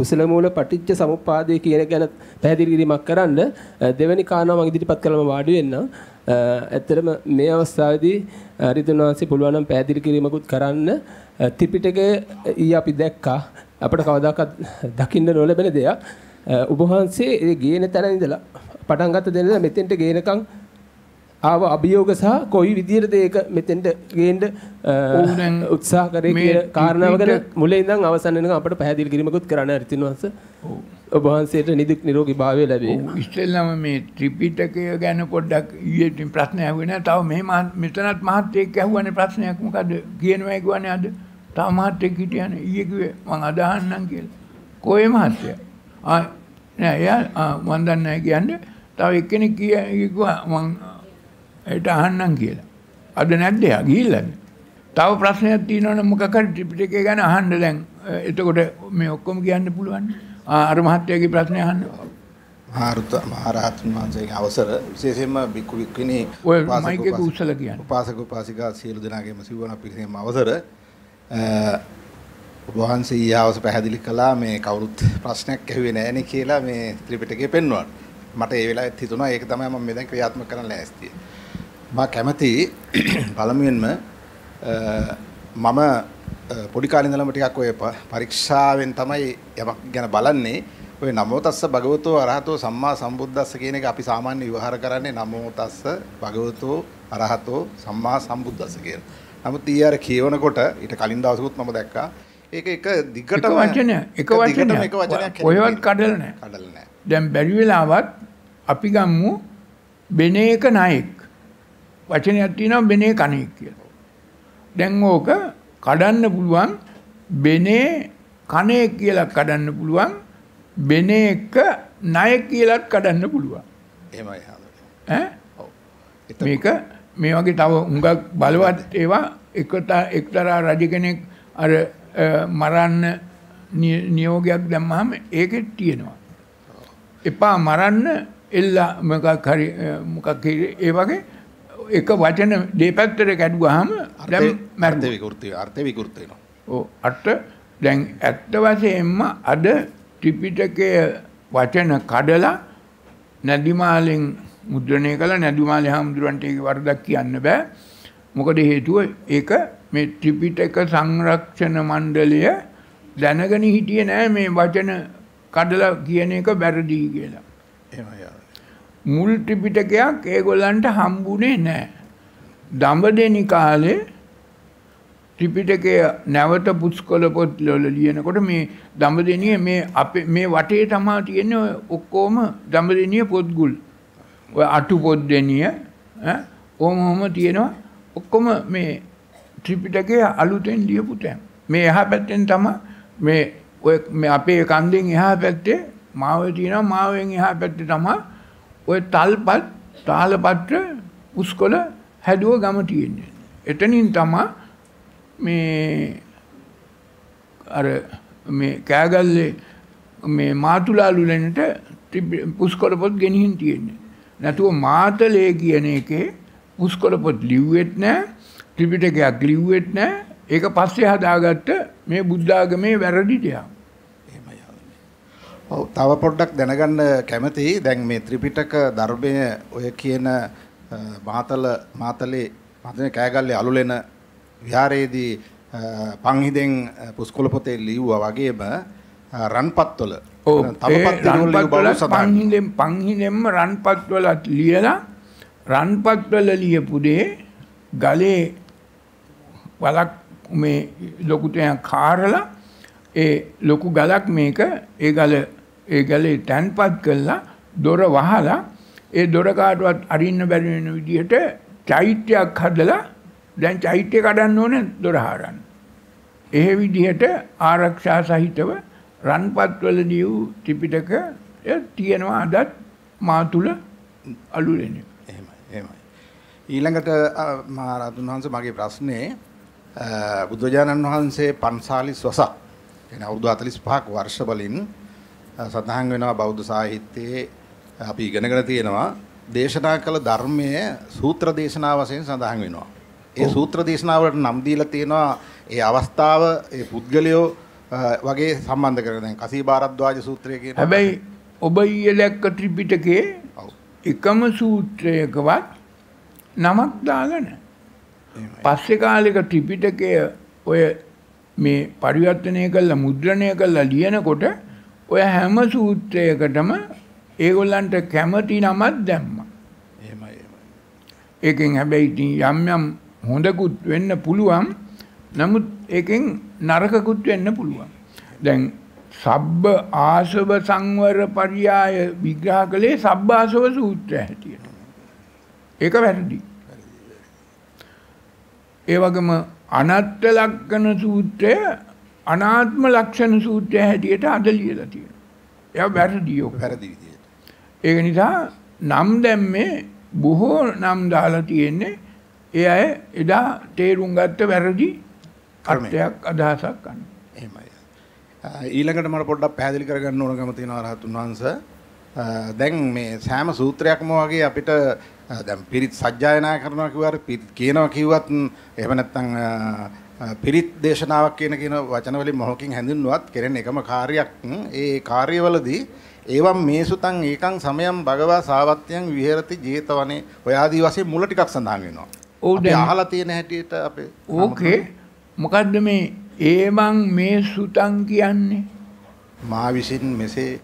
කුසල මූල පටිච්ච සමුප්පාදය කියන ගැන පැහැදිලි කිරීමක් කරන්න දෙවැනි කාරණාව මම ඉදිරිපත් කළාම වාඩි වෙන්න. ඇත්තටම මේ අවස්ථාවේදී රිතනාසේ පුළුවන් නම් පැහැදිලි කිරීමකුත් කරන්න ත්‍රිපිටකය ඊ අපි දැක්කා අපිට කවදාකවත් දකින්න නොලැබෙන දෙයක්. ඔබ වහන්සේ ඒ ගේන තැන ඉඳලා පටන් ගත්ත දෙන මෙතෙන්ට ගේනකම් ආව අභියෝග සහ කොයි විදියටද ඒක මෙතෙන්ට ගේන්න උත්සාහ කරේ කියන කාරණාව ගැන මුලින් ඉඳන් අවසන් වෙනකම් අපිට පැහැදිලි කිරීමකුත් කරන්න හරිතින් වහන්ස ඔබ වහන්සේට නිදුක් නිරෝගී භාවය ලැබේ. ඉස්සෙල්ලාම මේ ත්‍රිපිටකය ගැන පොඩ්ඩක් ඊයේ ප්‍රශ්න ඇහුවේ නෑ. තව මෙහෙම මෙතනත් මහත්තයෙක් ඇහුවානේ ප්‍රශ්නයක් මොකද්ද කියනවා කියවනේ අද. තව මහත්තයෙක් හිටියානේ ඊයේ කිව්වේ මං අදහන්නම් කියලා. කොහේ මහත්තයා? ආ නෑ එයා මන් දන්නේ නැහැ කියන්නේ. තව එක්කෙනෙක් කිව්වා මං ඒට අහන්නම් කියලා. අද නැද්ද එයා ගිහිල්ලාද? තව ප්‍රශ්නයක් තියෙනවනේ මොකක් හරි ත්‍රිපිටකය ගැන අහන්න දැන්. එතකොට මේ ඔක්කොම කියන්න පුළුවන්. අර මහත්තයාගේ ප්‍රශ්නේ අහන්න. මහරුත මහරහතුන් වහන්සේගේ අවසර විශේෂයෙන්ම බික්කු බික්කිනී ඔය මයික් උස්සලා කියන්න. උපාසක උපාසිකා සියලු දෙනාගේම සිවණ පිරිසේම අවසර වහන්සේ ඊයවස පැහැදිලි කළා මේ කවුරුත් ප්‍රශ්නයක් ඇහුවේ නැහෙනේ කියලා මේ ත්‍රිපිටකය පෙන්වනවා. මට ඒ වෙලාවෙත් හිතුණා ඒක තමයි මම මේ දැන් ක්‍රියාත්මක කරන්න ලෑස්තියි. මම කැමති පළමුවෙන්ම මම පොඩි කාලේ ඉඳලම ටිකක් ඔය පරීක්ෂාවෙන් තමයි යමක් ගැන බලන්නේ. ඔය නමෝ තස්ස භගවතෝ අරහතෝ සම්මා සම්බුද්දස්ස කියන එක අපි සාමාන්‍ය විවහාර කරන්නේ නමෝ තස්ස භගවතෝ අරහතෝ සම්මා සම්බුද්දස්ස කියන. නමුත් ඊ අර කියවනකොට ඊට කලින් දවසකුත් මම දැක්කා ඒක එක දිගටම වචනය එක වචනයක් එක වචනයක් කොහෙවත් කඩල නැහැ. කඩල නැහැ. දැන් බැරි වෙලාවත් අපි ගම්මු බෙනේක නායක වචනයක් තියෙනවා බෙනේ කණෙක් කියලා. දැන් ඕක කඩන්න පුළුවන් බෙනේ කණේ කියලා කඩන්න පුළුවන් බෙන එක ණය කියලත් කඩන්න පුළුවන්. එහෙමයි. ඈ. මේක මේ වගේ තව හුඟක් බලවත් ඒවා එකට එක්තරා රජ කෙනෙක් අර මරන්න නිය- නියෝගයක් දැම්මහම ඒකෙත් තියෙනවා. එපා මරන්න එල්ලා මොකක් හරි මොකක් ඒ වගේ එක වචන දෙපැත්තට කැඩුවාම දැන් මැරුණා. විකෘති අර්ථය විකෘත වෙනවා. ඔව් අට දැන් ඇත්ත වශයෙන්ම අද ත්‍රිපිටකයේ වචන කඩලා නැදිමාලෙන් මුද්‍රණය කළ නැදිමාලේ හාමුදුරන්ට ඒක වරදක් කියන්න බෑ. මොකද හේතුව ඒක මේ ත්‍රිපිටක සංරක්ෂණ මණ්ඩලය දැනගෙන හිටියේ නෑ මේ වචන කඩලා කියන එක වැරදි කියලා. එහෙමයි. මුල් ත්‍රිපිටකයක් ඒගොල්ලන්ට හම්බුනේ නෑ. දඹදෙනි කාලේ ත්‍රිපිටකය නැවත පුස්කොළ පොත් වල ලියනකොට මේ දඹදෙනිය මේ අපේ මේ වටේ තමා තියෙන්නේ ඔය ඔක්කොම දඹදෙනිය පොත්ගුල්. ඔය අටු පොත් දෙනිය ඈ ඕම ඕම තියෙනවා ඔක්කොම මේ ත්‍රිපිටකය අලුතෙන් ලියපු තැන්. මේ එහා පැත්තෙන් තමයි මේ ඔය මේ අපේ කන්දෙන් එහා පැත්තේ මාවේ තියෙනවා මාවෙන් එහා පැත්තේ තමයි ඔය තල්පත් තාලපත්‍ර පුස්කොළ හැදුව ගම තියෙන්නේ. එතනින් තමයි මේ අර මේ කෑගල්ලේ මේ මාතුලාලු ලෙනට පුස්කොළ පොත් ගෙනihin තියෙන්නේ. නැතුව මාතලේ කියන එකේ පුස්කොළ පොත් ලිව්වෙත් නැහැ ත්‍රිපිටකයක් ලිව්වෙත් නැහැ ඒක පස්සේ හදාගත්ත මේ බුද්ධාගමේ වැරදි දෙයක්. ඔව් තව පොඩ්ඩක් දැනගන්න කැමතියි දැන් මේ ත්‍රිපිටක ධර්මය ඔය කියන මාතල මාතලේ මාතලේ කෑගල්ලේ අලුලෙන විහාරයේදී අ, පුස්කොළ පොතේ ලිව්වා වගේම රන්පත්වල ඔව්. පන්හිලෙන් පන්හිලෙන්ම රන්පත්වලත් ලියලා රන්පත්වල ලියපු දේ ගලේ වලක් මේ ලොකුටයක් කාරලා ඒ ලොකු ගලක් මේක ඒ ගල ඒ ගලේ තැන්පත් කළා දොර වහලා ඒ දොර කාටවත් අරින්න බැරි වෙන විදිහට චෛත්‍යයක් හදලා දැන් චෛත්‍ය කඩන්න ඕනේ දොර හරන්න. ඒ විදිහට ආරක්ෂා සහිතව රන්පත්වලදී වූ ත්‍රිපිටක තියෙනවා අදත් මා තුල අලුලෙන්නේ. එහෙමයි එහෙමයි. ඊළඟට අ, මහා රහතුන් වහන්සේ මගේ ප්‍රශ්නේ අ, බුදුරජාණන් වහන්සේ 45 වසක් එන අවුරුදු 45ක් වර්ෂ වලින් අ, සඳහන් වෙනවා බෞද්ධ සාහිත්‍යයේ අපි ඉගෙනගෙන තියෙනවා දේශනා කළ ධර්මයේ සූත්‍ර දේශනා වශයෙන් සඳහන් වෙනවා. ඒ සූත්‍ර දේශනාවලට නම් දීලා තියෙනවා ඒ අවස්ථාව ඒ පුද්ගලයෝ වගේ සම්බන්ධ කරගෙන දැන් කසී භාරද්වාජ සූත්‍රය කියන හැබැයි ඔබ ඊයේ දැක්ක ත්‍රිපිටකයේ එකම සූත්‍රයකවත් නමක්. එහෙමයි. පස්සේ කාලෙක ත්‍රිපිටකය ඔය මේ පරිවර්තනය කළා මුද්‍රණය කළා ලියනකොට ඔය හැම සූත්‍රයකටම ඒගොල්ලන්ට කැමති නමක් දැම්මා. එහෙමයි එහෙමයි. ඒකෙන් හැබැයි ඉතින් යම් යම් හොඳකුත් වෙන්න පුළුවන්. නමුත් ඒකෙන් නරකකුත් වෙන්න පුළුවන්. දැන් සබ්බ ආසව සංවර පරියාය විග්‍රහ කළේ සබ්බ ආසව සූත්‍රය හැටියට. ඒක වැරදි. ඒ වගේම අනත්ත් ලක්ෂණ සූත්‍රය අනාත්ම ලක්ෂණ සූත්‍රය හැටියට අද ලියලා තියෙනවා. එයා වැරදි ඔක. වැරදි විදියට. ඒක නිසා නම් දැම්මේ බොහෝ නම් දාලා තියෙන්නේ ඒ අය එදා තේරුම් ගත්ත වැරදි. අර්ථයක් අදහසක් ගන්න. එහෙමයි. ඊළඟට මට පොඩ්ඩක් පැහැදිලි කරගන්න ඕනකම තියෙනවා රහතුන් වහන්සේ. දැන් මේ සෑම සූත්‍රයක්ම වගේ අපිට දැන් පිරිත් සජ්ජායනා කරනවා කිව්වට පිරිත් කියනවා කිව්වත් එහෙම නැත්නම් පිරිත් දේශනාවක් කියන කියන වචන වලින් මොහොකින් හැඳින්වුවත් කෙරෙන එකම කාර්යයක්. ඒ කාර්යවලදී ඒවම් මේ සුතං ඒකං සමයම් භගවා සාවත්‍යං විහෙරති ජේතවනේ. ඔය ආදී වශයෙන් මුල ටිකක් සඳහන් වෙනවා. ඔව් දැන්- අහලා තියෙන හැටියට අපේ ඕකේ මොකද්ද මේ ඒමං මේ සුතං කියන්නේ? මා විසින් මෙසේ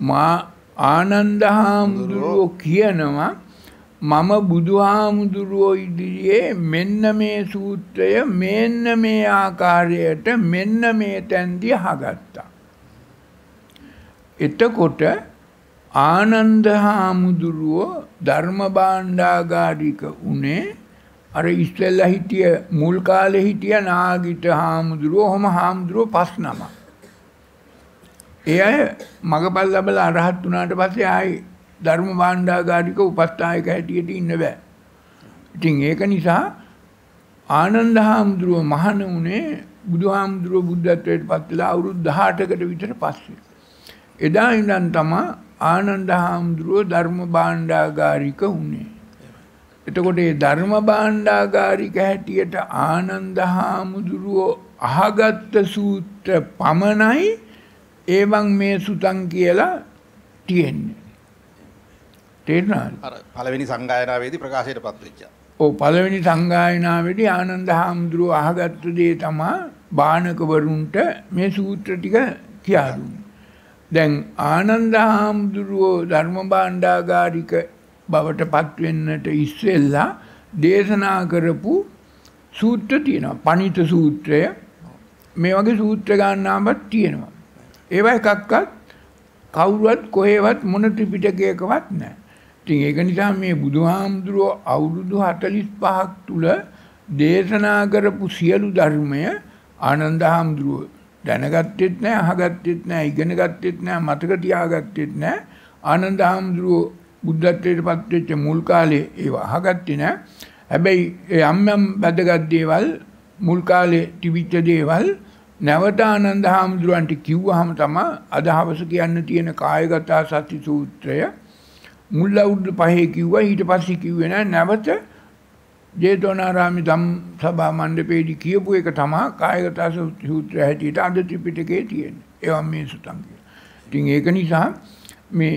මා ආනන්ද හාමුදුරුවෝ කියනවා මම බුදුහාමුදුරුවෝ ඉදිරියේ මෙන්න මේ සූත්‍රය මෙන්න මේ ආකාරයට මෙන්න මේ තැන්දි අහගත්තා. එතකොට ආනන්ද හාමුදුරුවෝ ධර්ම භාණ්ඩාගාරික උනේ අර ඉස්සෙල්ලා හිටිය මුල් කාලේ හිටිය නාගිට හාමුදුරුවෝ ඔහොම හාමුදුරුවෝ පස් නමක්. ඒ අය මගපල් ලබලා අරහත් වුණාට පස්සේ ආයි ධර්ම භාණ්ඩාගාරික උපස්ථායක හැටියට ඉන්න බෑ. ඉතින් ඒක නිසා ආනන්ද හාමුදුරුව මහණ වුණේ බුදුහාමුදුරුව බුද්ධත්වයට පත් වෙලා අවුරුදු 18කට විතර පස්සේ. එදා ඉඳන් තමයි ආනන්ද හාමුදුරුව ධර්ම භාණ්ඩාගාරික වුණේ. එතකොට ඒ ධර්ම භාණ්ඩාගාරික හැටියට ආනන්ද හාමුදුරුවෝ අහගත්ත සූත්‍ර පමණයි ඒවන් මේ සුතන් කියලා තියෙන්නේ. තේරුණාද? අර පළවෙනි සංගායනාවේදී ප්‍රකාශයට පත් වෙච්චා. ඔව් පළවෙනි සංගායනාවේදී ආනන්ද හාමුදුරුවෝ අහගත්ත දේ තමයි බානකවරුන්ට මේ සූත්‍ර ටික කියා දුන්නේ. දැන් ආනන්ද හාමුදුරුවෝ ධර්ම භාණ්ඩාගාරික බවට පත්වෙන්නට ඉස්සෙල්ලා දේශනා කරපු සූත්‍ර තියෙනවා. පණිත සූත්‍රය මේ වගේ සූත්‍ර ගන්නාමත් තියෙනවා. ඒවා එකක්වත් කවුරුවත් කොහෙවත් මොන ත්‍රිපිටකයකවත් නැහැ. ඉතින් ඒක නිසා මේ බුදුහාමුදුරුවෝ අවුරුදු 45ක් තුල දේශනා කරපු සියලු ධර්මය ආනන්ද හාමුදුරුවෝ දැනගත්තෙත් නැහැ, අහගත්තෙත් නැහැ, ඉගෙන ගත්තෙත් නැහැ, මතක තියාගත්තෙත් නැහැ. ආනන්ද හාමුදුරුවෝ බුද්ධත්වයට පත් වෙච්ච මුල් කාලේ ඒව අහගත්තේ නැහැ. හැබැයි යම් යම් වැදගත් දේවල් මුල් කාලේ තිබිච්ච දේවල් නැවත ආනන්ද හාමුදුරුවන්ට කිව්වහම තමයි අද හවස කියන්න තියෙන කායගත සති සූත්‍රය මුල් අවුරුදු පහේ කිව්වා ඊට පස්සේ කිව්වේ නෑ නැවත ජේතවනාරාමි ධම් සභා මණ්ඩපයේදී කියපු එක තමයි කායගත සූත්‍රය හැටියට අද ත්‍රිපිටකයේ තියෙන්නේ. ඒවා මේ සුතං කියන. ඉතින් ඒක නිසා මේ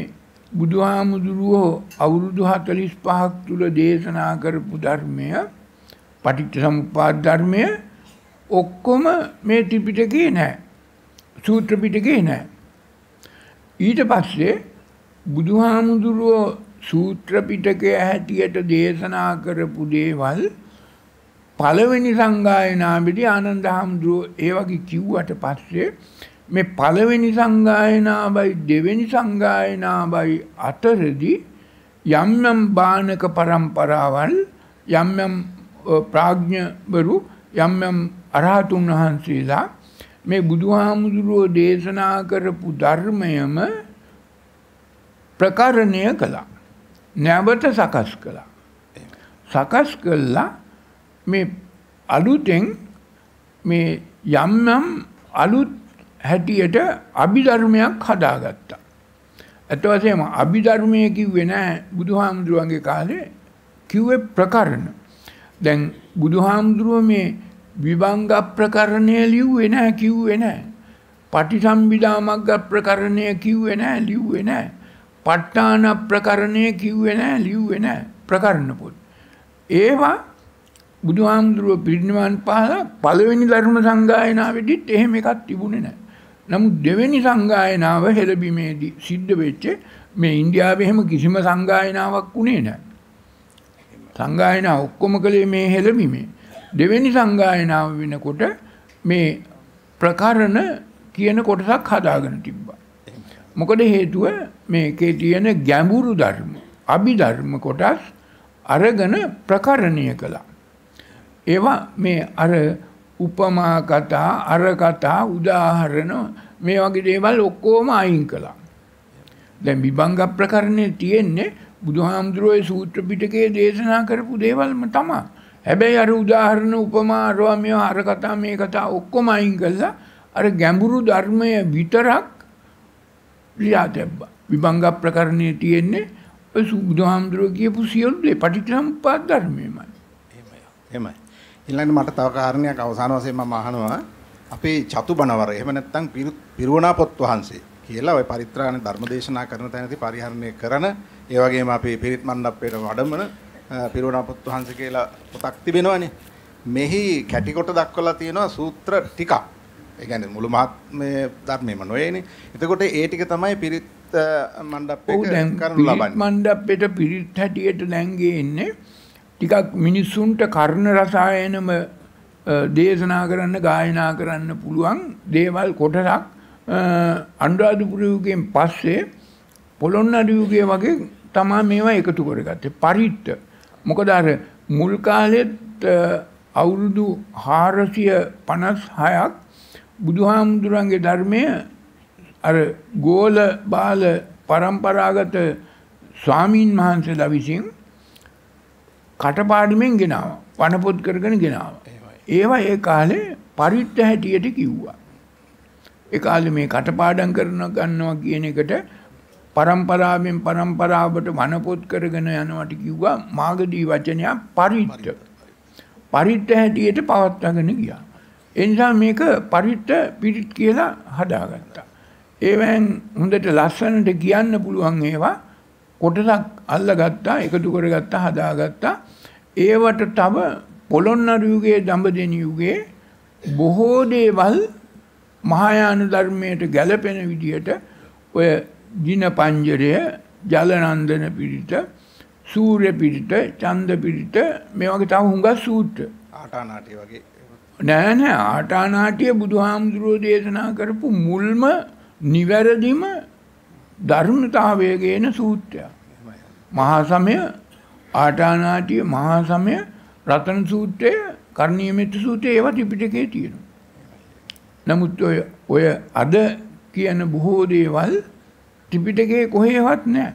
බුදුහාමුදුරුවෝ අවුරුදු 45ක් තුල දේශනා කරපු ධර්මය පටිච්චසමුප්පාද ධර්මය ඔක්කොම මේ ත්‍රිපිටකේ නැහැ. සූත්‍ර පිටකේ නැහැ. ඊට පස්සේ බුදුහාමුදුරුවෝ සූත්‍ර පිටකය හැටියට දේශනා කරපු දේවල් පළවෙනි සංගායනාවේදී ආනන්ද හාමුදුරුවෝ ඒ වගේ කිව්වට පස්සේ මේ පළවෙනි සංගායනාවයි දෙවෙනි සංගායනාවයි අතරදී යම් යම් බානක પરම්පරාවල් යම් යම් ප්‍රඥවරු යම් යම් අරහතුන් වහන්සේලා මේ බුදුහාමුදුරුවෝ දේශනා කරපු ධර්මයම ප්‍රකරණය කළා. නැවත සකස් කළා. සකස් කළා මේ අලුතෙන් මේ යම් යම් අලුත් හැටියට අභිධර්මයක් හදාගත්තා. ඇත්ත වශයෙන්ම අභිධර්මය කිව්වේ නෑ බුදුහාමුදුරුවන්ගේ කාලේ කිව්වේ ප්‍රකරණ. දැන් බුදුහාමුදුරුව මේ විභංග ප්‍රකරණය ලිව්වේ නෑ කිව්වේ නෑ. පටිසම්භිදා මග්ග ප්‍රකරණය කිව්වේ නෑ ලිව්වේ නෑ. ප ဋ ාණ ප්‍රකරණය කිව්වේ නෑ ලිව්වේ නෑ ප්‍රකරණ පොත්. ඒවා බුදුහාමුදුරුව පිරිනිවන් පාලා පළවෙනි ධර්ම සංගායනාවේදීත් එහෙම එකක් තිබුණේ නෑ. නමුත් දෙවෙනි සංගායනාව හෙළබීමේදී සිද්ධ වෙච්ච මේ ඉන්දියාවේ එහෙම කිසිම සංගායනාවක් වුණේ නැහැ. සංගායනා ඔක්කොම කළේ මේ හෙළබීමේ. දෙවෙනි සංගායනාව වෙනකොට මේ ප්‍රකරණ කියන කොටසක් හදාගෙන තිබ්බා. මොකද හේතුව මේකේ තියෙන ගැඹුරු ධර්ම, අභිධර්ම කොටස් අරගෙන ප්‍රකරණය කළා. ඒවා මේ අර උපමා කතා, අර කතා, උදාහරණ මේ වගේ දේවල් ඔක්කොම අයින් කළා. දැන් විභංග ප්‍රකරණේ තියෙන්නේ බුදුහාමුදුරුවෝ සූත්‍ර පිටකයේ දේශනා කරපු දේවල්ම තමයි. හැබැයි අර උදාහරණ උපමා අරවා මේවා අර කතා මේ කතා ඔක්කොම අයින් කළා අර ගැඹුරු ධර්මය විතරක් ලියා දැම්බා. විභංග ප්‍රකරණේ තියෙන්නේ ඔය බුදුහාමුදුරුවෝ කියපු සියලු දේ පටිච්චසමුප්පාද ධර්මයමයි. එහෙමයි. එහෙමයි. ඊළඟට මට තව කාරණයක් අවසාන වශයෙන් මම අහනවා අපේ චතුබණවර එහෙම නැත්නම් පිරුවනා පොත් වහන්සේ කියලා ওই පරිත්‍රාණ ධර්මදේශනා කරන තැනදී පරිහරණය කරන ඒ වගේම අපේ පිරිත් මණ්ඩපයට වඩමන පිරුවනා පොත් වහන්සේ කියලා පොතක් තිබෙනවනේ මෙහි කැටි කොට දක්වලා තියෙනවා සූත්‍ර ටිකක් ඒ කියන්නේ මුළු මහත් මේ ධර්මෙම නොවේනේ එතකොට ඒ ටික තමයි පිරිත් මණ්ඩපයක කරනු ලබන්නේ. මණ්ඩපෙට පිරිත් හැටියට දැන් ගේන්නේ ටිකක් මිනිස්සුන්ට කර්ණ රසායනම දේශනා කරන්න ගායනා කරන්න පුළුවන් දේවල් කොටසක් අනුරාධපුර යුගයෙන් පස්සේ පොළොන්නරු යුගයේ වගේ තමා මේවා එකතු කරගත්තේ. පරිත්ත. මොකද අර මුල් කාලෙත් අවුරුදු 456ක් බුදුහාමුදුරන්ගේ ධර්මය අර ගෝල බාල පරම්පරාගත ස්වාමීන් වහන්සේලා විසින් කටපාඩමින් ගෙනාව වනපොත් කරගෙන ගෙනාව. ඒවා ඒ කාලේ පරිත්ත හැටියට කිව්වා. ඒ කාලේ මේ කටපාඩම් කරන ගන්නවා කියන එකට පරම්පරාවෙන් පරම්පරාවට වනපොත් කරගෙන යනවට කිව්වා මාගදී වචනයක් පරිත්ත. පරිත්ත හැටියට පවත්වාගෙන ගියා. ඒ නිසා මේක පරිත්ත පිරිත් කියලා හදාගත්තා. ඒවෙන් හොඳට ලස්සනට කියන්න පුළුවන් ඒවා කොටසක් අල්ලගත්තා එකතු කරගත්තා හදාගත්තා. ඒවට තව පොළොන්නරු යුගයේ දඹදෙන යුගයේ බොහෝ දේවල් මහායාන ධර්මයට ගැලපෙන විදිහට ඔය ජින පංජරය ජලනන්දන පිරිත සූර්ය පිරිත චන්ද පිරිත මේ වගේ තව හුඟක් සූත්‍ර. ආටානාටිය වගේ. නෑ නෑ ආටානාටිය බුදුහාමුදුරුවෝ දේශනා කරපු මුල්ම නිවැරදිම ධර්මතාවය ගේන සූත්‍රයක්. මහා සමය ආටානාටිය මහා සමය රතන සූත්‍රය කරණීයමෙත්ත සූත්‍රය ඒවා ත්‍රිපිටකයේ තියෙනවා. නමුත් ඔය ඔය අද කියන බොහෝ දේවල් ත්‍රිපිටකයේ කොහෙවත් නැහැ.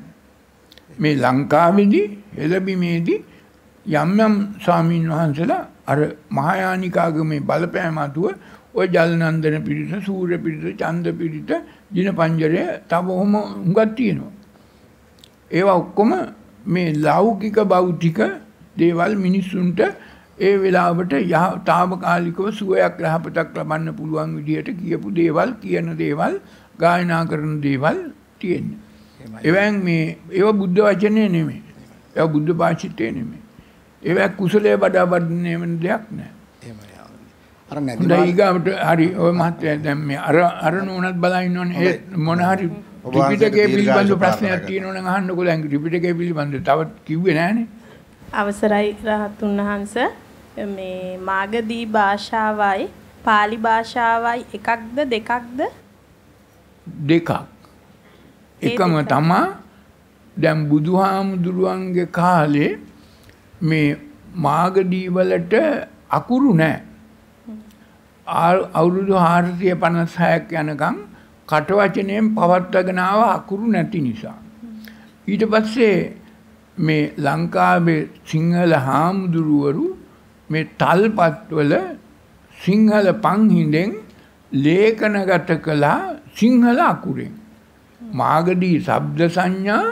මේ ලංකාවේදී එළබීමේදී යම් යම් ස්වාමීන් වහන්සේලා අර මහායානිකාගමේ බලපෑම අතුව ඔය ජලනන්දන පිරිස, සූර්ය පිරිස, චන්ද පිරිස, ජින පංජරය තව ඔහොම හුඟක් තියෙනවා. ඒවා ඔක්කොම මේ ලෞකික භෞතික දේවල් මිනිස්සුන්ට ඒ වෙලාවට යහ తాවකාලිකව සුවයක් රහපතක් ලබන්න පුළුවන් විදිහට කියපු දේවල් කියන දේවල් ගායනා කරන දේවල් තියෙන්නේ. එවැන් මේ ඒව බුද්ධ වචනේ නෙමෙයි. ඒව බුද්ධ භාෂිතේ නෙමෙයි. ඒව කුසලයේ වඩා වඩන්නේ වෙන දෙයක් නෑ. එහෙමයි. අර හොඳයි නැදිමාල් ඊගාවට හරි ඔය මහත්තයා දැන් මේ අර අර නෝනත් බලා ඉන්නවනේ ඒ මොන හරි ත්‍රිපිටකයේ පිළිබඳ ප්‍රශ්නයක් තියෙනවා නම් අහන්නකෝ දැන් ත්‍රිපිටකයේ පිළිබඳ තවත් කිව්වේ නෑනේ. අවසරයි රහතුන් වහන්ස මේ මාගදී භාෂාවයි pāli භාෂාවයි එකක්ද දෙකක්ද දෙකක්. එකම. තමා දැන් බුදුහාමුදුරුවන්ගේ කාලේ මේ මාගදී වලට අකුරු නැහැ. ආ- අවුරුදු 456ක් යනකම් කටවචනයෙන් පවත්වාගෙන ආව අකුරු නැති නිසා. ඊට පස්සේ මේ ලංකාවේ සිංහල හාමුදුරුවරු මේ තල්පත්වල සිංහල පන්හිඳෙන් ලේඛනගත කළා සිංහල අකුරෙන්. මාගදී ශබ්ද සංඥා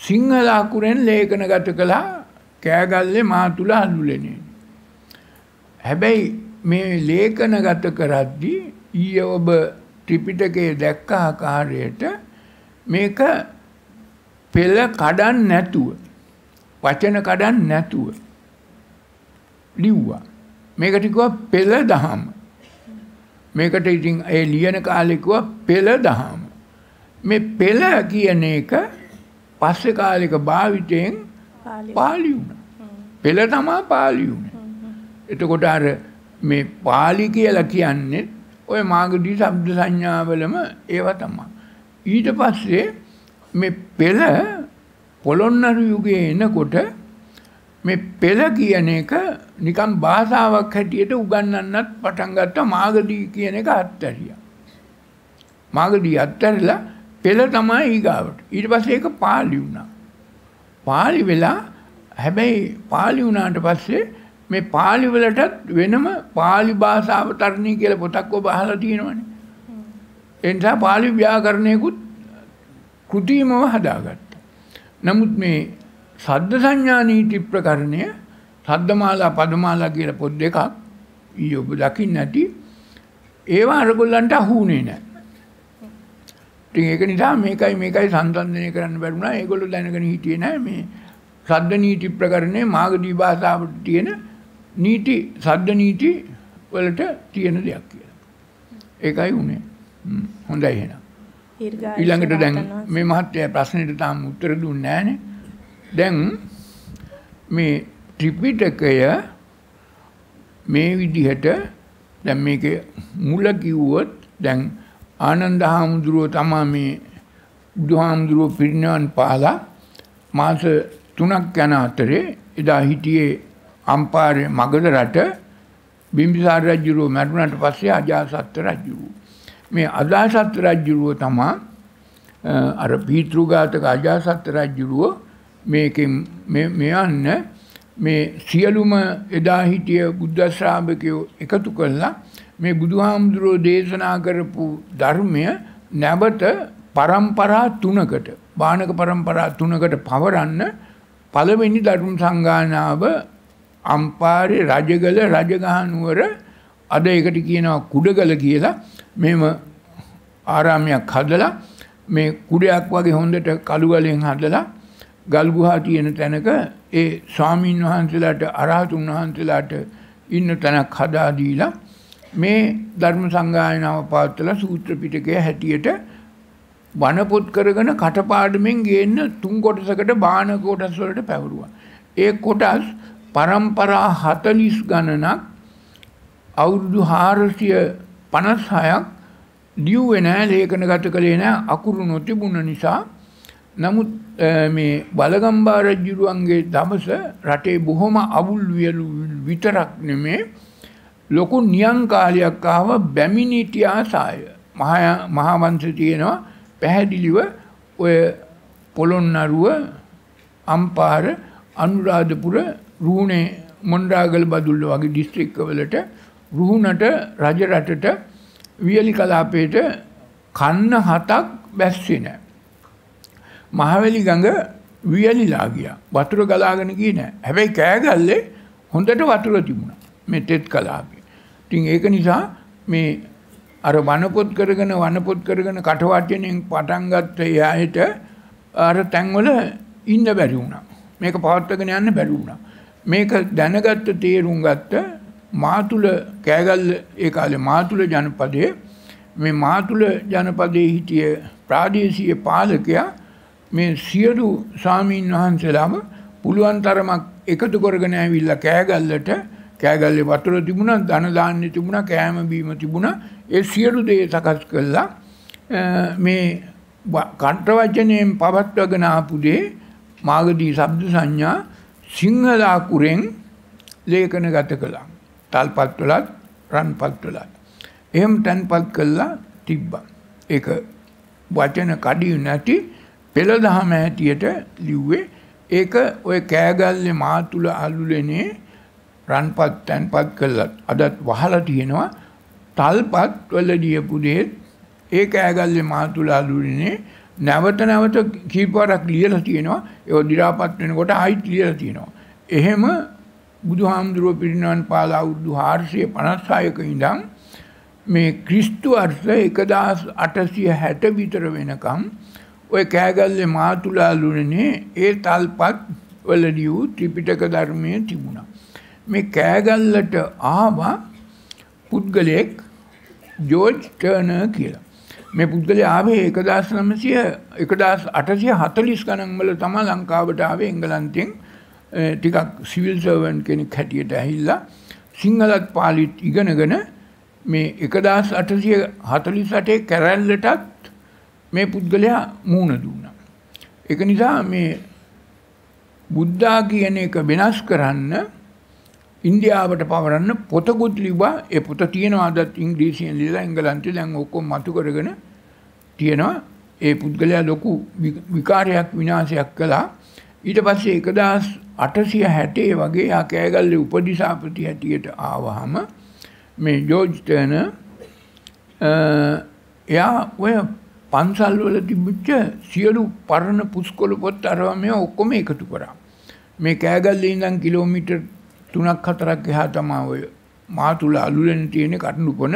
සිංහල අකුරෙන් ලේඛනගත කළා කෑගල්ලේ මාතුල හඳුලනේ. හැබැයි මේ ලේඛනගත කරද්දී ඊයේ ඔබ ත්‍රිපිටකයේ දැක්ක ආකාරයට මේක පෙළ කඩන් නැතුව වචන කඩන් නැතුව ලිව්වා. මේකට කිව්වා පෙළ දහම. මේකට ඉතින් ඒ ලියන කාලේ කිව්වා පෙළ දහම. මේ පෙළ කියන එක පස්සේ කාලෙක භාවිතයෙන් pāli පාලි වුණා. පෙළ තමා පාලි වුණේ. එතකොට අර මේ පාලි කියලා කියන්නේ ඔය මාගදී ශබ්ද සංඥාවලම ඒව තමයි. ඊට පස්සේ මේ පෙළ පොළොන්නරු යුගයේ එනකොට මේ පෙළ කියන එක නිකන් භාෂාවක් හැටියට උගන්වන්නත් පටන් ගත්තා මාගදී කියන එක අත්හැරියා. මාගදී අත්හැරලා පෙළ තමයි ඊගාවට. ඊට පස්සේ ඒක පාලි වුණා. පාලි වෙලා හැබැයි පාලි වුණාට පස්සේ මේ පාලි වලටත් වෙනම පාලි භාෂාව තරණී කියලා පොතක් ඔබ අහලා තියෙනවනේ. ඒ නිසා පාලි ව්‍යාකරණයකුත් කෘතිමව හදාගත්තා. නමුත් මේ සද්ද සංඥා නීති ප්‍රකරණය සද්දමාලා පදමාලා කියලා පොත් දෙකක් ඊ ඔබ දකින්න නැති ඒවා අරගොල්ලන්ට අහුුනේ නැහැ. ඉතින් ඒක නිසා මේකයි මේකයි සංසන්දනය කරන්න බැරුණා. ඒගොල්ලෝ දැනගෙන හිටියේ නැහැ මේ සද්ද නීති ප්‍රකරණය මාගදී භාෂාවට තියෙන නීති සද්ද නීති වලට තියෙන දෙයක් කියලා. ඒකයි උනේ. හොඳයි එහෙනම්. ඊළඟට දැන්. මේ මහත්තයා ප්‍රශ්නෙට තාම උත්තර දුන්නේ නැහනේ. දැන් මේ ත්‍රිපිටකය මේ විදිහට දැන් මේකේ මුල කිව්වොත් දැන් ආනන්ද හාමුදුරුවෝ තමා මේ බුදුහාමුදුරුවෝ පිරිනවන් පාලා මාස 3ක් යන අතරේ එදා හිටියේ අම්පාරේ මගධ රට බිම්බිසාර රජුරෝ මැරුණාට පස්සේ අජාසත් රජු. මේ අදාසත් රජ්ජුරුව තමා අර පීතෘඝාතක අජාසත් රජ්ජුරුව මේකෙන් මෙයන්න මේ සියලුම එදා හිටිය බුද්ධ ශ්‍රාවකයෝ එකතු කළා මේ බුදුහාමුදුරුවෝ දේශනා කරපු ධර්මය නැවත පරම්පරා තුනකට බානක පරම්පරා තුනකට පවරන්න පළවෙනි ධර්ම සංගායනාව අම්පාරේ රජගල රජගහනුවර අද ඒකට කියනවා කුඩගල කියලා. මෙම ආරාමයක් හදලා මේ කුඩයක් වගේ හොඳට කළුගලෙන් හදලා ගල්ගුහා තියෙන තැනක ඒ ස්වාමීන් වහන්සේලාට අරහතුන් වහන්සේලාට ඉන්න තැනක් හදා දීලා මේ ධර්ම සංගායනාව පවත්වලා සූත්‍ර පිටකය හැටියට වනපොත් කරගෙන කටපාඩමින් ගේන්න තුන් කොටසකට බාන කොටස් වලට පැවරුවා. ඒ කොටස් පරම්පරා 40 ගණනක් අවුරුදු 456ක් ලියුවේ නැහැ ලේඛනගත කළේ නැහැ අකුරු නොතිබුණ නිසා නමුත් මේ බලගම්බා රජුරුවන්ගේ දවස රටේ බොහොම අවුල් වියලු විතරක් නෙමේ ලොකු නියං කාලයක් ආව බැමිණිටියා සාය මහා වංශ තියෙනවා පැහැදිලිව ඔය පොළොන්නරුව අම්පාර අනුරාධපුර රුහුණේ මොණ්ඩාගල බදුල්ල වගේ දිස්ත්‍රික්කවලට රුහුණට රජ රටට වියලි කලාපයට කන්න හතක් බැස්සේ නෑ. මහවැලි ගඟ වියලිලා ගියා. වතුර ගලාගෙන ගියේ නෑ. හැබැයි කෑගල්ලේ හොඳට වතුර තිබුණා. මේ තෙත් කලාපේ. ඉතින් ඒක නිසා මේ අර වනපොත් කරගෙන වනපොත් කරගෙන කටවචනෙන් පටන් ගත්ත එයාට අර තැන්වල ඉන්න බැරි වුණා. මේක පවත්වාගෙන යන්න බැරි වුණා. මේක දැනගත්ත තේරුම් ගත්ත මාතුල කෑගල්ල ඒ කාලේ මාතුල ජනපදයේ මේ මාතුල ජනපදයේ හිටිය ප්‍රාදේශීය පාලකයා මේ සියලු සාමීන් වහන්සේලාම පුළුවන් තරමක් එකතු කරගෙන ඇවිල්ලා කෑගල්ලට කෑගල්ලේ වතුර තිබුණා ධන දාන්නේ තිබුණා කෑම බීම තිබුණා. ඒ සියලු දේ සකස් කළා. මේ කණ්ඨ වචනයෙන් පවත්වගෙන ආපු දේ මාගදී ශබ්ද සංඥා සිංහල අකුරෙන් ලේඛනගත කළා. තල්පත් වලත් රන්පත් වලත්. එහෙම තැන්පත් කළා තිබ්බා. ඒක වචන කඩියු නැති පෙළ දහම හැටියට ලිව්වේ. ඒක ඔය කෑගල්ලේ මාතුල අලුලෙනේ රන්පත් තැන්පත් කළත් අදත් වහලා තියෙනවා. තල්පත් වල ලියපු දෙත් ඒ කෑගල්ලේ මාතුල අලුලෙනේ නැවත නැවත කීපවරක් ලියලා තියෙනවා. ඒ දිරාපත් වෙනකොට ආයිත් ලියලා තියෙනවා. එහෙම බුදුහාමුදුරුව පිරිනවන් පාල අවුරුදු 456ක ඉඳන් මේ ක්‍රිස්තු වර්ෂ 1860 විතර වෙනකම් ඔය කෑගල්ලේ මාතුලාලුනේ ඒ තල්පත් වලදී වූ ත්‍රිපිටක ධර්මයේ තිබුණා. මේ කෑගල්ලට ආවා පුද්ගලයෙක් ජෝර්ජ් ටර්නර් කියලා. මේ පුද්ගලයා ආවේ 1900 1840 ගණන් වල තමයි ලංකාවට ආවේ එංගලන්තෙන් ටිකක් සිවිල් සර්වන් කෙනෙක් හැටියට ඇහිල්ලා සිංහලත් පාලිත් ඉගෙනගෙන මේ 1848 කැරැල්ලටත් මේ පුද්ගලයා මූණ දුන්නා. ඒක නිසා මේ බුද්ධා කියන එක වෙනස් කරන්න ඉන්දියාවට පවරන්න පොතකුත් ලිව්වා. ඒ පොත තියෙනවා අදත් ඉංග්‍රීසියෙන් ලියලා එංගලන්තේ දැන් ඔක්කොම මතු කරගෙන තියෙනවා. ඒ පුද්ගලයා ලොකු විකාරයක් විනාශයක් කළා. ඊට පස්සේ 1860 වගේ යා කෑගල්ලේ උපදිසාපති හැටියට ආවහම මේ ජෝර්ජ් ටර්නර් එයා ඔය පන්සල් වල තිබිච්ච සියලු පරණ පුස්කොළ පොත් අරවා මේ ඔක්කොම එකතු කරා. මේ කෑගල්ලේ ඉඳන් කිලෝමීටර් 3ක් 4ක් එහා තමයි ඔය මාතුල අලුලෙන් තියෙන කටුපොන.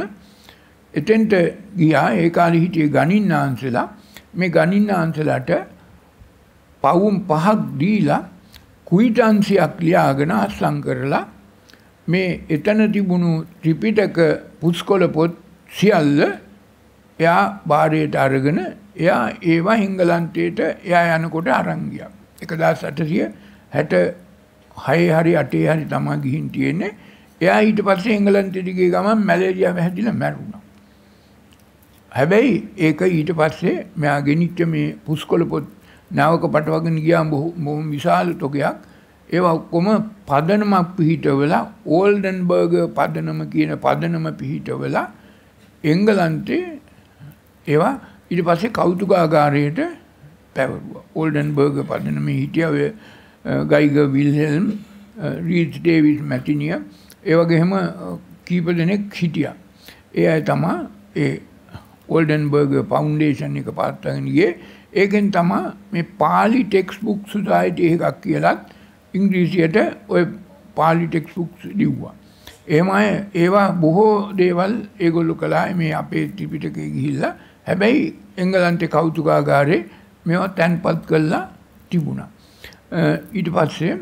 එතෙන්ට ගියා ඒ කාලේ හිටියේ ගණින්නාන්සලා මේ ගණින්නාන්සලාට පවුම් පහක් දීලා කුයිටන්සියක් ලියාගෙන අස්සම් කරලා මේ එතන තිබුණු ත්‍රිපිටක පුස්කොළ පොත් සියල්ල එයා බාරයට අරගෙන එයා ඒවා හිංගලන්තයට එයා යනකොට අරන් ගියා. 1866 හරි 8 හරි තමයි ගිහින් තියෙන්නේ. එයා ඊට පස්සේ එංගලන්තෙට ගිය ගමන් මැලේරියාව හැදිලා මැරුණා. හැබැයි ඒක ඊට පස්සේ මෙයා ගෙනිච්ච මේ පුස්කොළ පොත් නැවක පටවගෙන ගියාම බොහොම විශාල තොගයක් ඒවා ඔක්කොම පදනමක් පිහිටවලා ඕල්ඩන්බර්ග පදනම කියන පදනම පිහිටවලා එංගලන්තේ ඒවා ඊට පස්සේ කෞතුකාගාරයට පැවරුවා. ඕල්ඩන්බර්ග් පදනමේ හිටිය ඔය ගයිග විල්හෙල්ම් රීච් ඩේවිස් මැතිනිය ඒ වගේම uh, කීප දෙනෙක් හිටියා. ඒ අය තමා ඒ ඕල්ඩන්බර්ග ෆවුන්ඩේෂන් එක පාත්තගෙන ගියේ. ඒකෙන් තමා මේ පාලි ටෙක්ස් බුක් සොසයිටි එකක් කියලත් ඉංග්‍රීසියට ඔය පාලි ටෙක්ස් බුක්ස් ලිව්වා. එහෙමයි ඒවා බොහෝ දේවල් ඒගොල්ලෝ කළා මේ අපේ ත්‍රිපිටකේ ගිහිල්ලා හැබැයි එංගලන්තේ කෞතුකාගාරේ මේවා තැන්පත් කළා තිබුණා. ඊට පස්සේ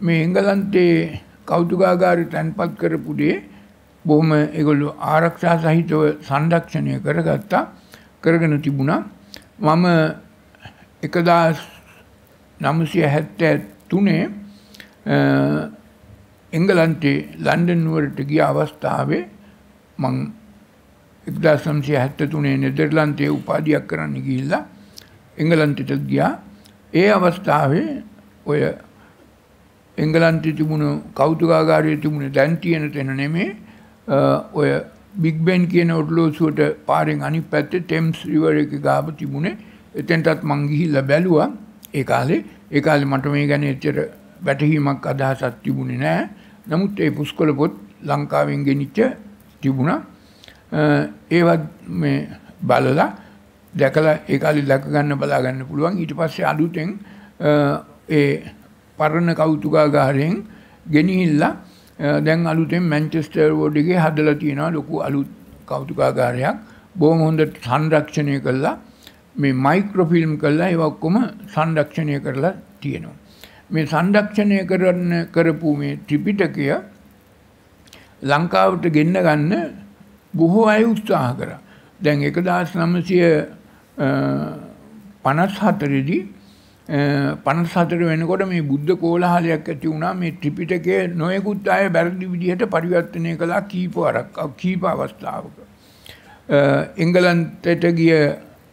මේ එංගලන්තේ කෞතුකාගාරය තැන්පත් කරපු දේ බොහොම ඒගොල්ලෝ ආරක්ෂා සහිතව සංරක්ෂණය කරගත්තා කරගෙන තිබුණා. මම 1973 එංගලන්තේ ලන්ඩන් නුවරට ගිය අවස්ථාවේ මං 1973 නෙදර්ලන්තයේ උපාධියක් කරන්න ගිහිල්ලා එංගලන්තෙට ගියා. ඒ අවස්ථාවේ ඔය එංගලන්තේ තිබුණු කෞතුකාගාරයේ තිබුණ දැන් තියෙන තැන නෙමේ ඔය බිග් බෙන් කියන ඔට්ලෝසුවට පාරෙන් අනිත් පැත්තේ ටෙම්ස් රිවර් එක ගාව තිබුණේ. එතෙන්ටත් මං ගිහිල්ලා බැලුවා. ඒ කාලේ ඒ කාලේ මට මේ ගැන එච්චර වැටහීමක් අදහසක් තිබුණේ නැහැ. නමුත් ඒ පුස්කොළ පොත් ලංකාවෙන් ගෙනිච්ච තිබුණා. ඒවත් මේ බලලා දැකලා ඒ කාලේ දැක ගන්න බලා ගන්න පුළුවන්. ඊට පස්සේ අලුතෙන් ඒ පරණ කෞතුකාගාරයෙන් ගෙනිහිල්ලා දැන් අලුතෙන් මැන්චෙස්ටර් වෝඩ් එකේ හදලා තියෙනවා ලොකු අලුත් කෞතුකාගාරයක්. බොහොම හොඳට සංරක්ෂණය කළා. මේ මයික්‍රොෆිල්ම් කළා ඒවා ඔක්කොම සංරක්ෂණය කරලා තියෙනවා. මේ සංරක්ෂණය කරන්න කරපු මේ ත්‍රිපිටකය ලංකාවට ගෙන්න ගන්න බොහෝ අය උත්සාහ කරා. දැන් 1954 දී 54 වෙනකොට මේ බුද්ධ කෝලහලයක් ඇති වුණා. මේ ත්‍රිපිටකය නොයෙකුත් අය බැරදි විදිහට පරිවර්තනය කළා කීප වරක් කීප අවස්ථාවක. එංගලන්තයට ගිය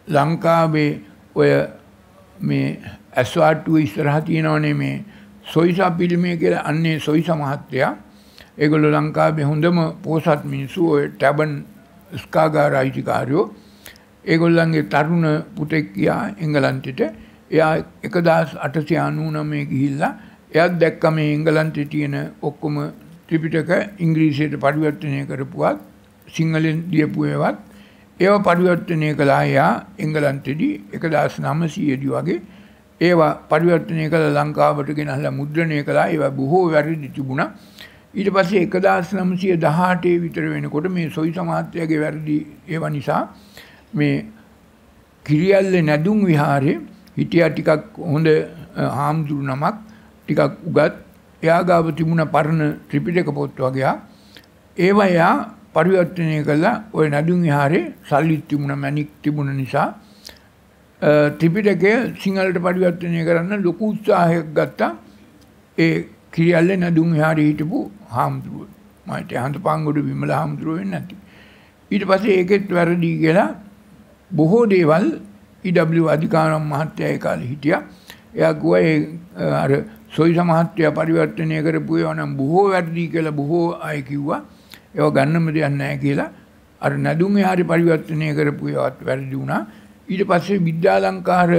ලංකාවේ ඔය මේ ඇස්වාට්ටුව ඉස්සරහ තියෙනවනේ මේ සොයිසා පිළිමය කියලා. අන්නේ සොයිස මහත්තයා ඒගොල්ලෝ ලංකාවේ හොඳම පෝසත් මිනිස්සු ඔය ටැබන් ස්කාගාර අයිතිකාරයෝ ඒගොල්ලන්ගේ තරුණ පුතෙක් ගියා එංගලන්තෙට. එයා 1899 ගිහිල්ලා එයාත් දැක්ක මේ එංගලන්තේ තියෙන ඔක්කොම ත්‍රිපිටක ඉංග්‍රීසියට පරිවර්තනය කරපුවත් සිංහලෙන් ලියපු ඒවත්. ඒව පරිවර්තනය කළා එයා එංගලන්තෙදී 1900 දී වගේ. ඒවා පරිවර්තනය කළ ලංකාවට ගෙනහලා මුද්‍රණය කළා. ඒවා බොහෝ වැරදි තිබුණා. ඊට පස්සේ 1918 විතර වෙනකොට මේ සොයි සමාජ්‍යයේ වැරදි ඒවා නිසා මේ කිරියල්ලේ නැදුම් විහාරේ හිටියා ටිකක් හොඳ හාමුදුරු නමක් ටිකක් උගත් එයා ගාව තිබුණ පරණ ත්‍රිපිටක පොත් වගේ ඒවා එයා පරිවර්තනය කළා ওই නැදුම් විහාරේ සල්ලි තිබුණ මැණික් තිබුණ නිසා ත්‍රිපිටකය සිංහලට පරිවර්තනය කරන්න ලොකු උත්සාහයක් ගත්තා ඒ කිරියල්ලේ නැදුම් විහාරේ හිටපු හාමුදුරුව. මට හඳපාංගොඩ විමල හාමුදුරුව වෙන්නේ නැති. ඊට පස්සේ ඒකෙත් වැරදි කියලා බොහෝ දේවල් ඊ.ඩබ්ලිව් අධිකාරම් මහත්තයා ඒ කාලේ හිටියා. එයා ගුවා ඒ අර සොයිස මහත්තයා පරිවර්තනය කරපු ඒවා නම් බොහෝ වැරදි කියලා බොහෝ අය කිව්වා. ඒවා ගන්නම දෙයක් නැහැ කියලා. අර නැදුම් එහාරි පරිවර්තනය කරපු ඒවාත් වැරදි වුණා. ඊට පස්සේ විද්‍යාලංකාර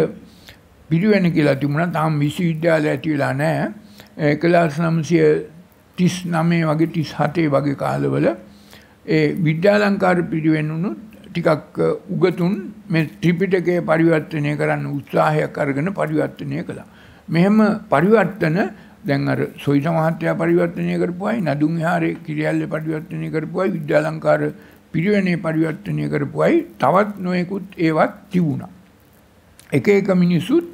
පිරිවෙන කියලා තිබුණා. තාම විශ්වවිද්‍යාලය ඇති වෙලා නැහැ. 1939 වගේ 37 වගේ කාලවල ඒ විද්‍යාලංකාර පිරිවෙනුණු ටිකක් උගතුන් මේ ත්‍රිපිටකය පරිවර්තනය කරන්න උත්සාහයක් අරගෙන පරිවර්තනය කළා. මෙහෙම පරිවර්තන දැන් අර සොයිස මහත්තයා පරිවර්තනය කරපුවයි නදුන් විහාරේ කිරියල්ලේ පරිවර්තනය කරපුවයි විද්‍යාලංකාර පිරිවෙනේ පරිවර්තනය කරපුවයි තවත් නොයෙකුත් ඒවත් තිබුණා. එක එක මිනිසුත්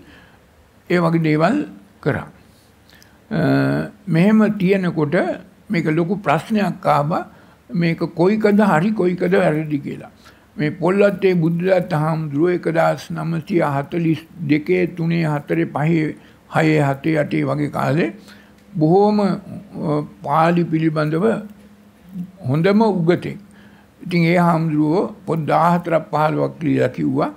ඒ වගේ දේවල් කරා. මෙහෙම තියෙනකොට මේක ලොකු ප්‍රශ්නයක් ආවා මේක කොයිකද හරි කොයිකද වැරදි කියලා. මේ පොල්ලත්තේ බුද්ධදත්ත හාමුදුරුවෝ 1942 3 4 5 6 7 8 වගේ කාලේ බොහෝම පාලි පිළිබඳව හොඳම උගතෙක්. ඉතින් ඒ හාමුදුරුවෝ පොත් 14ක් 15ක් ලියලා කිව්වා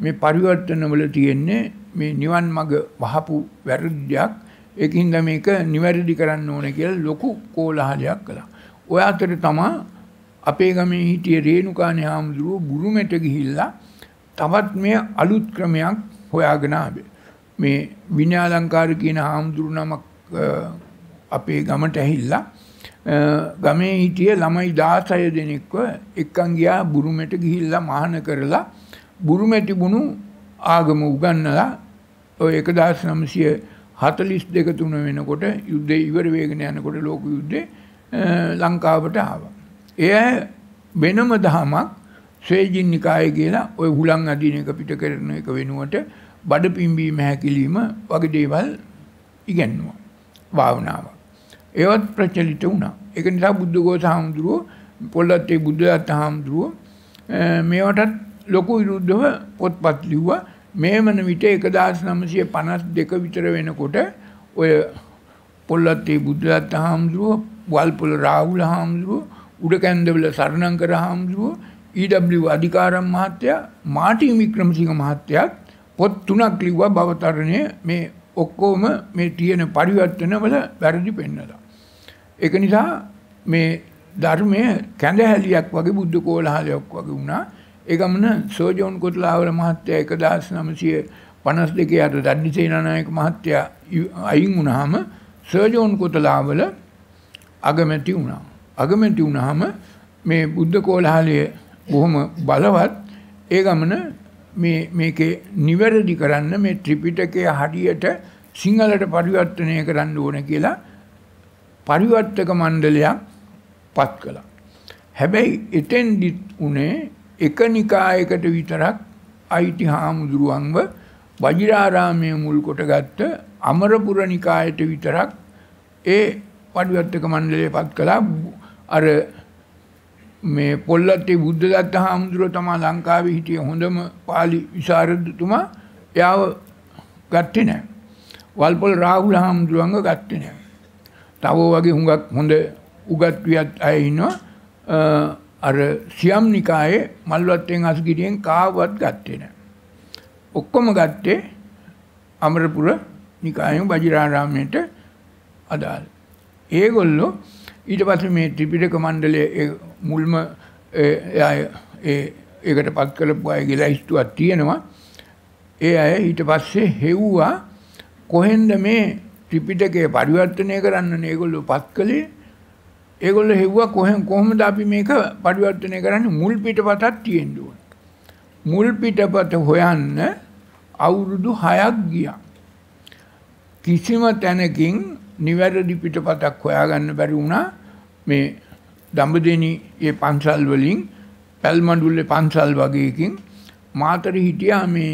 මේ පරිවර්තනවල තියෙන්නේ මේ නිවන් මඟ වහපු වැරදියක් ඒකින්ද මේක නිවැරදි කරන්න ඕනේ කියලා ලොකු කෝලහලයක් කළා. ඔය අතර තමයි අපේ ගමේ හිටිය රේණුකානේ හාමුදුරුවෝ බුරුමෙට ගිහිල්ලා තවත් මේ අලුත් ක්‍රමයක් හොයාගෙන ආවේ. මේ විනයාලංකාර කියන හාමුදුරු නමක් අ, අපේ ගමට ඇහිල්ලා අ, ගමේ හිටිය ළමයි 16 දෙනෙක්ව එක්කන් ගියා බුරුමෙට ගිහිල්ලා මහාන කරලා බුරුමේ තිබුණු ආගම උගන්වලා ඔය 1942 තුන වෙනකොට යුද්ධය ඉවර වෙගෙන යනකොට ලෝක යුද්ධේ අ, ලංකාවට ආවා. එය වෙනම දහමක් ශ්‍රේජින් නිකාය කියලා ඔය හුලං අදින එක පිට කරන එක වෙනුවට බඩ පිම්බීම හැකිලිම වගේ දේවල් ඉගැන්නුවා. භාවනාවක්. ඒවත් ප්‍රචලිත වුණා. ඒක නිසා බුද්ධඝෝෂ හාමුදුරුවෝ පොල්ලත්තේ බුද්ධදත්ත හාමුදුරුවෝ අ, මේවටත් ලොකු විරුද්ධව පොත්පත් ලිව්වා. මේ වන විට 1952 විතර වෙනකොට ඔය පොල්ලත්තේ බුද්ධදත්ත හාමුදුරුවෝ වල්පොල රාහුල හාමුදුරුවෝ උඩකැන්දවල සරණංකර හාමුදුරුවෝ ඊ.ඩබ්ලිව් අධිකාරම් මහත්තයා මාටින් වික්‍රමසිංහ මහත්තයාත් පොත් තුනක් ලිව්වා භවතරණය මේ ඔක්කොම මේ තියෙන පරිවර්තනවල වැරදි පෙන්නලා. ඒක නිසා මේ ධර්මය කැඳහැලියක් වගේ බුද්ධ කෝලහලයක් වගේ වුණා. ඒ ගමන සෝජෝන් කොටලාවල මහත්තයා 1952 අර දඩ්ඩිසේනානායක මහත්තයා අයින් වුණාම සර්ජෝන් කොටලාවල අගමැති වුණා. අගමැති වුණාම මේ බුද්ධ කෝලහලය බොහොම බලවත් ඒ ගමන මේ මේකේ නිවැරදි කරන්න මේ ත්‍රිපිටකය හරියට සිංහලට පරිවර්තනය කරන්න ඕන කියලා පරිවර්තක මණ්ඩලයක් පත් කළා. හැබැයි එතෙන්දිත් උනේ එක නිකායකට විතරක් අයිති හාමුදුරුවන්ව වජිරාරාමයේ මුල් කොටගත්ත අමරපුර නිකායට විතරක් ඒ පරිවර්තක මණ්ඩලය පත් කළා අර මේ පොල්ලත්තේ බුද්ධදත්ත හාමුදුරුව තමා ලංකාවේ හිටිය හොඳම පාලි විශාරදතුමා එයාව ගත්තේ නැහැ. වල්පොල් රාහුල හාමුදුරුවන්ව ගත්තේ නැහැ. තව වගේ හුඟක් හොඳ උගත් වියත් අය ඉන්නවා. අ, අර සියම් නිකායේ මල්වත්තෙන් අස්ගිරියෙන් කාවත් ගත්තේ නැහැ. ඔක්කොම ගත්තේ අමරපුර නිකායෙන් බජිරාරාමයට අදාළ. ඒගොල්ලෝ ඊට පස්සේ මේ ත්‍රිපිටක මණ්ඩලයේ ඒ මුල්ම ඒ අය ඒ ඒකට පත් කරපු අයගේ ලයිස්තුවක් තියෙනවා. ඒ අය ඊට පස්සේ හෙව්වා කොහෙන්ද මේ ත්‍රිපිටකය පරිවර්තනය කරන්න ඒගොල්ලෝ පත් කළේ ඒගොල්ලෝ හෙව්වා කොහෙන් කොහොමද අපි මේක පරිවර්තනය කරන්නේ මුල් පිටපතක් තියෙන්න ඕන. මුල් පිටපත හොයන්න අවුරුදු 6ක් ගියා. කිසිම තැනකින් නිවැරදි පිටපතක් හොයාගන්න බැරි වුණා මේ දඹදෙනි ඒ පන්සල් වලින් පැල්මඩුල්ලේ පන්සල් වගේකින් මාතර හිටියා මේ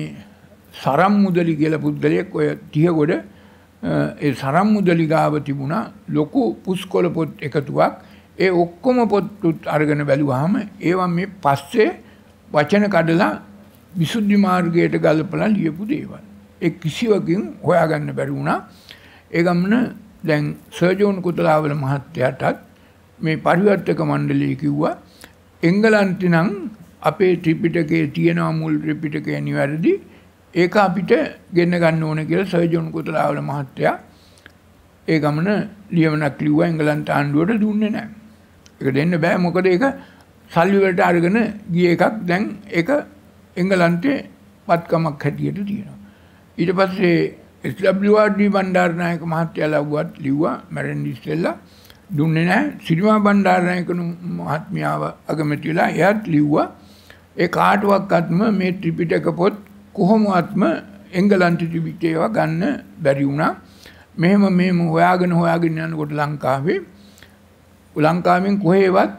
සරම් මුදලි කියලා පුද්ගලයෙක් ඔය තියගොඩ ඒ සරම් මුදලි ගාව තිබුණා ලොකු පුස්කොළ පොත් එකතුවක් ඒ ඔක්කොම පොත් අරගෙන බැලුවාම ඒවා මේ පස්සේ වචන කඩලා විසුද්ධි මාර්ගයට ගලපලා ලියපු දේවල්. ඒ කිසිවකින් හොයාගන්න බැරි වුණා. ඒ ගමන දැන් සර්ජෝන් කුතලාවල මහත්තයාටත් මේ පරිවර්තක මණ්ඩලය කිව්වා එංගලන්තේ නම් අපේ ත්‍රිපිටකයේ තියෙනවා මුල් ත්‍රිපිටකය නිවැරදි ඒක අපිට ගෙන්න ගන්න ඕන කියලා සර්ජෝන් කුතලාවල මහත්තයා ඒ ගමන ලියවනක් ලිව්වා එංගලන්ත ආණ්ඩුවට දුන්නේ නැහැ. ඒක දෙන්න බෑ මොකද ඒක සල්ලි වලට අරගෙන ගිය එකක් දැන් ඒක එංගලන්තේ පත්කමක් හැටියට තියෙනවා. ඊට පස්සේ SWRD බණ්ඩාරනායක මහත්තයා ලව්වත් ලිව්වා මැරෙන්න ඉස්සෙල්ලා දුන්නේ නැහැ. සිරිමා බණ්ඩාරනායක මහත්මියාව අගමැතිලා එයාත් ලිව්වා ඒ කාටවත්ම මේ ත්‍රිපිටක පොත් කොහොමවත්ම එංගලන්ත තිබිච්ච ඒවා ගන්න බැරි වුණා. මෙහෙම මෙහෙම හොයාගෙන හොයාගෙන යනකොට ලංකාවේ ලංකාවෙන් කොහේවත්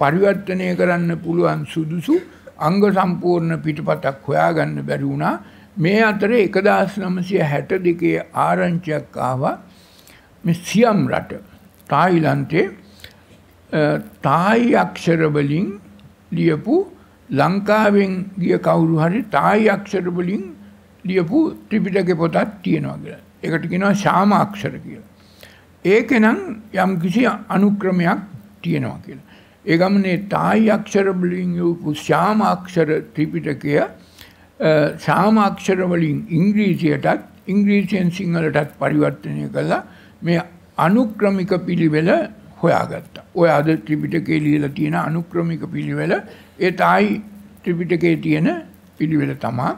පරිවර්තනය කරන්න පුළුවන් සුදුසු අංග සම්පූර්ණ පිටපතක් හොයාගන්න බැරි වුණා. මේ අතරේ 1962 ආරංචියක් ආවා මේ සියම් රට තායිලන්තේ තායි අක්ෂර වලින් ලියපු ලංකාවෙන් ගිය කවුරු හරි තායි අක්ෂර වලින් ලියපු ත්‍රිපිටක පොතක් තියෙනවා කියලා. ඒකට කියනවා ශාම අක්ෂර කියලා. ඒකෙනම් යම් කිසි අනුක්‍රමයක් තියෙනවා කියලා. ඒ ගමනේ තායි අක්ෂර වලින් යපු ශාම අක්ෂර ත්‍රිපිටකය ශාම අක්ෂර වලින් ඉංග්‍රීසියටත් ඉංග්‍රීසියෙන් සිංහලටත් පරිවර්තනය කළා මේ අනුක්‍රමික පිළිවෙල හොයාගත්තා. ඔය අද ත්‍රිපිටකේ ලියලා තියෙන අනුක්‍රමික පිළිවෙල ඒ තායි ත්‍රිපිටකේ තියෙන පිළිවෙල තමා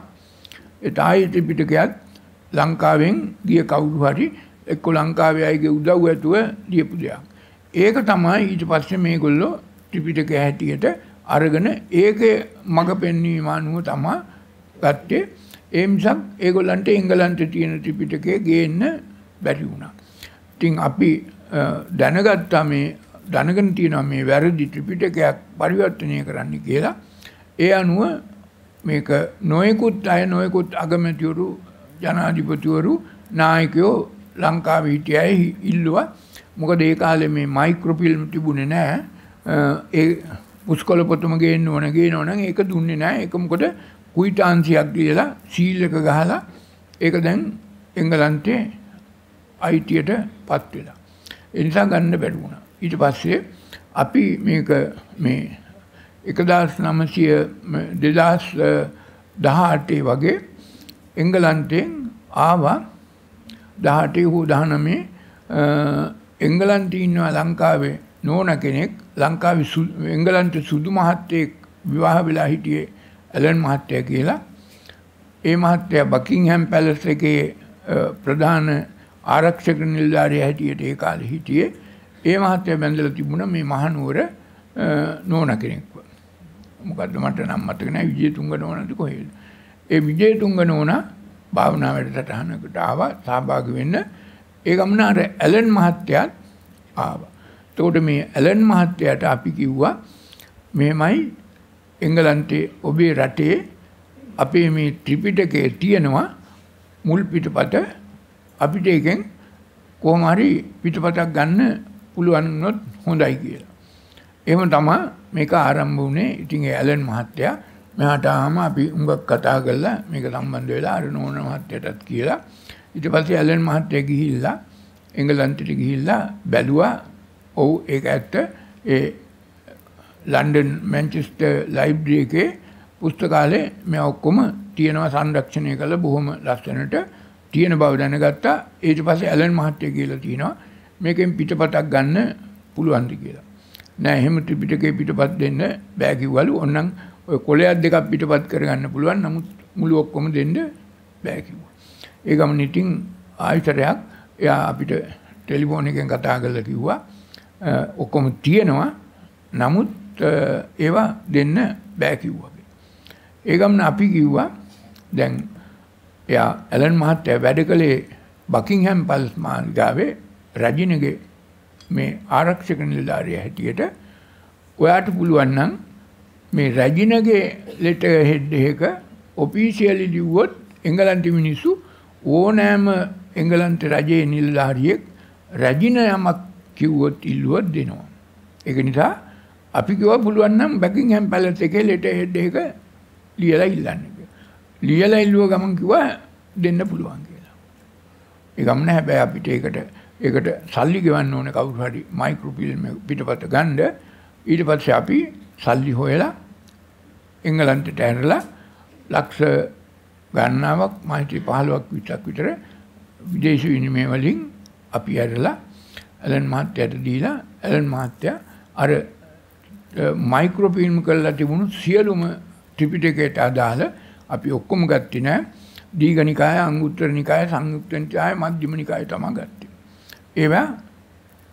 එතායි ත්‍රිපිටකයත් ලංකාවෙන් ගිය කවුරු හරි එක්ක ලංකාවේ අයගේ උදව් ඇතුව ලියපු දෙයක්. ඒක තමයි ඊට පස්සේ මේගොල්ලෝ ත්‍රිපිටකය හැටියට අරගෙන ඒකේ මඟ පෙන්වීම අනුව තමා ගත්තේ. ඒ මිසක් ඒගොල්ලන්ට එංගලන්තේ තියෙන ත්‍රිපිටකය ගේන්න බැරි වුණා. ඉතින් අපි දැනගත්තා මේ දැනගෙන තියෙනවා මේ වැරදි ත්‍රිපිටකයක් පරිවර්තනය කරන්න කියලා. ඒ අනුව මේක නොයෙකුත් අය නොයෙකුත් අගමැතිවරු ජනාධිපතිවරු නායකයෝ ලංකාවේ හිටියයි ඉල්ලුවා. මොකද ඒ කාලේ මේ මයික්‍රොෆිල්ම් තිබුණේ නැහැ. ඒ පුස්කොළ පොතම ගේන්න ඕන ගේනවා නම් ඒක දුන්නේ නැහැ. ඒක මොකද කුයිටාන්සියක් දීලා සීල් එක ගහලා ඒක දැන් එංගලන්තේ අයිතියට පත් වෙලා. ඒ නිසා ගන්න බැරි වුණා. ඊට පස්සේ අපි මේක මේ 1900 2018 වගේ එංගලන්තයෙන් ආවා 18 හෝ 19 එංගලන්තේ ඉන්නවා ලංකාවේ නෝන කෙනෙක් ලංකාවේ එංගලන්ත සුදු මහත්තයෙක් විවාහ වෙලා හිටියේ ඇලන් මහත්තයා කියලා. ඒ මහත්තයා බකින්හැම් පැලස් එකේ ප්‍රධාන ආරක්ෂක නිලධාරියා හැටියට ඒ කාලේ හිටියේ. ඒ මහත්තයා බැඳලා තිබුණා මේ මහනුවර නෝන කෙනෙක්ව. මොකද්ද මට නම් මතක නැහැ විජේතුංග නෝනද කොහෙද. ඒ විජේතුංග නෝනා භාවනා වැඩසටහනකට ආවා සහභාගී වෙන්න. ඒ ගමන අර ඇලන් මහත්තයාත් ආවා. එතකොට මේ ඇලන් මහත්තයාට අපි කිව්වා මෙහෙමයි එංගලන්තේ ඔබේ රටේ අපේ මේ ත්‍රිපිටකයේ තියෙනවා මුල් පිටපත අපිට එකෙන් කොහොම හරි පිටපතක් ගන්න පුළුවන් වුණොත් හොඳයි කියලා. එහෙම තමයි මේක ආරම්භ වුණේ. ඉතින් ඒ ඇලන් මහත්තයා මෙහාට ආවම අපි උඟක් කතා කරලා මේක සම්බන්ධ වෙලා අර නෝන මහත්තයටත් කියලා ඊට පස්සේ ඇලන් මහත්තයා ගිහිල්ලා එංගලන්තෙට ගිහිල්ලා බැලුවා ඔව් ඒක ඇත්ත ඒ ලන්ඩන් මැන්චෙස්ටර් ලයිබ්‍රරි එකේ පුස්තකාලේ මේ ඔක්කොම තියෙනවා සංරක්ෂණය කළ බොහොම ලස්සනට. තියෙන බව දැනගත්තා. ඊට පස්සේ ඇලන් මහත්තයා කියලා තියෙනවා. මේකෙන් පිටපතක් ගන්න පුළුවන්ද කියලා. නෑ එහෙම ත්‍රිපිටකේ පිටපත් දෙන්න බෑ කිව්වලු. ඕනනම් ඔය කොලයක් දෙකක් පිටපත් කරගන්න පුළුවන්. නමුත් මුළු ඔක්කොම දෙන්න බෑ කිව්වා. ඒ ගමන ඉතින් ආයතරයක් එයා අපිට ටෙලිෆෝන් එකෙන් කතා කරලා කිව්වා. ඔක්කොම තියෙනවා. නමුත් ඒවා දෙන්න බෑ කිව්වා. ඒ ගමන අපි කිව්වා දැන් එයා ඇලන් මහත්තයා වැඩ කළේ බකින්හැම් පල්ස් මාලිගාවේ රජිනගේ මේ ආරක්ෂක නිලධාරියා හැටියට ඔයාට පුළුවන් නම් මේ රැජිනගේ ලෙට හෙඩ් එක ඔෆිසියලි ලිව්වොත් එංගලන්ත මිනිස්සු ඕනෑම එංගලන්ත රජයේ නිලධාරියෙක් රැජින යමක් කිව්වොත් ඉල්ලුවොත් දෙනවා. ඒක නිසා අපි කිව්වා පුළුවන් නම් බැකින්හැම් පැලස් එකේ ලෙට හෙඩ් එක ලියලා ඉල්ලන්න කියලා. ලියලා ඉල්ලුව ගමන් කිව්වා දෙන්න පුළුවන් කියලා. ඒ ගමන හැබැයි අපිට ඒකට ඒකට සල්ලි ගෙවන්න ඕනේ කවුරු හරි මයික්‍රොෆිල්ම් පිටපත ගන්න. ඊට පස්සේ අපි සල්ලි හොයලා එංගලන්තයට ඇරලා ලක්ෂ ගණනාවක් මහිතී 15ක් 20ක් විතර විදේශ විනිමය වලින් අපි ඇරලා ඇලන් මහත්තයාට දීලා ඇලන් මහත්තයා අර මයික්‍රොෆිල්ම් කරලා තිබුණු සියලුම ත්‍රිපිටකයට අදාළ අපි ඔක්කොම ගත්තේ නෑ දීඝනිකාය අංගුත්තර නිකාය සංයුක්ත නිකාය මධ්‍යම නිකාය තමයි ගත්තේ. ඒවා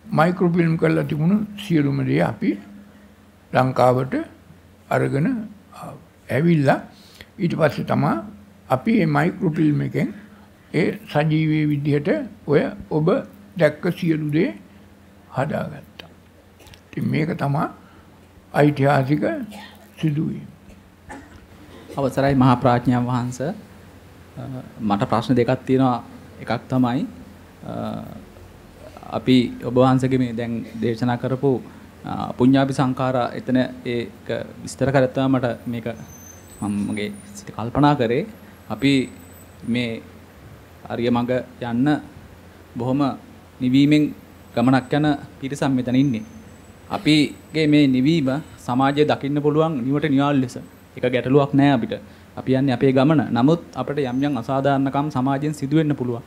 මයික්‍රොෆිල්ම් කරලා තිබුණු සියලුම දේ අපි ලංකාවට අරගෙන ඇවිල්ලා ඊට පස්සේ තමයි අපි මේ මයික්‍රොෆිල්ම් එකෙන් ඒ සජීවී විදිහට ඔය ඔබ දැක්ක සියලු දේ හදාගත්තා. ඉතින් මේක තමයි ඓතිහාසික සිදුවීම. අවසරයි මහා ප්‍රඥා වහන්ස මට ප්‍රශ්න දෙකක් තියෙනවා එකක් තමයි අපි ඔබ වහන්සේගේ මේ දැන් දේශනා කරපු පුඤ්ඤාපි සංඛාරා එතන ඒක විස්තර කරත්තා මට මේක මම මගේ සිත කල්පනා කරේ අපි මේ අරිය මඟ යන්න බොහොම නිවීමෙන් ගමනක් යන පිරිසක් මෙතන ඉන්නේ. අපිගේ මේ නිවීම සමාජයේ දකින්න පුළුවන් නිවට නිවාල් ලෙස. ඒක ගැටලුවක් නෑ අපිට. අපි යන්නේ අපේ ගමන. නමුත් අපිට යම් යම් අසාධාරණකම් සමාජයෙන් සිදු වෙන්න පුළුවන්.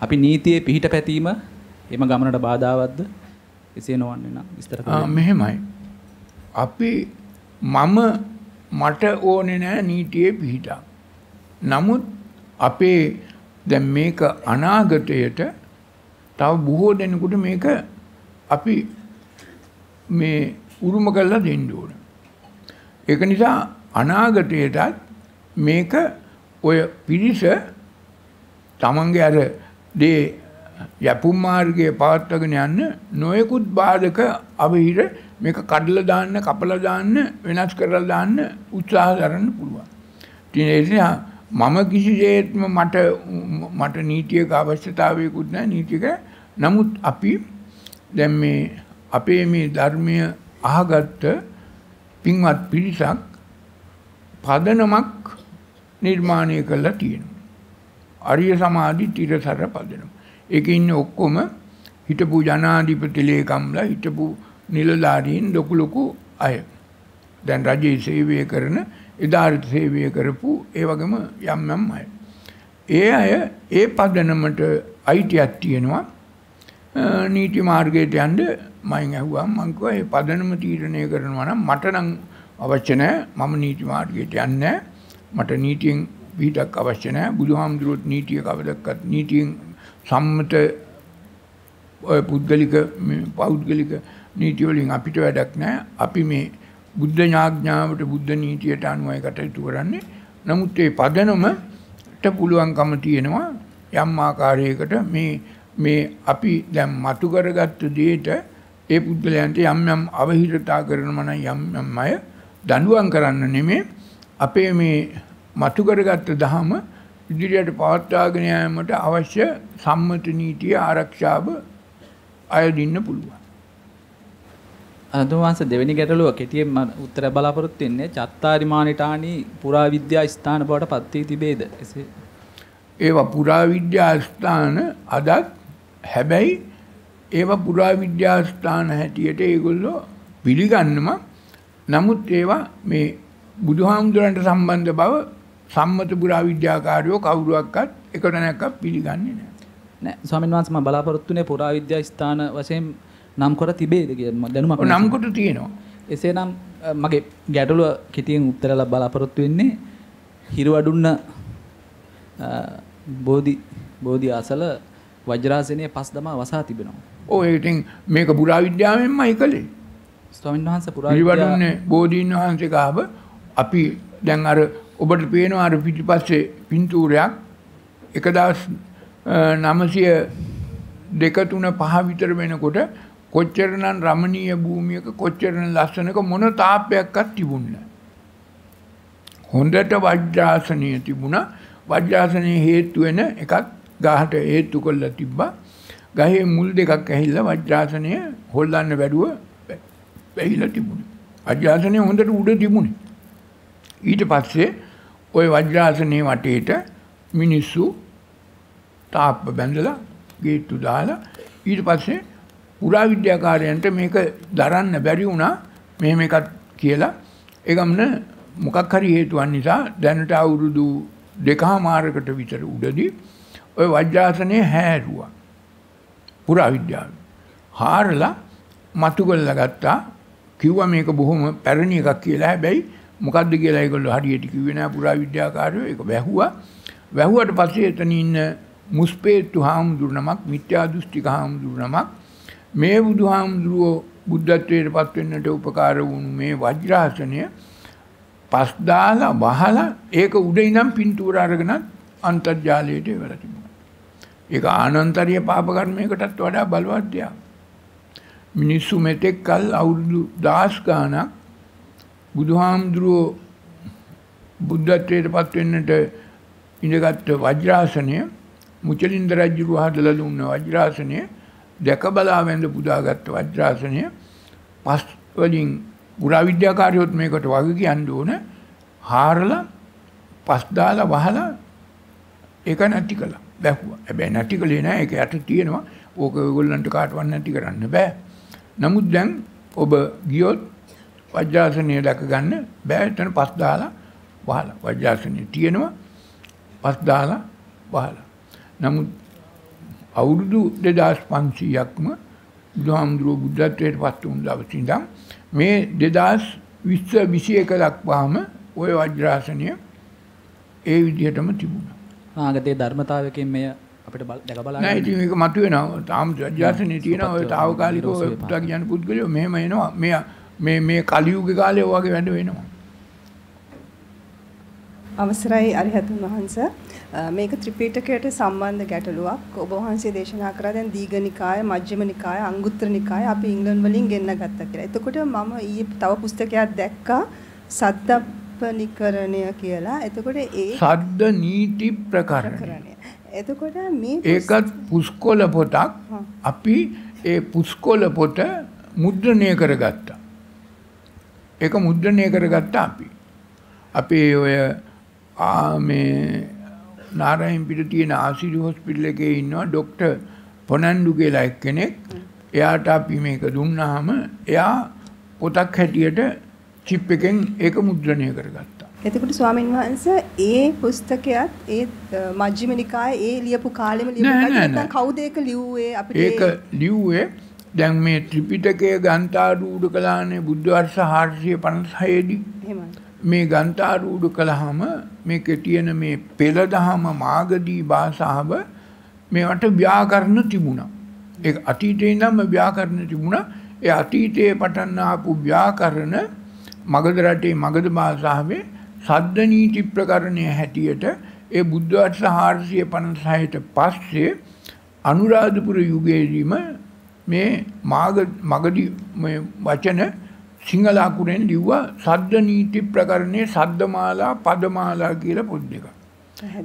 අපි නීතියේ පිහිට පැතීම එම ගමනට බාධාවත්ද? එසේ නොවන්නේ නම් විස්තර මෙහෙමයි. අපි මම මට ඕනේ නෑ නීතියේ පිහිටක්. නමුත් අපේ දැන් මේක අනාගතයට තව බොහෝ දෙනෙකුට මේක අපි මේ උරුම කරලා දෙන්න ඕන. ඒක නිසා අනාගතයටත් මේක ඔය පිරිස තමන්ගේ අර දේ යපුම් මාර්ගයේ පවත්වගෙන යන්න නොයෙකුත් බාධක අවහිර මේක කඩලා දාන්න කපලා දාන්න වෙනස් කරලා දාන්න උත්සාහ කරන්න පුළුවන්. ඉතින් ඒ නිසා මම කිසිසේත්ම මට මට නීතියක අවශ්‍යතාවයකුත් නැහැ නීතියක. නමුත් අපි දැන් මේ අපේ මේ ධර්මය අහගත්ත පින්වත් පිරිසක් පදනමක් නිර්මාණය කරලා තියෙනවා. අරිය සමාධි තිරසර පදනම. ඒකේ ඉන්නේ ඔක්කොම හිටපු ජනාධිපති ලේකම්ලා හිටපු නිලධාරීන් ලොකු ලොකු අය. දැන් රජයේ සේවය කරන එදාට සේවය කරපු ඒ වගේම යම් යම් අය. ඒ අය ඒ පදනමට අයිතියක් තියෙනවා නීති මාර්ගයට යන්න මයින් ඇහුවා මං කිව්වා ඒ පදනම තීරණය කරනවා නම් මට නම් අවශ්‍ය නැහැ මම නීති මාර්ගයට යන්නේ මට නීතියෙන් පිටක් අවශ්‍ය නැහැ බුදුහාමුදුරුවෝ නීතිය කවදක්වත් නීතියෙන් සම්මත ඔය පුද්ගලික පෞද්ගලික නීති වලින් අපිට වැඩක් නැහැ. අපි මේ බුද්ධ ඥාඥාවට බුද්ධ නීතියට අනුවයි කටයුතු කරන්නේ. නමුත් ඒ පදනමට පුළුවන්කම තියෙනවා යම් ආකාරයකට මේ මේ අපි දැන් මතු කරගත්ත දෙයට ඒ පුද්ගලයන්ට යම් යම් අවහිරතා කරනවා නම් යම් යම් අය දඬුවම් කරන්න නෙමෙයි අපේ මේ මතු කරගත්ත දහම ඉදිරියට පවත්වාගෙන යාමට අවශ්‍ය සම්මත නීතිය ආරක්ෂාව අයදින්න පුළුවන්. අනතුමාංශ දෙවෙනි ගැටලුව කෙටියෙන් උත්තර බලාපොරොත්තු වෙන්නේ චත්තාරිමානිටානි පුරාවිද්‍යා ස්ථාන බවට පත් වී තිබේද? එසේ ඒවා පුරාවිද්‍යා ස්ථාන අදත් හැබැයි ඒවා පුරාවිද්‍යා ස්ථාන හැටියට ඒගොල්ලෝ පිළිගන්නම නමුත් ඒවා මේ බුදුහාමුදුරන්ට සම්බන්ධ බව සම්මත පුරාවිද්‍යාකාරයෝ කවුරුවක්වත් එක තැනක්වත් පිළිගන්නේ නැහැ. නෑ ස්වාමීන් වහන්සේ මම බලාපොරොත්තුනේ පුරාවිද්‍යා ස්ථාන වශයෙන් නම් කර තිබේද කියලා දැනුමක් නම් කොට තියෙනවා. එසේනම් මගේ ගැටලුව කෙටියෙන් උත්තර ලබා බලාපොරොත්තු වෙන්නේ හිරුවඩුන්න බෝධි බෝධි අසල වජ්‍රාසනයේ පස් දමා වසා තිබෙනවා. ඔය ඉතින් මේක පුරාවිද්‍යාවෙන්මයි කළේ. ස්වාමීන් වහන්සේ පුරාවිද්‍යාවන්නේ බෝධීන් වහන්සේ ගාව අපි දැන් අර ඔබට පේනවා අර පිටිපස්සේ පින්තූරයක්. එක දවස් නමසය දෙක තුන පහ විතර වෙනකොට කොච්චරනම් රමණීය භූමියක කොච්චරන ලස්සනක මොන තාපයක්වත් තිබුණේ හොඳට වජ්‍රාසනය තිබුණා. වජ්‍රාසනයේ හේතු වෙන එකක් ගහට හේතු කරලා තිබ්බා ගහේ මුල් දෙකක් ඇහිල්ලා වජ්‍රාසනය හොල්ලන්න බැරුව වැහිලා තිබුණේ වජ්‍රාසනය හොඳට උඩ තිබුණේ ඊට පස්සේ ওই වජ්‍රාසනයේ වටේට මිනිස්සු තාප්ප බැඳලා ගේට්ටු දාලා ඊට පස්සේ පුරාවිද්‍යාකාරයන්ට මේක දරන්න බැරි වුණා මෙහෙම එකක් කියලා ඒ ගමන මොකක් හරි හේතුවක් නිසා දැනට අවුරුදු දෙකමාරකට විතර උඩදී ওই වජ්‍රාසනය හැරුවා පුරාවිද්‍යාව හාරලා මතු කරලා ගත්තා. කිව්වා මේක බොහොම පැරණි එකක් කියලා. හැබැයි මොකද්ද කියලා ඒගොල්ලෝ හරියට කිව්වේ නෑ. පුරාවිද්‍යාකාරයෝ ඒක වැහුවා. වැහුවට පස්සේ එතන ඉන්න මුස්පේත්තු හාමුදුරු නමක් මිත්‍යා දෘෂ්ටික හාමුදුරු නමක් මේ බුදුහාමුදුරුවෝ බුද්ධත්වයට පත් වෙන්නට උපකාර වුණු මේ වජ්‍රාසනය පස් දාලා වහලා ඒක උඩ ඉඳන් පින්තූර අරගෙන අන්තර්ජාලයට එවලා තිබුණා. ඒක ආනන්තරීය පාප කර්මයකටත් වඩා බලවත් දෙයක්. මිනිස්සු මෙතෙක් කල් අවුරුදු 10 ගාණක් බුදුහාමුදුරුවෝ බුද්ධත්වයට පත් වෙන්නට ඉඳගත් වජ්‍රාසනය මුචලින්ද රජුව හදලා දුන්න වජ්‍රාසනය දැක බලා වැඳ පුදාගත්ත වජ්‍රාසනය පස් වලින් පුරාවිද්‍යාකාරයොත් මේකට වග කියන්න ඕන හාරලා පස් දාලා වහලා ඒක නැති කළා බැහුවා. හැබැයි නැති කළේ නෑ ඒක යට තියෙනවා. ඕක ඔයගොල්ලන්ට කාටවත් නැති කරන්න බෑ. නමුත් දැන් ඔබ ගියොත් වජ්‍රාසනය දැක ගන්න බෑ එතන පස් දාලා වහලා. වජ්‍රාසනය තියෙනවා පස් දාලා වහලා. නමුත් අවුරුදු 2500ක්ම බුදුහාමුදුරුව බුද්ධත්වයට පත් වුණු දවසේ ඉඳන් මේ 2020 21 දක්වාම ওය වජ්‍රාසනය ඒ විදිහටම තිබුණා. අනාගතයේ ධර්මතාවයකින් මෙය අපිට බල- දැක බලා නෑ. ඉතින් මේක මතුවෙනවා. තාම වජ්‍රාසනේ තියෙනවා ඔය తాවකාලිකව. පුතා කියන පුද්ගලයෝ මෙහෙම එනවා. මේ මේ මේ කලියුගේ කාලේ ඔය වගේ වැඩ වෙනවා. අවසරයි අරිහතුන් වහන්ස මේක ත්‍රිපිටකයට සම්බන්ධ ගැටලුවක් ඔබ වහන්සේ දේශනා කරා දැන් දීඝනිකාය මජ්ක්‍ධිම නිකාය අංගුත්තර නිකාය අපි ඉංග්‍රීසි වලින් ගෙන්න ගත්තා කියලා. එතකොට මම ඊයේ තව පුස්තකයක් දැක්කා සද්දප්පනිකරණය කියලා. එතකොට ඒ සද්ද නීති ප්‍රකරණය. එතකොට මේ ඒකත් පුස්කොළ පොතක්. අපි ඒ පුස්කොළ පොත මුද්‍රණය කරගත්තා. ඒක මුද්‍රණය කරගත්තා අපි. අපේ ඔය මේ නාරයන් පිට තියෙන ආසිරි හොස්පිටල් එකේ ඉන්නවා ડોක්ටර් පොනන්ඩු කියලා එක්කෙනෙක්. එයාට අපි මේක දුන්නාම එයා පොතක් හැටියට චිප් එකෙන් ඒක මුද්‍රණය කරගත්තා. එතකොට ස්වාමින් වහන්සේ ඒ පුස්තකයත් ඒ මජ්ක්‍ධිම නිකායේ ඒ ලියපු කාලෙම ලියපු නැත්නම්. කවුද ඒක ලිව්වේ අපිට ඒක ලිව්වේ දැන් මේ ත්‍රිපිටකය ගන්ථාරූඪ කළානේ බුද්ධ වර්ෂ 456 දී එහෙමයි. මේ ගන්ථාරූඪ කළාම මේකේ තියෙන මේ පෙළ දහම මාගදී භාෂාව මේවට ව්‍යාකරණ තිබුණා. ඒක අතීතේ ඉඳන්ම ව්‍යාකරණ තිබුණා. ඒ අතීතයේ පටන් ආපු ව්‍යාකරණ මගධ රටේ මගධ භාෂාවේ සද්ද නීති ප්‍රකරණය හැටියට ඒ බුද්ධ වර්ෂ 456ට පස්සේ අනුරාධපුර යුගයේදීම මේ මාග මගදී මේ වචන සිංහල අකුරෙන් ලිව්වා සද්ද නීති ප්‍රකරණයේ සද්දමාලා පදමාලා කියලා පොත් දෙකක්.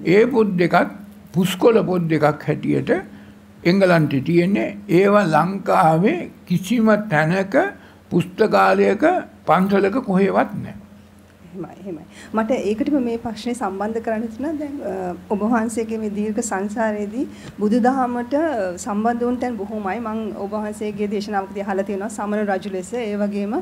ඒ පොත් දෙකත් පුස්කොළ පොත් දෙකක් හැටියට එංගලන්තේ තියෙන්නේ ඒවා ලංකාවේ කිසිම තැනක පුස්තකාලයක පන්සලක කොහෙවත් නැහැ. එහෙමයි එහෙමයි. මට ඒකටම මේ ප්‍රශ්නේ සම්බන්ධ කරන්න තියෙනවා දැන් අ, ඔබ වහන්සේගේ මේ දීර්ඝ සංසාරයේදී බුදුදහමට සම්බන්ධ වුණ තැන් බොහොමයි. මම ඔබ වහන්සේගේ දේශනාවකදී අහලා තියෙනවා සමන රජු ලෙස. ඒ වගේම අ,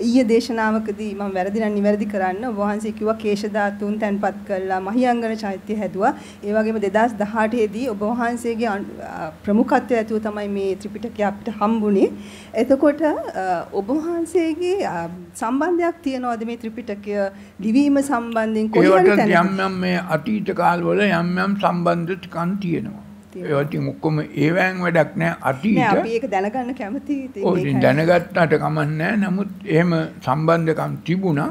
ඊයේ දේශනාවකදී මම වැරදි නම් නිවැරදි කරන්න ඔබ වහන්සේ කිව්වා කේශ ධාතුන් තැන්පත් කළා මහියංගන චෛත්‍ය හැදුවා. ඒ වගේම 2018 දී ඔබ වහන්සේගේ අනු- අ, ප්‍රමුඛත්වය ඇතුව තමයි මේ ත්‍රිපිටකය අපිට හම්බුනේ. එතකොට අ, ඔබ වහන්සේගේ අ, සම්බන්ධයක් තියනවාද මේ ත්‍රිපිටකය ලිවීම සම්බන්ධයෙන් කොහේ හරි ඒවට තැනක? යම් යම් මේ අතීත කාලවල යම් යම් සම්බන්ධකම් තියෙනවා. ඒවා ඉතින් ඔක්කොම ඒවැන් වැඩක් නෑ අතීත. නෑ අපි ඒක දැනගන්න කැමතියි. ඉතින් ඉතින් මේකයි. දැනගත්තට කමක් නෑ. නමුත් එහෙම සම්බන්ධකම් තිබුණා.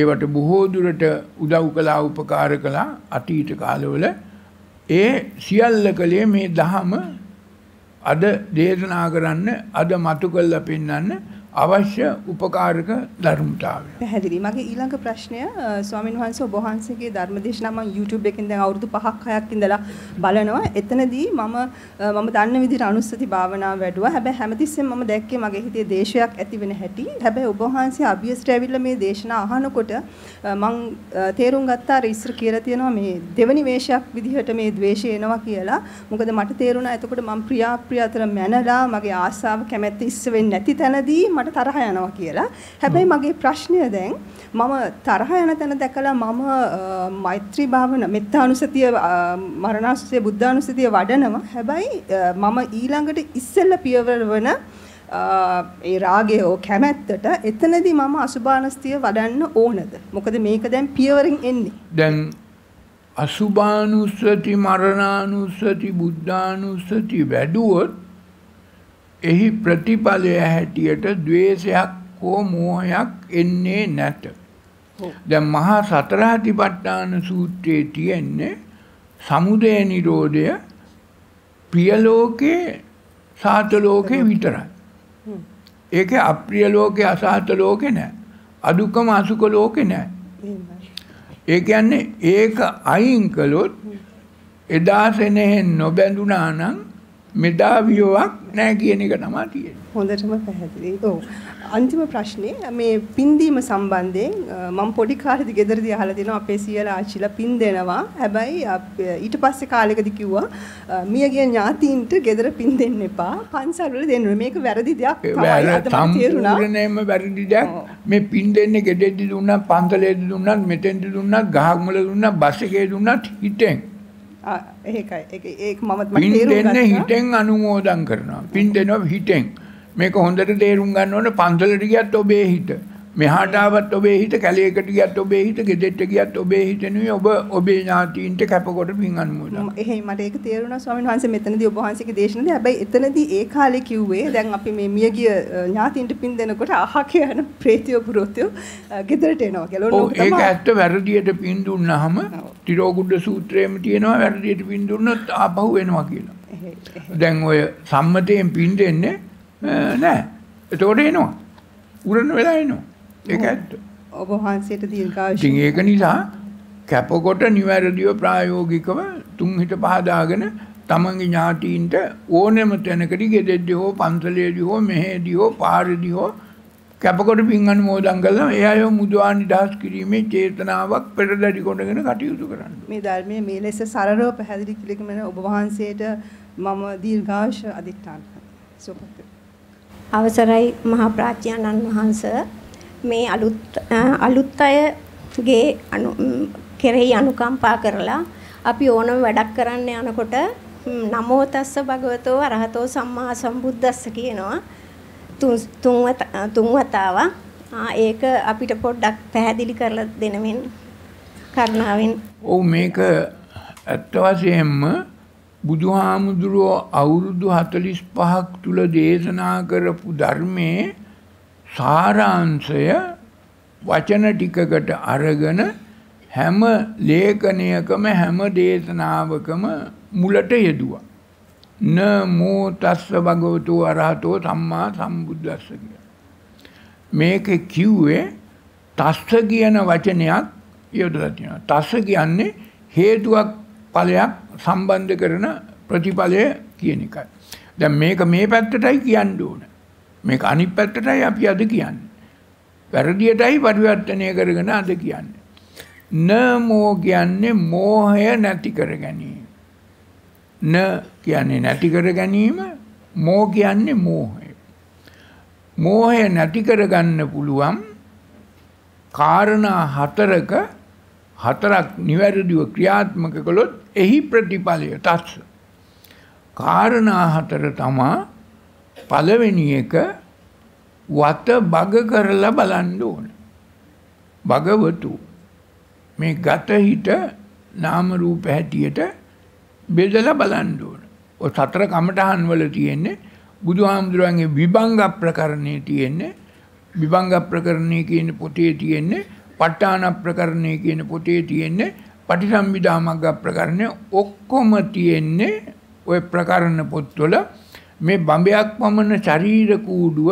ඒවට බොහෝ දුරට උදව් කළා උපකාර කළා අතීත කාලවල. ඒ සියල්ල කලේ මේ දහම අද දේශනා කරන්න අද මතු කරලා පෙන්වන්න අවශ්‍ය උපකාරක ධර්මතාවය. පැහැදිලි. මගේ ඊළඟ ප්‍රශ්නය අ, ස්වාමින් වහන්සේ ඔබ වහන්සේගේ ධර්මදේශනා මම YouTube එකෙන් දැන් අවුරුදු 5ක් 6ක් ඉඳලා බලනවා. එතනදී මම අ, මම දන්න විදිහට අනුස්සති භාවනාව වැඩුවා. හැබැයි හැමතිස්සෙම මම දැක්කේ මගේ හිතේ දේශයක් ඇති වෙන හැටි. හැබැයි ඔබ වහන්සේ අභියස්ට ඇවිල්ලා මේ දේශනා අහනකොට අ, මම අ, තේරුම් ගත්තා අර ඉස්සර කියලා තියෙනවා මේ දෙවනි වේශයක් විදිහට මේ ද්වේෂය එනවා කියලා. මොකද මට තේරුණා එතකොට මම ප්‍රියා ප්‍රිය අතර මැනලා මගේ ආසාව කැමැත්ත ඉස්ස වෙන්නේ නැති තැනදී මට තරහ යනවා කියලා. හැබැයි මගේ ප්‍රශ්නය දැන් මම තරහ යන තැන දැකලා මම මෛත්‍රී භාවන මෙත්තානුසතිය මරණාසතිය බුද්ධානුසතිය වඩනවා. හැබැයි මම ඊළඟට ඉස්සෙල්ල පියවර වන ඒ රාගය හෝ කැමැත්තට එතනදී මම අසුභානස්තිය වඩන්න ඕනද? මොකද මේක දැන් පියවරෙන් එන්නේ. දැන් අසුභානුස්සති මරණානුස්සති බුද්ධානුස්සති වැඩුවොත් එහි ප්‍රතිඵලය හැටියට ද්වේෂයක් හෝ මෝහයක් එන්නේ නැත. දැන් මහා සතරාතිපට්ඨාන සූත්‍රයේ තියෙන්නේ සමුදය නිරෝධය ප්‍රිය ලෝකේ සාත ලෝකේ විතරයි. ඒකේ අප්‍රිය ලෝකේ අසාත ලෝකේ නැහැ. අදුක්කම අසුක ලෝකේ. එහෙමයි. ඒ කියන්නේ ඒක අයින් කළොත් එදා සෙනෙහෙන් නොබැඳුනා නම් මෙදා වියවක් නැහැ කියන එක තමයි තියෙන්නේ. හොඳටම පැහැදිලි. ඔව්. අන්තිම ප්‍රශ්නේ මේ පින්දීම සම්බන්ධයෙන් මම පොඩි කාලේදී ගෙදරදී අහලා තිනවා අපේ සීයලා ආච්චිලා පින් දෙනවා. හැබැයි ඊට පස්සේ කාලෙකදී කිව්වා අ, මියගිය ඥාතීන්ට ගෙදර පින් දෙන්න එපා. පන්සල් වල දෙන්න. මේක වැරදි දෙයක් තමයි. සම්පූර්ණයෙන්ම වැරදි දෙයක්. මේ පින් දෙන්නේ ගෙදෙද්දි දුන්නත් පන්සලේදී දුන්නත් මෙතෙන්දි දුන්නත් ගහක්මල දුන්නත් බස් එකේ දුන්නත් හිතෙන් ආ, ඒකයි. ඒක ඒක මම මට තේරුම් ගත්තා. හිතෙන් අනුමෝදන් කරනවා පින් දෙනවා හිතෙන් මේක හොඳට තේරුම් ගන්න ඕනේ පන්සලට ගියත් ඔබේ හිත මෙහාට ආවත් ඔබේ හිත කැලේකට ගියත් ඔබේ හිත ගෙදෙට්ට ගියත් ඔබේ හිත නෙවෙයි ඔබ ඔබේ ඥාතීන්ට කැපකොට පින් අනුමෝදන් එහෙයි මට ඒක තේරුණා ස්වාමීන් වහන්සේ මෙතනදී ඔබ වහන්සේගේ දේශනාවේ හැබැයි එතනදී ඒ කාලේ කිව්වේ දැන් අපි මේ මියගිය ඥාතීන්ට පින් දෙනකොට අහක යන ප්‍රේතයෝ පුරෝතයෝ ගෙදරට එනවා කියලා. ඔව් ඒක ඇත්ත වැරදියට පින් දුන්නාම තිරෝගුඩ සූත්‍රයේම තියෙනවා වැරදියට පින් දුන්නොත් ආපහු එනවා කියලා. දැන් ඔය සම්මතයෙන් පින් දෙන්නේ නෑ. එතකොට එනවා. උරන වෙලා එනවා. ඒක ඇත්ත. ඔබ වහන්සේට දීර්ඝායුෂ. ඉතින් ඒක නිසා කැපකොට නිවැරදිව ප්‍රායෝගිකව තුන් හිත පහදාගෙන තමන්ගේ ඥාතීන්ට ඕනෙම තැනකදී ගෙදෙද්දී හෝ පන්සලේදී හෝ මෙහෙදී හෝ පාරේදී හෝ කැපකොට පින් අනුමෝදන් කළා ඒ අය මුදවා නිදහස් කිරීමේ චේතනාවක් පෙරදැඩි කොටගෙන කටයුතු කරන්න. මේ ධර්මයේ මේ ලෙස සරලව පැහැදිලි කිරීමෙන් ඔබ වහන්සේට මම දීර්ඝාෂ අධිෂ්ඨාන කරනවා. අවසරයි මහා ප්‍රාඥානන් වහන්සේ මේ අලුත් අලුත් අයගේ අනු කෙරෙහි අනුකම්පා කරලා අපි ඕනම වැඩක් කරන්න යනකොට නමෝ තස්ස භගවතෝ අරහතෝ සම්මා සම්බුද්දස්ස කියනවා. තුන් වතාවක්. ඒක අපිට පොඩ්ඩක් පැහැදිලි කරලා දෙනමින් කරුණාවෙන්. ඔව් මේක ඇත්ත වශයෙන්ම බුදුහාමුදුරුවෝ අවුරුදු 45ක් තුල දේශනා කරපු ධර්මයේ සාරාංශය වචන ටිකකට අරගෙන හැම ලේඛනයකම හැම දේශනාවකම මුලට යෙදුවා. න මෝ තස්ස භගවතු අරහතෝ සම්මා සම්බුද්දස්ස කියලා. මේක කිව්වේ තස්ස කියන වචනයක් යොදලා තියෙනවා. තස්ස කියන්නේ හේතුවක් ඵලයක් සම්බන්ධ කරන ප්‍රතිඵලය කියන එකයි. දැන් මේක මේ පැත්තටයි කියන්න ඕනේ. මේක අනිත් පැත්තටයි අපි අද කියන්නේ. වැරදියටයි පරිවර්තනය කරගෙන අද කියන්නේ. න මෝ කියන්නේ මෝහය නැති කර ගැනීම. න කියන්නේ නැති කර ගැනීම මෝ කියන්නේ මෝහය. මෝහය නැති කරගන්න පුළුවන් කාරණා හතරක හතරක් නිවැරදිව ක්‍රියාත්මක කළොත් එහි ප්‍රතිඵලය තත්ස. කාරණා හතර තමා පළවෙනි එක වත බග කරලා බලන්න ඕන. භගවතු මේ ගත හිත නාම රූප හැටියට බෙදලා බලන්න ඕන. ඔය සතර කමඨහන් වල තියෙන්නේ බුදුහාමුදුරන්ගේ විභංග ප්‍රකරණේ තියෙන්නේ විභංග ප්‍රකරණේ කියන පොතේ තියෙන්නේ ප ဋ ාණ ප්‍රකරණේ කියන පොතේ තියෙන්නේ පටිසම්භිදා මග්ග ප්‍රකරණේ ඔක්කොම තියෙන්නේ ওই ප්‍රකරණ පොත්වල මේ බඹයක් පමණ ශරීර කූඩුව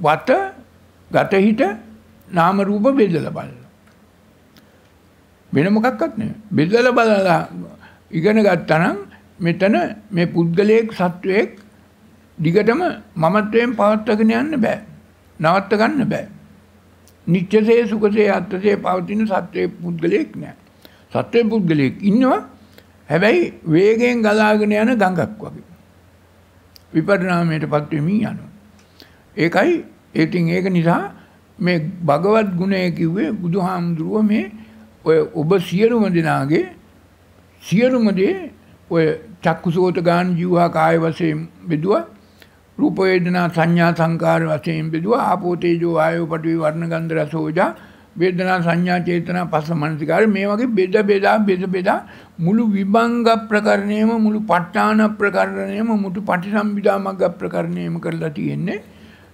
වත ගතහිට නාම රූප බෙදලා බලන. වෙන මොකක්වත් නෙවෙයි. බෙදලා බලලා ඉගෙන ගත්තා නම් මෙතන මේ පුද්ගලයෙක් සත්වයෙක් දිගටම මමත්වයෙන් පවත්වාගෙන යන්න බෑ. නවත්ත ගන්න බෑ. නිත්‍යසේ සුඛසේ අත්‍යසේ පවතින සත්වයේ පුද්ගලයෙක් නෑ. සත්වයේ පුද්ගලයෙක් ඉන්නවා. හැබැයි වේගයෙන් ගලාගෙන යන ගඟක් වගේ. විපරිණාමයට පත් වෙමින් යනවා. ඒකයි ඉතින් ඒක නිසා මේ භගවත් ගුණය කිව්වේ බුදුහාමුදුරුව මේ ඔය ඔබ සියලුම දෙනාගේ සියලුම දේ ඔය චක්කුසෝත ගාන ජීවහා කාය වශයෙන් බෙදුවා රූප වේදනා සංඥා සංකාර වශයෙන් බෙදුවා ආපෝ තේජෝ ආයෝ පඨවි වර්ණ ගන්ධ රස ඕජා වේදනා සංඥා චේතනා පස්ස මනසිකාර මේ වගේ බෙද බෙදා බෙද බෙදා මුළු විභංග ප්‍රකරණයම මුළු ප ဋ ාණ ප්‍රකරණයම මුළු පටිසම්භිදා මග්ග ප්‍රකරණයම කරලා තියෙන්නේ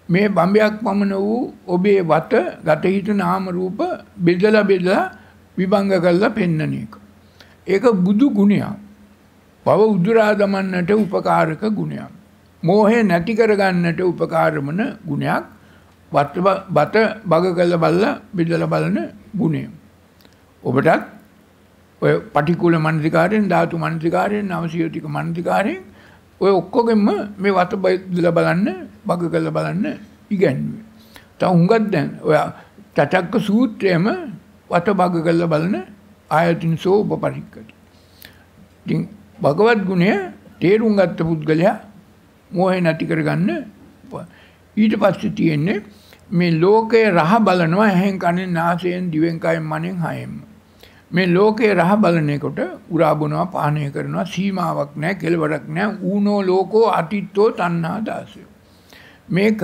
මේ බඹයක් පමණ වූ ඔබේ වත ගතහිත නාම රූප බෙදලා බෙදලා විභංග කරලා පෙන්නන එක. ඒක බුදු ගුණයක්. පව උදුරා දමන්නට උපකාරක ගුණයක්. මෝහය නැති කරගන්නට උපකාරමන ගුණයක්. බත බග කළ බල්ලා බෙදලා බලන ගුණය. ඔබටත් ඔය පටිකුල මනසිකාරයෙන් ධාතු මනසිකාරයෙන් නවසියෝතික මනසිකාරයෙන් ඔය ඔක්කොගෙම මේ වත බෙදලා බලන්න බග කළ බලන්න ඉගැන්වේ. තව හුඟක් දැන් ඔය චචක්ක සූත්‍රයේම වත බග කළ බලන ආයතිනසෝ උපපරික්කති. ඉතින් භගවත් ගුණය තේරුම් ගත්ත පුද්ගලයා මෝහය නැති කරගන්න ඊට පස්සේ තියෙන්නේ මේ ලෝකයේ රහ බලනවා ඇහෙන් කනෙන් නාසයෙන් දිවෙන් කයෙන් මනෙන් හයෙන්ම. මේ ලෝකයේ රහ බලනකොට උරා බොනවා පානය කරනවා සීමාවක් නැහැ කෙලවරක් නැහැ ඌනෝ ලෝකෝ අතිත්තෝ තණ්හා දාසය. මේක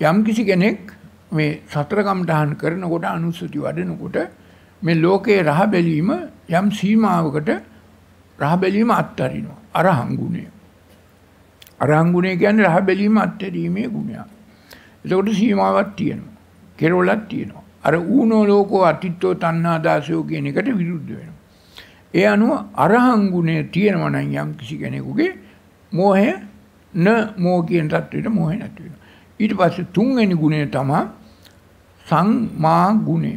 යම් කිසි කෙනෙක් මේ සතර කම්ටහන් කරනකොට අනුස්සති වඩනකොට මේ ලෝකයේ රහ බැලීම යම් සීමාවකට රහ බැලීම අත්හරිනවා. අරහං ගුණය. අරහංගුණය කියන්නේ රහ බැලීම අත්හැරීමේ ගුණයක්. එතකොට සීමාවක් තියෙනවා. කෙරවලක් තියෙනවා. අර ඌනෝ ලෝකෝ අතිත්තෝ තණ්හා දාසයෝ කියන එකට විරුද්ධ වෙනවා. ඒ අනුව අරහං ගුණය තියෙනවා නම් යම් කිසි කෙනෙකුගේ මෝහය න මෝහ කියන தത്വෙට මෝහය නැති වෙනවා. ඊට පස්සේ තුන්වෙනි ගුණය තමයි සම්මා ගුණය.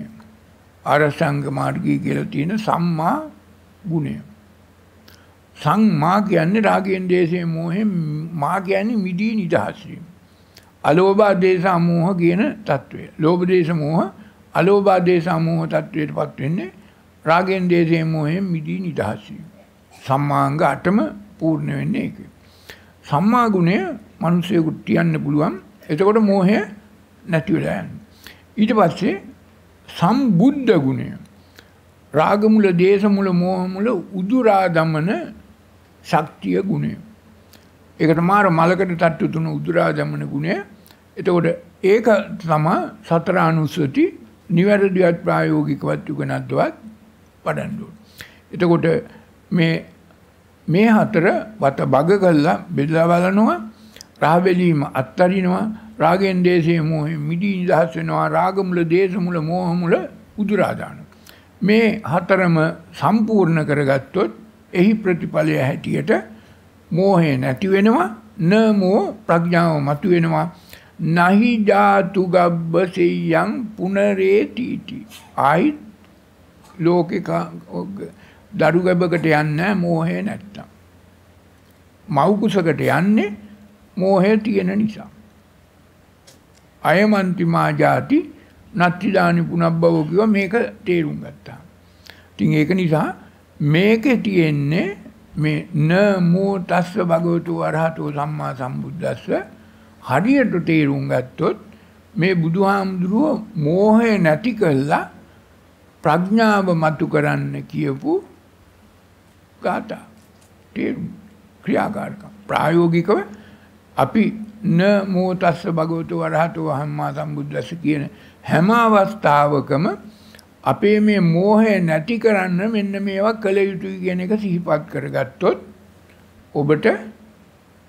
අර සංග මාර්ගය කියලා තියෙන සම්මා ගුණය. සංමා කියන්නේ රාගයෙන් දේශයෙන් මොහෙන් මා කියන්නේ මිදී නිදහස් වීම. අලෝභ දේශ අමෝහ කියන తත්වය. ලෝභ දේශ මෝහ අලෝභ දේශ අමෝහ తත්වයටපත් වෙන්නේ රාගෙන් දේශයෙන් මොහෙන් මිදී නිදහස් වීම. සම්මාංග අටම පූර්ණ වෙන්නේ ඒකේ. සම්මා ගුණය මිනිසෙකුට තියන්න පුළුවන්. එතකොට මෝහය නැති වෙලා යනවා. ඊට පස්සේ සම්බුද්ධ ගුණය. රාගමුල දේශමුල මෝහමුල උදුරා දමන ශක්තිය ගුණය. ඒකට මාර මලකට තට්ටු තුන උදුරා දමන ගුණය. එතකොට ඒක තමා සතර අනුස්සති නිවැරදිවත් ප්‍රායෝගිකවත් උගනද්දවත් වඩන්න ඕන. එතකොට මේ මේ හතර වත බග කළා බෙදලා බලනවා රාහ බැලීම අත්තරිනවා රාගෙන් දේශේ මොහෙන් මිදී නිදහස් වෙනවා රාගමුල දේශමුල මෝහමුල උදුරා දානවා. මේ හතරම සම්පූර්ණ කරගත්තොත් එහි ප්‍රතිඵලය හැටියට මෝහය නැති වෙනවා නමෝ ප්‍රඥාව මතු වෙනවා. නහි ජාතු ගබ්බසෙයං පුනරේතිටි ආයිත් ලෝකෙක දරු ගැබකට යන්නේ මෝහය නැත්තම්. මව් කුසකට යන්නේ මෝහය තියෙන නිසා. අයමන්තිමා ජාති නත්තිදානි පුනබ්බව කිව්වා මේක තේරුම් ගත්තා. ඉතින් ඒක නිසා මේකේ තියෙන්නේ මේ න මෝ තස්ස භගවතු වරහතෝ සම්මා සම්බුද්දස්ස හරියට තේරුම් ගත්තොත් මේ බුදුහාමුදුරුව මෝහය නැති කළා ප්‍රඥාව මතු කරන්න කියපු ගාථා. තේරුම් ක්‍රියාකාරකම්. ප්‍රායෝගිකව අපි න මෝතස්ස භගවතු වරහතෝ හම්මා සම්බුද්දස්ස කියන හැම අවස්ථාවකම අපේ මේ මෝහය නැති කරන්න මෙන්න මේවා කළ යුතුයි කියන එක සිහිපත් කරගත්තොත් ඔබට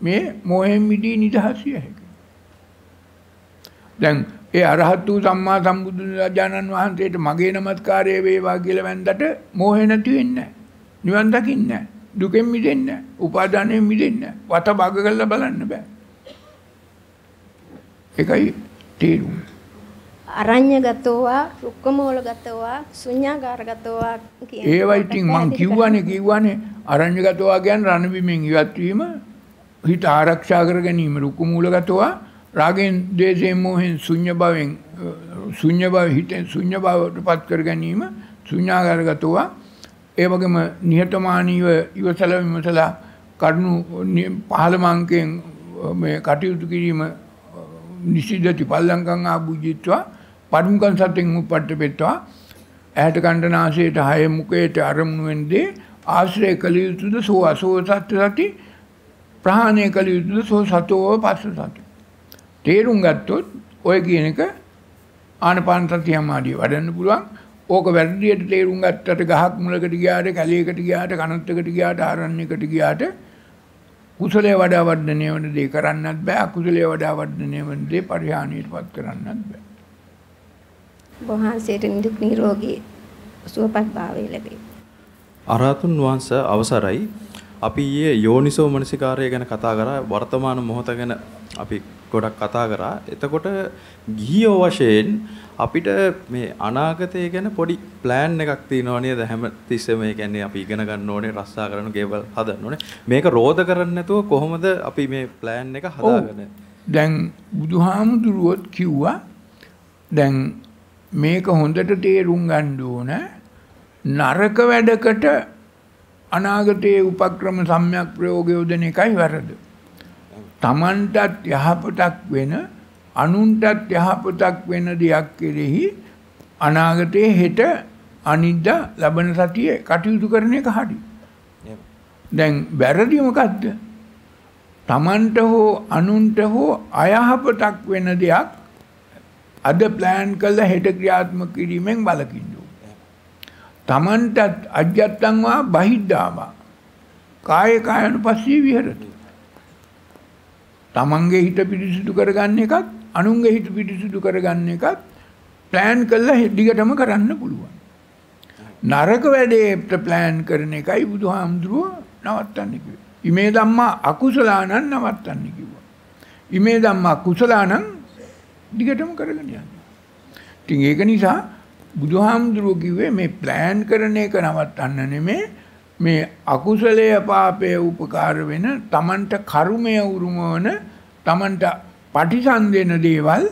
මේ මෝහෙන් මිදී නිදහස් විය හැකියි. දැන් ඒ අරහත් වූ සම්මා සම්බුදුරජාණන් වහන්සේට මගේ නමස්කාරය වේවා කියලා වැන්දට මෝහය නැති වෙන්නේ නැහැ. නිවන් දකින්නේ නැහැ. දුකෙන් මිදෙන්නේ නැහැ. උපාදානයෙන් මිදෙන්නේ නැහැ. වත බග කරලා බලන්න බෑ. ඒකයි තේරුම. අරඤ්‍යගතෝවා රුක්කමූලගතෝවා ශුඤ්ඤාගාරගතෝවා කියන ඒවා ඉතින් මං කිව්වනේ කිව්වනේ අරඤ්‍යගතෝවා කියන්නේ රණබිමෙන් ඉවත් වීම හිත ආරක්ෂා කර ගැනීම. රුක්කමූලගතෝවා රාගෙන් දේශයෙන් මොහෙන් ශුඤ්ඤ භවෙන් ශුඤ්ඤ භව හිතෙන් ශුඤ්ඤ භවටපත් කර ගැනීම ශුඤ්ඤාගාරගතෝවා ඒ වගේම නිහතමානීව ඉවසල විමසලා කරුණු පහළ මාංකයෙන් මේ කටයුතු කිරීම නිසිදති පල්ලංකං ආභුජිත්වා පරිමුකන් සතෙන් උපට්ට පෙත්වා ඇහැට කණ්ඩ නාසයට හය මුකයට අරමුණු වෙන්නේ ආශ්‍රය කළ යුතුද? සෝ අසෝ සත්‍ය සති? ප්‍රහාණය කළ යුතුද? සෝ සතෝව පස්ස සති? තේරුම් ගත්තොත් ඔය කියන එක ආනපාන සතිය සමාධිය වඩන්න පුළුවන්. ඕක වැරදියට තේරුම් ගත්තට ගහක් මුලකට ගියාට කැලේකට ගියාට කනත්තකට ගියාට ආරණ්‍යකට ගියාට කුසලයේ වඩා වර්ධනය වෙන දේ කරන්නත් බෑ. අකුසලයේ වඩා වර්ධනය වෙන දේ පරිහානියටපත් කරන්නත් බෑ. වහන්සේට නිදුක් නිරෝගී සුවපත් භාවය ලැබේ. අරහතුන් වහන්සේ අවසරයි. අපි ඊයේ යෝනිසෝ මනසිකාරය ගැන කතා කරා. වර්තමාන මොහොත ගැන අපි ගොඩක් කතා කරා. එතකොට ගිහියෝ වශයෙන් අපිට මේ අනාගතය ගැන පොඩි ප්ලෑන් එකක් තියෙනවා නේද? හැම තිස්සෙම ඒ කියන්නේ අපි ඉගෙන ගන්න ඕනේ රස්සා කරන ගේවල් හදන්න ඕනේ. මේක රෝධ කරන්නේ නැතුව කොහොමද අපි මේ ප්ලෑන් එක හදාගන්නේ? දැන් බුදුහාමුදුරුවොත් කිව්වා දැන් මේක හොඳට තේරුම් ගන්න ඕන නරක වැඩකට අනාගතයේ උපක්‍රම සම්‍යක් ප්‍රයෝග යොදන එකයි වැරද. Tamanටත් යහපතක් වෙන අනුන්ටත් යහපතක් වෙන දෙයක් කෙරෙහි අනාගතයේ හෙට අනිද්දා ලබන සතියේ කටයුතු කරන එක හරි. දැන් වැරදි මොකද්ද? Tamanට හෝ අනුන්ට හෝ අයහපතක් වෙන දෙයක් අද ප්ලෑන් කළා හෙට ක්‍රියාත්මක කිරීමෙන් වළකින්න ඕනේ. Tamanට අජ්ජත්තංවා බහිද්ධාවා. කාය කායනුපස්සී විහෙරති. තමන්ගේ හිත පිරිසිදු කරගන්න එකත් අනුන්ගේ හිත පිරිසිදු කරගන්න එකත් ප්ලෑන් කළා දිගටම කරන්න පුළුවන්. නරක වැඩේට ප්ලෑන් කරන එකයි බුදුහාමුදුරුව නවත්තන්න කිව්වේ. ඉමේ ධම්මා අකුසලානං නවත්තන්න කිව්වා. ඉමේ ධම්මා කුසලානං දිගටම කරගෙන යන්න. ඉතින් ඒක නිසා බුදුහාමුදුරුව කිව්වේ මේ ප්ලෑන් කරන එක නවත්තන්න නෙමේ මේ අකුසලය පාපය උපකාර වෙන තමන්ට කර්මය උරුම වන තමන්ට පටිසන්දෙන දේවල්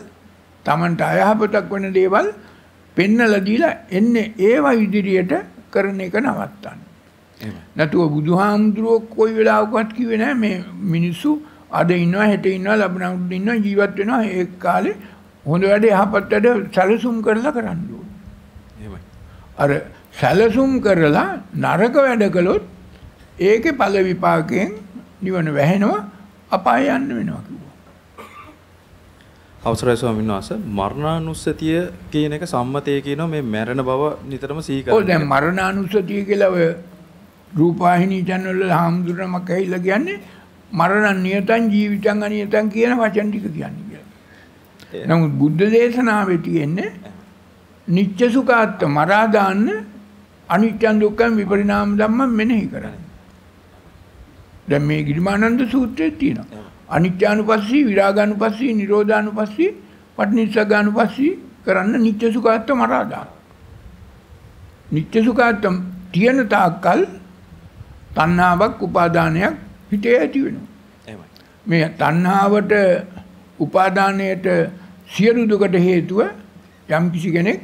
තමන්ට අයහපතක් වන දේවල් පෙන්නලා දීලා එන්නේ ඒවා ඉදිරියට කරන එක නවත්තන්න. නැතුව බුදුහාමුදුරුවෝ කොයි වෙලාවකවත් කිව්වේ නැහැ මේ මිනිස්සු අද ඉන්නවා හෙට ඉන්නවා ලබනවුත් ඉන්නවා ජීවත් වෙනවා ඒ කාලේ හොඳ වැඩ යහපත් වැඩ සැලසුම් කරලා කරන්න ඕනේ. අර සැලසුම් කරලා නරක වැඩ කළොත් ඒකේ ඵල විපාකයෙන් නිවන වැහෙනවා අපාය යන්න වෙනවා කිව්වා. අවසරයි ස්වාමීන් වහන්සේ මරණානුස්සතිය කියන එක සම්මතය කියනවා මේ මැරෙන බව නිතරම සිහි ඔව් කරන්න. දැන් මරණානුස්සතිය කියලා ඔය රූපවාහිනී channel වල හාමුදුරනමක් ඇහිලා කියන්නේ මරණ නියතං ජීවිතං අනියතං කියන වචන ටික කියන්නේ කියලා. නමුත් බුද්ධ දේශනාවේ තියෙන්නේ නිච්ච සුඛාත්ත මරා දාන්න අනිත්‍යං දුක්ඛං විපරිණාම ධම්ම මෙනෙහි කරන්න. දැන් මේ ගිරිමානන්ද සූත්‍රයේ තියෙනවා. අනිත්‍යානුපස්සී විරාගානුපස්සී නිරෝධානුපස්සී පටිනිස්සගානුපස්සී කරන්න නිත්‍ය සුඛාත්ත මරා දාන්න. නිත්‍ය සුඛාත්ත තියෙන තාක්කල් තණ්හාවක් උපාදානයක් හිතේ ඇති වෙනවා. මේ තණ්හාවට උපාදානයට සියලු දුකට හේතුව යම් කිසි කෙනෙක්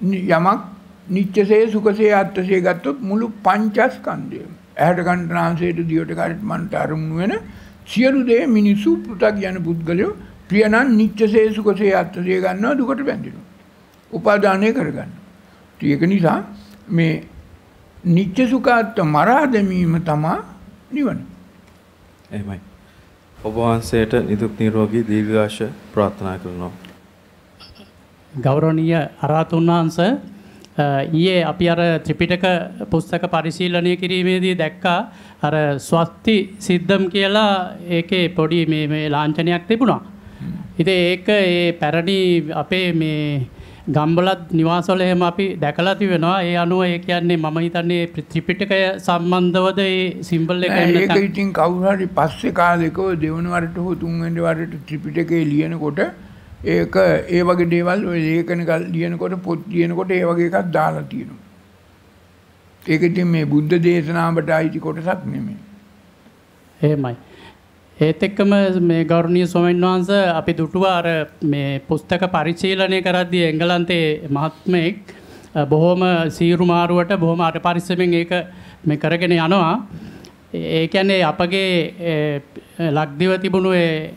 යමක් නිත්‍යසේ සුඛසේ අත්‍යසේ ගත්තොත් මුළු පංචස්කන්ධයම ඇහැට කනට නාසයට දිවට කයට මනට අරමුණු වෙන සියලු දේ මිනිසු පු탁 යන පුද්ගලයෝ ප්‍රියනම් නිත්‍යසේ සුඛසේ අත්‍යසේ ගන්නවා දුකට බැඳෙනවා. උපාදානය කරගන්නවා. ඉතින් ඒක නිසා මේ නිත්‍ය සුඛාත්ත මරා දැමීම තමා නිවන. එහෙමයි. ඔබ වහන්සේට නිදුක් නිරෝගී දීර්ඝාෂ ප්‍රාර්ථනා කරනවා. ගෞරවනීය අරහතුන් වහන්ස ඊයේ අපි අර ත්‍රිපිටක පුස්තක පරිශීලනය කිරීමේදී දැක්කා අර ස්වස්ති සිද්ධම් කියලා ඒකේ පොඩි මේ මේ ලාංඡනයක් තිබුණා. ඉතින් ඒක ඒ පැරණි අපේ මේ ගම්බලත් නිවාසවල එහෙම අපි දැකලා තිබෙනවා. ඒ අනුව ඒ කියන්නේ මම හිතන්නේ ත්‍රිපිටකය සම්බන්ධවද ඒ සිම්බල් එක එහෙම ඒක ඉතින් කවුරු හරි පස්සේ කාලෙක දෙවන වරට හෝ තුන්වෙනි වරට ත්‍රිපිටකේ ලියනකොට ඒක ඒ වගේ දේවල් ඔය ලේඛන ලියනකොට පොත් ලියනකොට ඒ වගේ එකක් දාලා තියෙනවා. ඒක ඉතින් මේ බුද්ධ දේශනාවට අයිති කොටසක් නෙමෙයි. එහෙමයි. ඒත් එක්කම මේ ගෞරවනීය ස්වාමීන් වහන්සේ අපි දුටුව අර මේ පුස්තක පරිශීලනය කරද්දී එංගලන්තයේ මහත්මයෙක් බොහොම සීරු මාරුවට බොහොම අට පරිස්සමෙන් ඒක මේ කරගෙන යනවා. ඒ කියන්නේ අපගේ ලක්දිව තිබුණු ඒ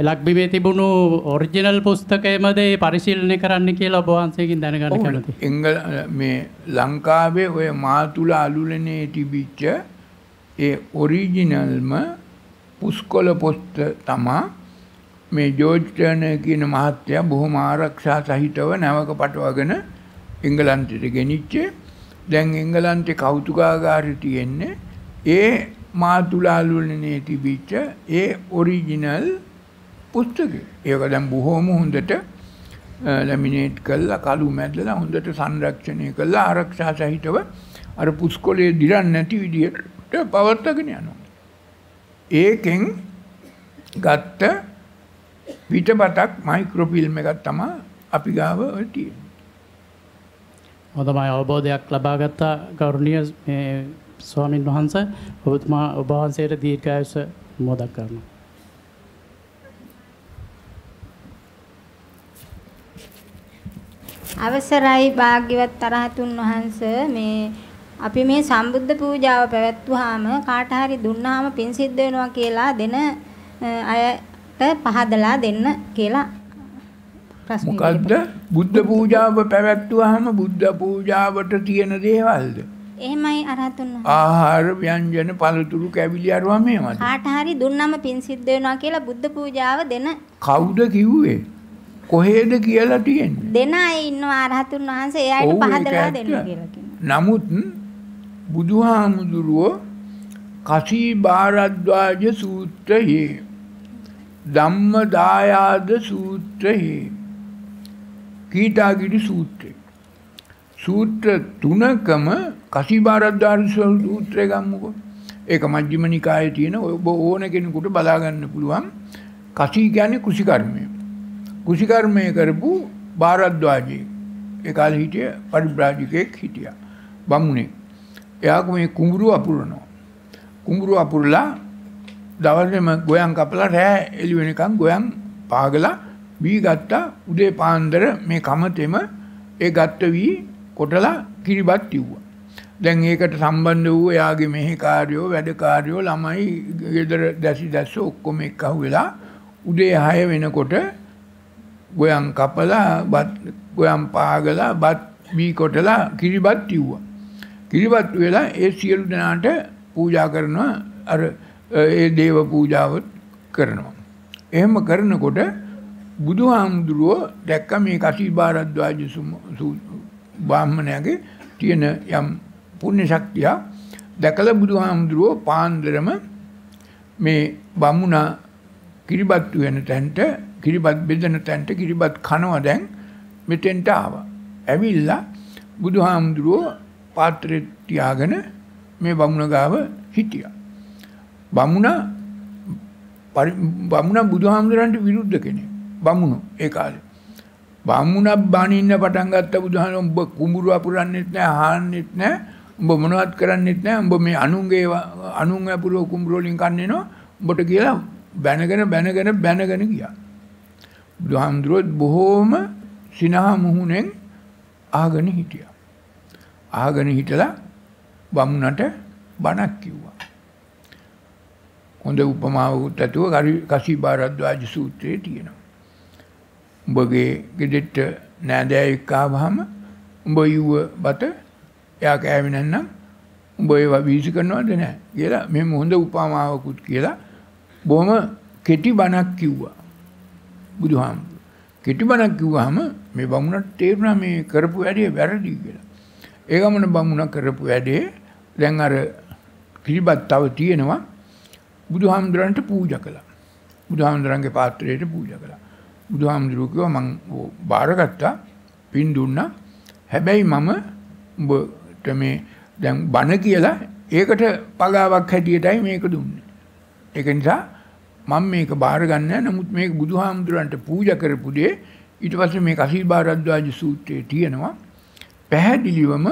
ලක්බිමේ තිබුණු ඔරිජිනල් පුස්තකයමද ඒ පරිශීලනය කරන්න කියලා ඔබ වහන්සේගෙන් දැනගන්න කැමතියි. එංගල මේ ලංකාවේ ඔය මාතුල අලුලනේ තිබිච්ච ඒ ඔරිජිනල්ම පුස්කොළ පොස්ත තමා මේ ජෝර්ජ් ටර්නර් කියන මහත්තයා බොහොම ආරක්ෂා සහිතව නැවක පටවගෙන එංගලන්තෙට ගෙනිච්චේ දැන් එංගලන්තේ කෞතුකාගාරය තියෙන්නේ ඒ මාතුලාලුලනේ තිබිච්ච ඒ ඔරිජිනල් පුස්තකේ. ඒක දැන් බොහොම හොඳට ලැමිනේට් කළා කළු මැදලා හොඳට සංරක්ෂණය කළා ආරක්ෂා සහිතව අර පුස්කොලේ දිරන්නේ නැති විදිහට පවත්වාගෙන යනවා. ඒකෙන් ගත්ත පිටපතක් මයික්‍රොෆිල්ම් එකක් තමයි අපි ගාව තියෙන්නේ. හොඳමයි අවබෝධයක් ලබාගත්ත ගෞරවනීය මේ ස්වාමින් වහන්සේ ඔබතුමා ඔබ වහන්සේට දීර්ඝායුෂ මොදක් කරනවා. අවසරයි භාග්‍යවත් තරහතුන් වහන්ස මේ අපි මේ සම්බුද්ධ පූජාව පැවැත්වුවාම කාට හරි දුන්නාම පින් සිද්ධ වෙනවා කියලා දෙන අයට පහදලා දෙන්න කියලා ප්‍රශ්න මොකද්ද බුද්ධ පූජාව පැවැත්වුවාම බුද්ධ පූජාවට තියෙන දේවල්ද? එහෙමයි අරහතුන්. ආහාර ව්‍යංජන පළතුරු කැවිලි අරවා මේවද? කාට හරි දුන්නම පින් සිද්ධ වෙනවා කියලා බුද්ධ පූජාව දෙන කවුද කිව්වේ? කොහේද කියලා තියෙන්නේ. දෙන අය ඉන්නවා අරහතුන් වහන්සේ ඒක පහදලා. දෙන්න කියලා. නමුත් බුදුහාමුදුරුවෝ කසී භාරද්වාජ සූත්‍රයේ ධම්මදායාද සූත්‍රයේ කීටාගිරි සූත්‍රය. සූත්‍ර තුනකම කසී භාරද්වාජ සූත්‍රය ගම්මුකෝ. ඒක මජ්ක්‍ධිම නිකායේ තියෙන ඔබ ඕන කෙනෙකුට බලා ගන්න පුළුවන්. කසී කියන්නේ කුසිකර්මය. කුසිකර්මය කරපු භාරද්වාජයෙක්. ඒ කාලේ හිටිය පරිබ්‍රාජිකයෙක් හිටියා. බමුණෙක්. එයා මේ කුඹුරු අපුරනවා. කුඹුරු අපුරලා දවල්ෙම ගොයන් කපලා රෑ එළි වෙනකන් ගොයන් පාගලා වී ගත්තා උදේ පාන්දර මේ කමතෙම ඒ ගත්ත වී කොටලා කිරිබත් කිව්වා. දැන් ඒකට සම්බන්ධ වූ එයාගේ මෙහෙකාරයෝ වැඩකාරයෝ ළමයි ගෙදර දැසි දැස්ස ඔක්කොම එක්කහු වෙලා උදේ 6 වෙනකොට ගොයන් කපලා බත් ගොයන් පාගලා බත් වී කොටලා කිරිබත් කිව්වා. කිරිබත් වෙලා ඒ සියලු දෙනාට පූජා කරනවා අර ඒ දේව පූජාව කරනවා. එහෙම කරනකොට බුදුහාමුදුරුවෝ දැක්ක මේ කසී භාරද්වාජ බ්‍රාහ්මණයාගේ තියෙන යම් පුණ්‍ය ශක්තිය දැකලා බුදුහාමුදුරුවෝ පාන්දරම මේ බමුණා කිරිබත් වෙන තැනට කිරිබත් බෙදෙන තැනට කිරිබත් කනවා දැන් මෙතෙන්ට ආවා. ඇවිල්ලා බුදුහාමුදුරුවෝ පාත්‍රය තියාගෙන මේ බමුණ ගාව හිටියා. බමුණ බමුණ බුදුහාමුදුරන්ට විරුද්ධ කෙනෙක්. බමුණු ඒ කාලේ. බමුණක් බණින්න පටන් ගත්ත බුදුහාම උඹ කුඹුරු අපුරන්නෙත් නැහැ, හාන්නෙත් නැහැ. උඹ මොනවත් කරන්නෙත් නැහැ. උඹ මේ අනුන්ගේ අනුන් අපුරෝ කුඹුරු වලින් කන්නේනෝ. උඹට කියලා බැනගෙන බැනගෙන බැනගෙන ගියා. බුදුහාමුදුරුවෝ බොහෝම සිනහ මුහුණෙන් ආගෙන හිටියා. ආගෙන හිටලා බමුණට බණක් කිව්වා. හොඳ උපමාවකුත් ඇතුව කසී භාරද්වාජ සූත්‍රයේ තියෙනවා. උඹගේ ගෙදෙට්ට නෑදෑයෙක් ආවහම උඹ යුව බත එයා කෑවේ නැත්නම් උඹ ඒවා වීසි කරනවද නැහැ කියලා මෙහෙම හොඳ උපමාවකුත් කියලා බොහොම කෙටි බණක් කිව්වා. බුදුහාමුදුරුවෝ. කෙටි බණක් කිව්වහම මේ බමුණට තේරුණා මේ කරපු වැඩේ වැරදි කියලා. ඒ ගමන බමුණ කරපු වැඩේ දැන් අර කිරිබත් තව තියෙනවා බුදුහාමුදුරන්ට පූජා කළා. බුදුහාමුදුරන්ගේ පාත්‍රයට පූජා කළා. බුදුහාමුදුරුවෝ කිව්වා මං බාරගත්තා පින් දුන්නා. හැබැයි මම උඹට මේ දැන් බණ කියලා ඒකට පගාවක් හැටියටයි මේක දුන්නේ. ඒක නිසා මම මේක බාර ගන්න නමුත් මේක බුදුහාමුදුරන්ට පූජා කරපු දේ ඊට පස්සේ මේ කසී බාරද්වාජ සූත්‍රයේ තියෙනවා. පැහැදිලිවම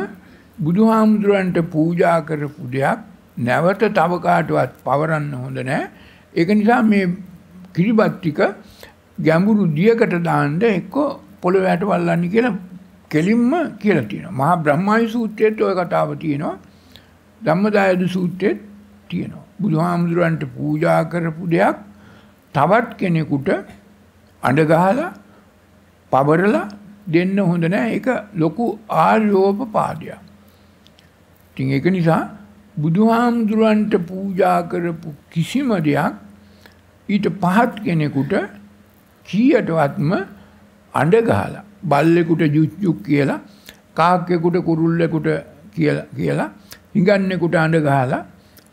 බුදුහාමුදුරන්ට පූජා කරපු දෙයක් නැවත තව කාටවත් පවරන්න හොඳ නැහැ. ඒක නිසා මේ කිරිබත් ටික ගැඹුරු දියකට දාන්න එක්ක පොළොව යට වල්ලන්නේ කියලා කෙලින්ම කියලා තියෙනවා. මහා බ්‍රහ්මායි සූත්‍රයේත් ওই කතාව තියෙනවා. ධම්මදායද සූත්‍රයේත් තියෙනවා. බුදුහාමුදුරන්ට පූජා කරපු දෙයක් තවත් කෙනෙකුට අඬ ගහලා පවරලා දෙන්න හොඳ නැහැ. ඒක ලොකු ආර්යෝපපාදයක්. ඉතින් ඒක නිසා බුදුහාමුදුරන්ට පූජා කරපු කිසිම දෙයක් ඊට පහත් කෙනෙකුට කීයටවත්ම අඬ ගහලා බල්ලෙකුට ජුජ්ජුක් කියලා කාක්කෙකුට කුරුල්ලෙකුට කියලා කියලා හිඟන්නෙකුට අඬ ගහලා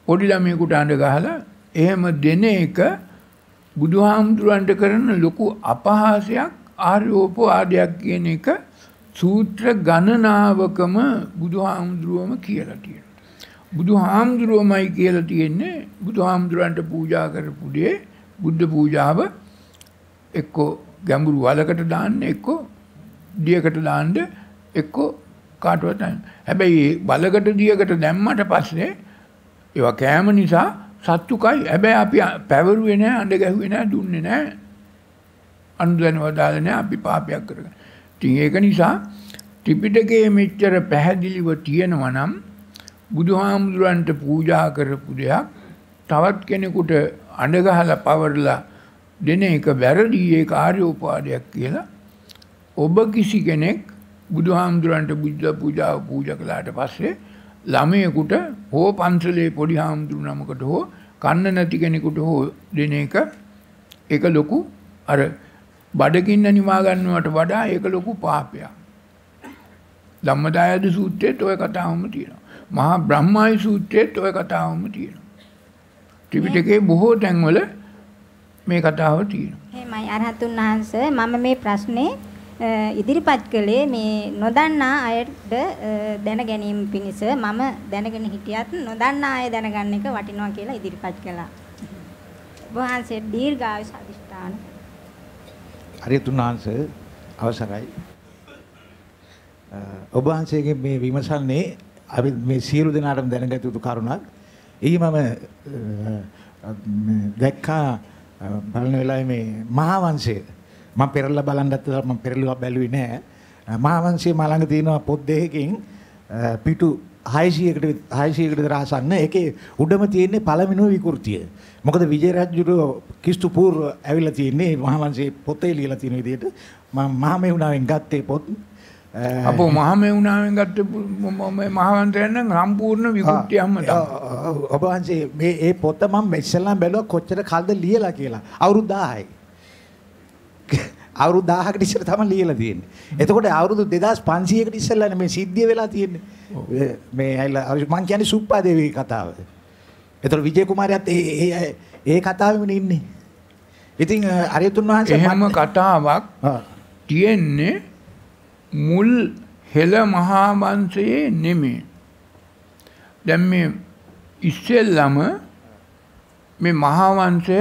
පොඩි ළමයෙකුට අඬ ගහලා එහෙම දෙන එක බුදුහාමුදුරන්ට කරන ලොකු අපහාසයක් ආර්යෝපවාදයක් කියන එක සූත්‍ර ගණනාවකම බුදුහාමුදුරුවම කියලා තියෙනවා. බුදුහාමුදුරුවමයි කියලා තියෙන්නේ බුදුහාමුදුරන්ට පූජා කරපු දේ බුද්ධ පූජාව එක්කෝ ගැඹුරු වලකට දාන්න එක්කෝ දියකට දාන්න එක්කෝ කාටවත් හැබැයි බලකට දියකට දැම්මට පස්සේ ඒවා කෑම නිසා සත්තුකයි. හැබැයි අපි පැවරුවේ නැහැ අඬ ගැහුවේ නැහැ දුන්නේ නැහැ. අනුදැනව දාලා නැහැ අපි පාපයක් කරගෙන. ඉතින් ඒක නිසා ත්‍රිපිටකයේ මෙච්චර පැහැදිලිව තියෙනවා නම් බුදුහාමුදුරන්ට පූජා කරපු දෙයක් තවත් කෙනෙකුට අඬ ගහලා පවරලා දෙන එක වැරදි ඒ කාර්යෝපාදයක් කියලා ඔබ කිසි කෙනෙක් බුදුහාමුදුරන්ට බුද්ධ පූජාව පූජා කළාට පස්සේ ළමයෙකුට හෝ පන්සලේ පොඩි හාමුදුරු නමකට හෝ කන්න නැති කෙනෙකුට හෝ දෙන එක ඒක ලොකු අර බඩගින්න නිවා ගන්නවට වඩා ඒක ලොකු පාපයක්. ධම්මදායද සූත්‍රයේත් ওই කතාවම තියෙනවා. මහා බ්‍රහ්මායි සූත්‍රයේත් ওই කතාවම තියෙනවා. ත්‍රිපිටකයේ බොහෝ තැන්වල මේ කතාව තියෙනවා. එහෙමයි අරහතුන් වහන්සේ මම මේ ප්‍රශ්නේ අ, ඉදිරිපත් කළේ මේ නොදන්නා අයට අ, දැන ගැනීම පිණිස මම දැනගෙන හිටියත් නොදන්නා අය දැනගන්න එක වටිනවා කියලා ඉදිරිපත් කළා. ඔබ වහන්සේ දීර්ඝායුෂ අධිෂ්ඨාන හරිතුන් වහන්සේ අවසරයි. අ, ඔබ වහන්සේගේ මේ විමසන්නේ අපි මේ සියලු දෙනාටම දැනගත යුතු කරුණක්. එහි මම අ, මේ දැක්කා අ, බලන වෙලාවේ මේ මහා වංශය මම පෙරලා බලන්නත් මම පෙරළුවා බැලුවේ නෑ. අ, මහා වංශයේ මා ළඟ තියෙනවා පොත් දෙකකින් අ, පිටු 600කට 600කට විතර ආසන්න ඒකේ උඩම තියෙන්නේ පළවෙනිම විකෘතිය. මොකද විජය රජුගේ කිස්තු පූර්ව ඇවිල්ලා තියෙන්නේ මහා වංශයේ පොතේ ලියලා තියෙන විදිහට මම මහා මෙවුනාවෙන් ගත්තේ පොත්. අපෝ මහමෙවුනාවෙන් ගත්ත මේ මහවන්තයන් නම් සම්පූර්ණ විකෘතියක්ම තමයි. ඔබ වහන්සේ මේ ඒ පොත මම ඉස්සෙල්ලා බැලුවා කොච්චර කල්ද ලියලා කියලා. අවුරුදු 10යි. අවුරුදු 1000කට ඉස්සෙල්ලා තමයි ලියලා තියෙන්නේ. එතකොට අවුරුදු 2500කට ඉස්සෙල්ලානේ මේ සිද්ධිය වෙලා තියෙන්නේ. මේ ඇයිලා මං කියන්නේ සුප්පා දේවිගේ කතාව. එතකොට විජය කුමාරයාත් ඒ ඒ ඒ කතාවෙම ඉන්නේ. ඉතින් අරියතුන් වහන්සේ මන්- කතාවක්. තියෙන්නේ මුල් හෙළ මහා වංශයේ නෙමෙයි. දැන් මේ ඉස්සෙල්ලම මේ මහා වංශය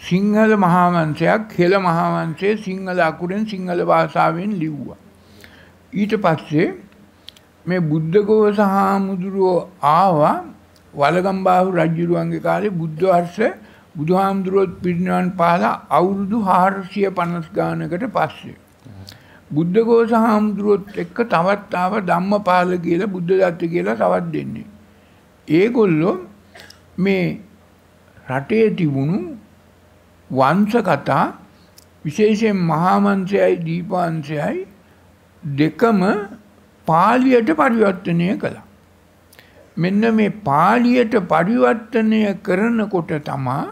සිංහල මහා වංශයක් හෙළ මහා වංශයේ සිංහල අකුරෙන් සිංහල භාෂාවෙන් ලිව්වා. ඊට පස්සේ මේ බුද්ධඝෝෂ හාමුදුරුවෝ ආවා වලගම්බාහු රජුරුවන්ගේ කාලේ බුද්ධ වර්ෂ බුදුහාමුදුරුවොත් පිරිනිවන් පාලා අවුරුදු 450 ගානකට පස්සේ බුද්ධඝෝෂ හාමුදුරුවොත් එක්ක තවත් ආව ධම්මපාල කියලා බුද්ධදත්ත කියලා තවත් දෙන්නේ. ඒගොල්ලෝ මේ රටේ තිබුණු වංශ කතා විශේෂයෙන් මහා වංශයයි දීපවංශයයි දෙකම පාලියට පරිවර්තනය කළා. මෙන්න මේ පාලියට පරිවර්තනය කරනකොට තමා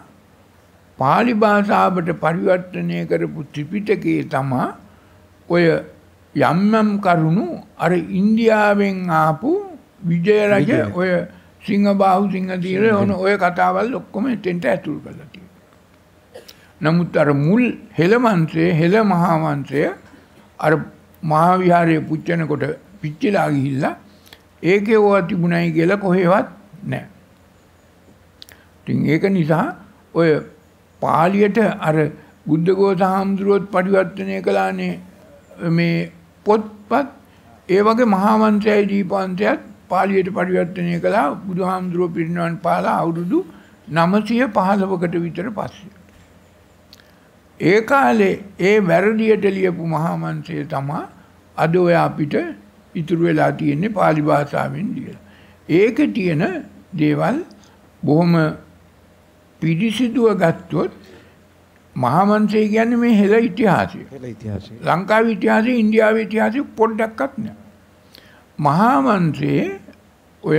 පාලි භාෂාවට පරිවර්තනය කරපු ත්‍රිපිටකයේ තමා ඔය යම් යම් කරුණු අර ඉන්දියාවෙන් ආපු විජය රජ ඔය සිංහබාහු සිංහදීර ඕන ඔය කතාවල් ඔක්කොම එතෙන්ට ඇතුල් කරලා තියෙනවා. නමුත් අර මුල් හෙළමන්සේ හෙළ මහාවංශය අර මහා විහාරයේ පුච්චනකොට පිච්චිලා ගිහිල්ලා ඒකේ ඕවා තිබුණයි කියලා කොහෙවත් නැහැ. ඉතින් ඒක නිසා ඔය පාලියට අර බුද්ධඝෝෂ හාමුදුරුවොත් පරිවර්තනය කළානේ මේ පොත්පත් ඒ වගේ මහා වංශයයි දීපවංශයත් පාලියට පරිවර්තනය කළා බුදුහාමුදුරුවෝ පිරිනිවන් පාලා අවුරුදු 915කට විතර පස්සේ. ඒ කාලේ ඒ වැරදියට ලියපු මහා වංශය තමයි අද ඔය අපිට ඉතුරු වෙලා තියෙන්නේ pāli භාෂාවෙන් ලියලා. ඒකේ තියෙන දේවල් බොහොම පිරිසිදුව ගත්තොත් මහා වංශය කියන්නේ මේ හෙළ ඉතිහාසය. හෙළ ඉතිහාසය. ලංකාවේ ඉතිහාසය ඉන්දියාවේ ඉතිහාසය පොඩ්ඩක්වත් නැහැ. මහා වංශයේ ඔය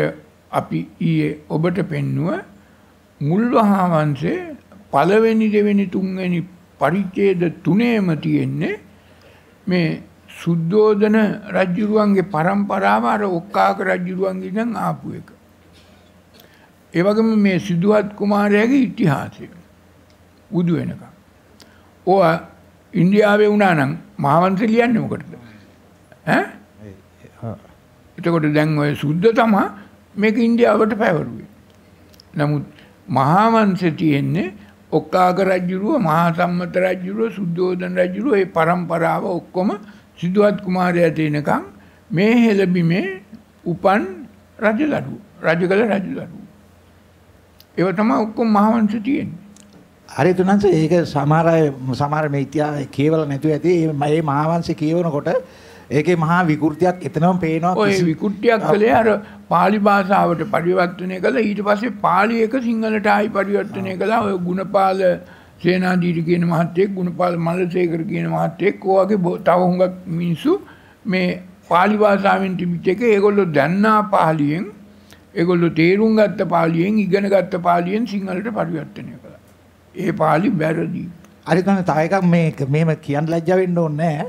අපි ඊයේ ඔබට පෙන්නුව මුල් මහා වංශයේ පළවෙනි දෙවෙනි තුන්වෙනි පරිච්ඡේද තුනේම තියෙන්නේ මේ සුද්ධෝදන රජුරුවන්ගේ පරම්පරාව අර ඔක්කාක රජුරුවන්ගේ ඉඳන් ආපු එක. ඒ වගේම මේ සිදුවත් කුමාරයාගේ ඉතිහාසය බුදු වෙනකම්. ඕවා ඉන්දියාවේ වුණා නම් මහවංශ ලියන්නේ මොකටද? ඈ? එතකොට දැන් ඔය සුද්ධ තමා මේක ඉන්දියාවට පැවරුවේ. නමුත් මහා වංශේ තියෙන්නේ ඔක්කාක රජුරුව මහා සම්මත රජුරුව සුද්ධෝදන රජුරුව ඒ පරම්පරාව ඔක්කොම සිදුවත් කුමාරයාට එනකම් මේ හෙළබිමේ උපන් රජලඩු රජකල රජලඩු. ඒව තමයි ඔක්කොම මහා වංශේ තියෙන්නේ. හරි තුනන්ස ඒක සමහර අය සමහර මේ ඉතිහාසය කියවල නැතුව ඇති මේ මහාවංශය කියවනකොට ඒකේ මහා විකෘතියක් එතනම පේනවා ඔය විකෘතියක් කළේ අර පාලි භාෂාවට පරිවර්තනය කළා ඊට පස්සේ පාලි එක සිංහලට ආයි පරිවර්තනය කළා ඔය ගුණපාල සේනාධීරි කියන මහත්තයෙක් ගුණපාල මල්ලසේකර කියන මහත්තයෙක් ඔයගේ තව හුඟක් මිනිස්සු මේ පාලි භාෂාවෙන් තිබිච්ච එක ඒගොල්ලෝ දන්නා පාලියෙන් ඒගොල්ලෝ තේරුම් ගත්ත පාලියෙන් ඉගෙන ගත්ත පාලියෙන් සිංහලට පරිවර්තනය කළා. ඒ පාලි වැරදි. හරි තමයි තව එකක් මේ මෙහෙම කියන්න ලැජ්ජා වෙන්න ඕනේ නැහැ.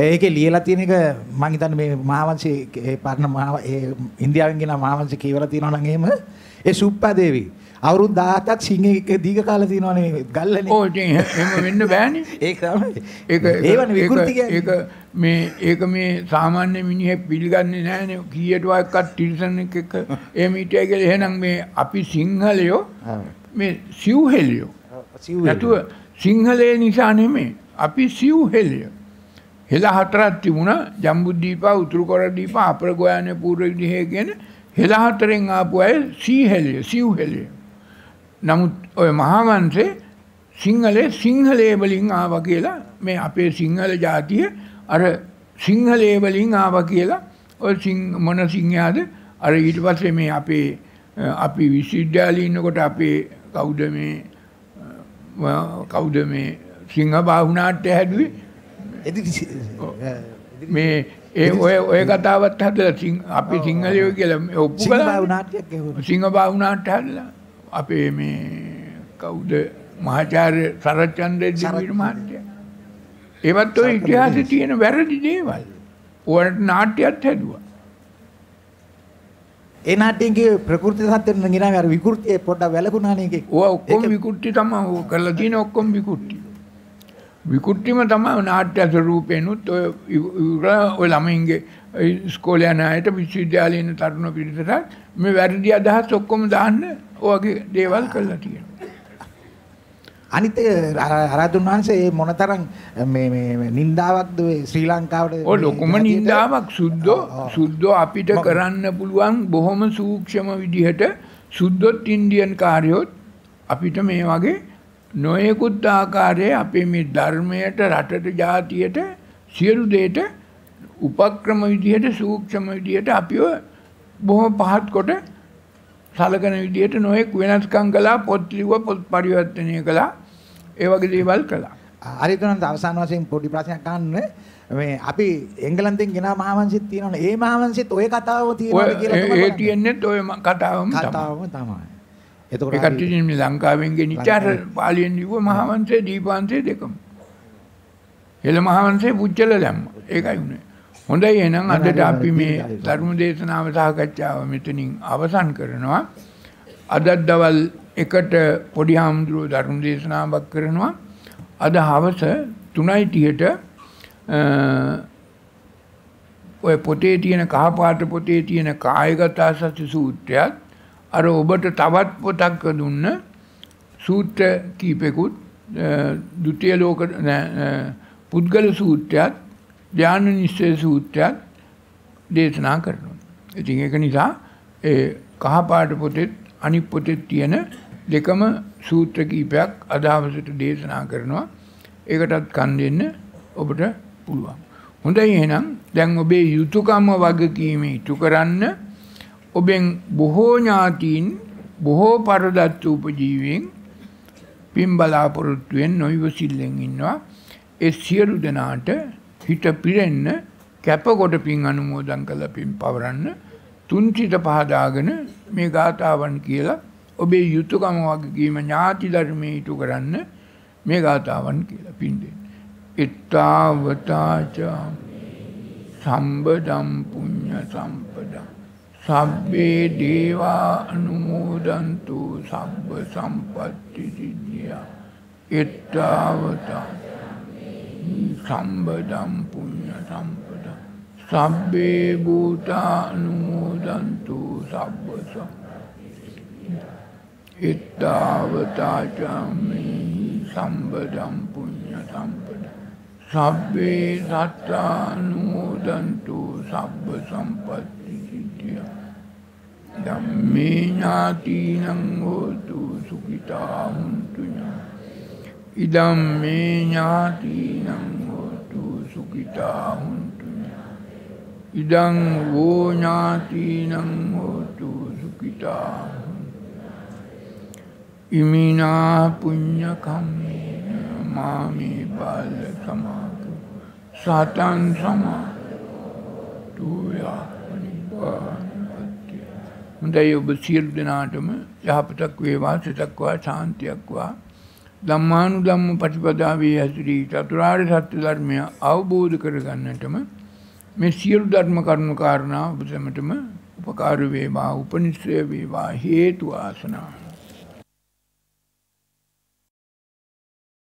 ඒකේ ලියලා තියෙන එක මම හිතන්නේ මේ මහාවංශයේ ඒ පරණ මහා ඒ ඉන්දියාවෙන් ගෙන මහාවංශ කියවලා තියෙනවා නම් එහෙම. ඒ සුප්පා දේවි අවුරුදු 17ක් සිංහේ දීග කාලා තියෙනවානේ ගල්ලනේ. ඔව් ඉතින් එහෙම වෙන්න බෑනේ. ඒක තමයි. ඒක ඒවනේ විකෘති කියන්නේ. ඒක මේ ඒක මේ සාමාන්‍ය මිනිහෙක් පිළිගන්නේ නැහැනේ කීයටවත් ටිල්සන් එක එක එහෙම හිටියයි කියලා. එහෙනම් මේ අපි සිංහලයෝ මේ සිව්හෙලියෝ. නැතුව සිංහලයේ නිසා නෙමෙයි. අපි සිව්හෙලියෝ හෙළ හතරක් තිබුණා. ජම්බුද්දීපා උතුරු කොරදීපා අපර ගෝයානේ පූර්ව දිහේ කියන හෙළ හතරෙන් ආපු අය සීහෙලිය සිව්හෙලිය. නමුත් ඔය මහාවංශේ සිංහලේ සිංහලේ වලින් ආවා කියලා මේ අපේ සිංහල ජාතිය අර සිංහලේ වලින් ආවා කියලා ඔය සිං මොන සිංහයාද? අර ඊට පස්සේ මේ අපේ අ, අපි විශ්වවිද්‍යාලේ ඉන්නකොට අපේ කවුද මේ අ, කවුද මේ සිංහ බාහු නාට්‍ය හැදුවේ? මේ ඒ ඔය ඔය කතාවත් හදලා සිං අපි සිංහලයෝ කියලා මේ ඔප්පු කළා නාට්‍යයක් ගැහුවා. සිංහ බාහු නාට්‍ය හදලා අපේ මේ කවුද? මහාචාර්ය සරච්චන්ද්‍ර දිවීර මහත්තයා. ඒවත් ඔය ඉතිහාසයේ තියෙන වැරදි දේවල්. ඕවට නාට්‍යයක් හැදුවා. ඒ නාට්‍යයෙන් කිව්වේ ප්‍රകൃති සත්‍යෙ නගිනාවේ අර විකෘතිය පොඩ්ඩක් වැළකුණානේ ඒකේ. ඕවා ඔක්කොම විකෘති තමයි. කරලා තියෙන ඔක්කොම විකෘති විකෘතිම තමයි නාට්‍ය ස්වරූපේනුත් ඔය ඔය ළමයින්ගේ ඉස්කෝලේ යන අයට විශ්වවිද්‍යාලේ ඉන්න තරුණ පිරිසට මේ වැරදි අදහස් ඔක්කොම දාන්න ඔයගේ දේවල් කරලා තියෙනවා. අනිත් ආරාධුන් වහන්සේ මොනතරම් මේ මේ නින්දාවක්ද ශ්‍රී ලංකාවට ඔය ලොකුම නින්දාවක් සුද්ධෝ සුද්ධෝ අපිට කරන්න පුළුවන් බොහොම සූක්ෂම විදිහට සුද්ධොත් ඉන්දියන් කාර්යොත් අපිට මේ වගේ නොයෙකුත් ආකාරයේ අපේ මේ ධර්මයට රටට ජාතියට සියලු දේට උපක්‍රම විදිහට සූක්ෂම විදිහට අපිව බොහොම පහත් කොට සලකන විදිහට නොයෙක් වෙනස්කම් කළා පොත් ලිව්වා පොත් පරිවර්තනය කළා ඒ වගේ දේවල් කළා හරිතුනන්ත අවසාන වශයෙන් පොඩි ප්‍රශ්නයක් අහන්න මේ අපි එංගලන්තෙන් ගෙනා මහාවංශෙත් තියෙනවනේ ඒ මහාවංශෙත් ඔය කතාවම ඔය තියෙනවද කියලා ඒ- ඒ තියෙන්නේත් ඔය ම- කතාවම තමයි. කතාවම තමයි. එතකොට ඉතින් මේ ලංකාවෙන් ගෙනිච්ච අර පාලියෙන් ලිව්ව මහාවංශේ දීපවංශේ දෙකම. එළ මහාවංශේ පුච්චල දැම්මා. ඒකයි උනේ. හොඳයි එහෙනම් අදට අපි මේ ධර්ම දේශනාව සාකච්ඡාව මෙතනින් අවසන් කරනවා. අදත් දවල් එකට පොඩි හාමුදුරුවෝ ධර්ම දේශනාවක් කරනවා. අද හවස 3:30ට ඔය පොතේ තියෙන කහපාට පොතේ තියෙන කායගත සති සූත්‍රයත් අර ඔබට තවත් පොතක් දුන්න සූත්‍ර කීපෙකුත් අ, ဒုတိ ය ලෝක නෑ, අ, පුද්ගල සූත්‍රයත් ධාන නිශ්චය සූත්‍රයත් දේශනා කරනවා. ඉතින් ඒක නිසා ඒ කහපාට පොතෙත් අනිත් පොතෙත් තියෙන දෙකම සූත්‍ර කීපයක් අදහවසට දේශනා කරනවා. ඒකටත් කන් දෙන්න ඔබට පුළුවන්. හොඳයි එහෙනම් දැන් ඔබේ යුතුයකම වගකීම ඉටු කරන්න ඔබෙන් බොහෝ ඥාතීන් බොහෝ පරදත්ත උපජීවීන් පින් බලාපොරොත්තුවෙන් නොයිවසිල්ලෙන් ඉන්නවා ඒ සියලු දෙනාට හිත පිරෙන්න කැපකොට පින් අනුමෝදන් කළ පින් පවරන්න තුන්සිත පහදාගෙන මේ ගාථාවන් කියලා ඔබේ යුතුයකම වගකීම ඥාති ධර්මයේ ඉටු කරන්න මේ ගාථාවන් කියලා පින් දෙන්න. ittavataca සම්බදම් පුඤ්ඤ සම්පදම් සබ්බේ දේවා අනුමෝදන්තු සබ්බ සම්පත්ති සිද්ධියා ittavata සම්බදම් පුඤ්ඤ සම්පදම් සබ්බේ භූතා අනුමෝදන්තු සබ්බ සම් ittavataca සම්බදම් පුඤ්ඤ සම්පදම් සබ්බේ සත්තානුමෝදන්තු සබ්බ සම්පත්ති. සිද්ධියා ධම්මේ ඥාතිනං හෝතු සුඛිතා හුන්තු ඥා- ඉදම් මේ ඥාතිනං හෝතු සුඛිතා හුන්තු ඥා- ඉදං වෝ ඥාතිනං හෝතු සුඛිතා හුන්තු ඉමිනා පුඤ්ඤ කම්මේන මාමේ බාල සමාගම සතං සමා තුයා නිබ්බානපත්‍ය හොඳයි ඔබ සියලු දෙනාටම. යහපතක් වේවා සිතක් වා ශාන්තියක් වා ධම්මානුධම්ම ප්‍රතිපදාවේ හැසිරී චතුරාර්ය සත්‍ය ධර්මය අවබෝධ කරගන්නටම මේ සියලු ධර්ම කරුණු කාරණා ඔබ සැමටම උපකාර වේවා උපනිශ්‍රය වේවා හේතු ආසනා.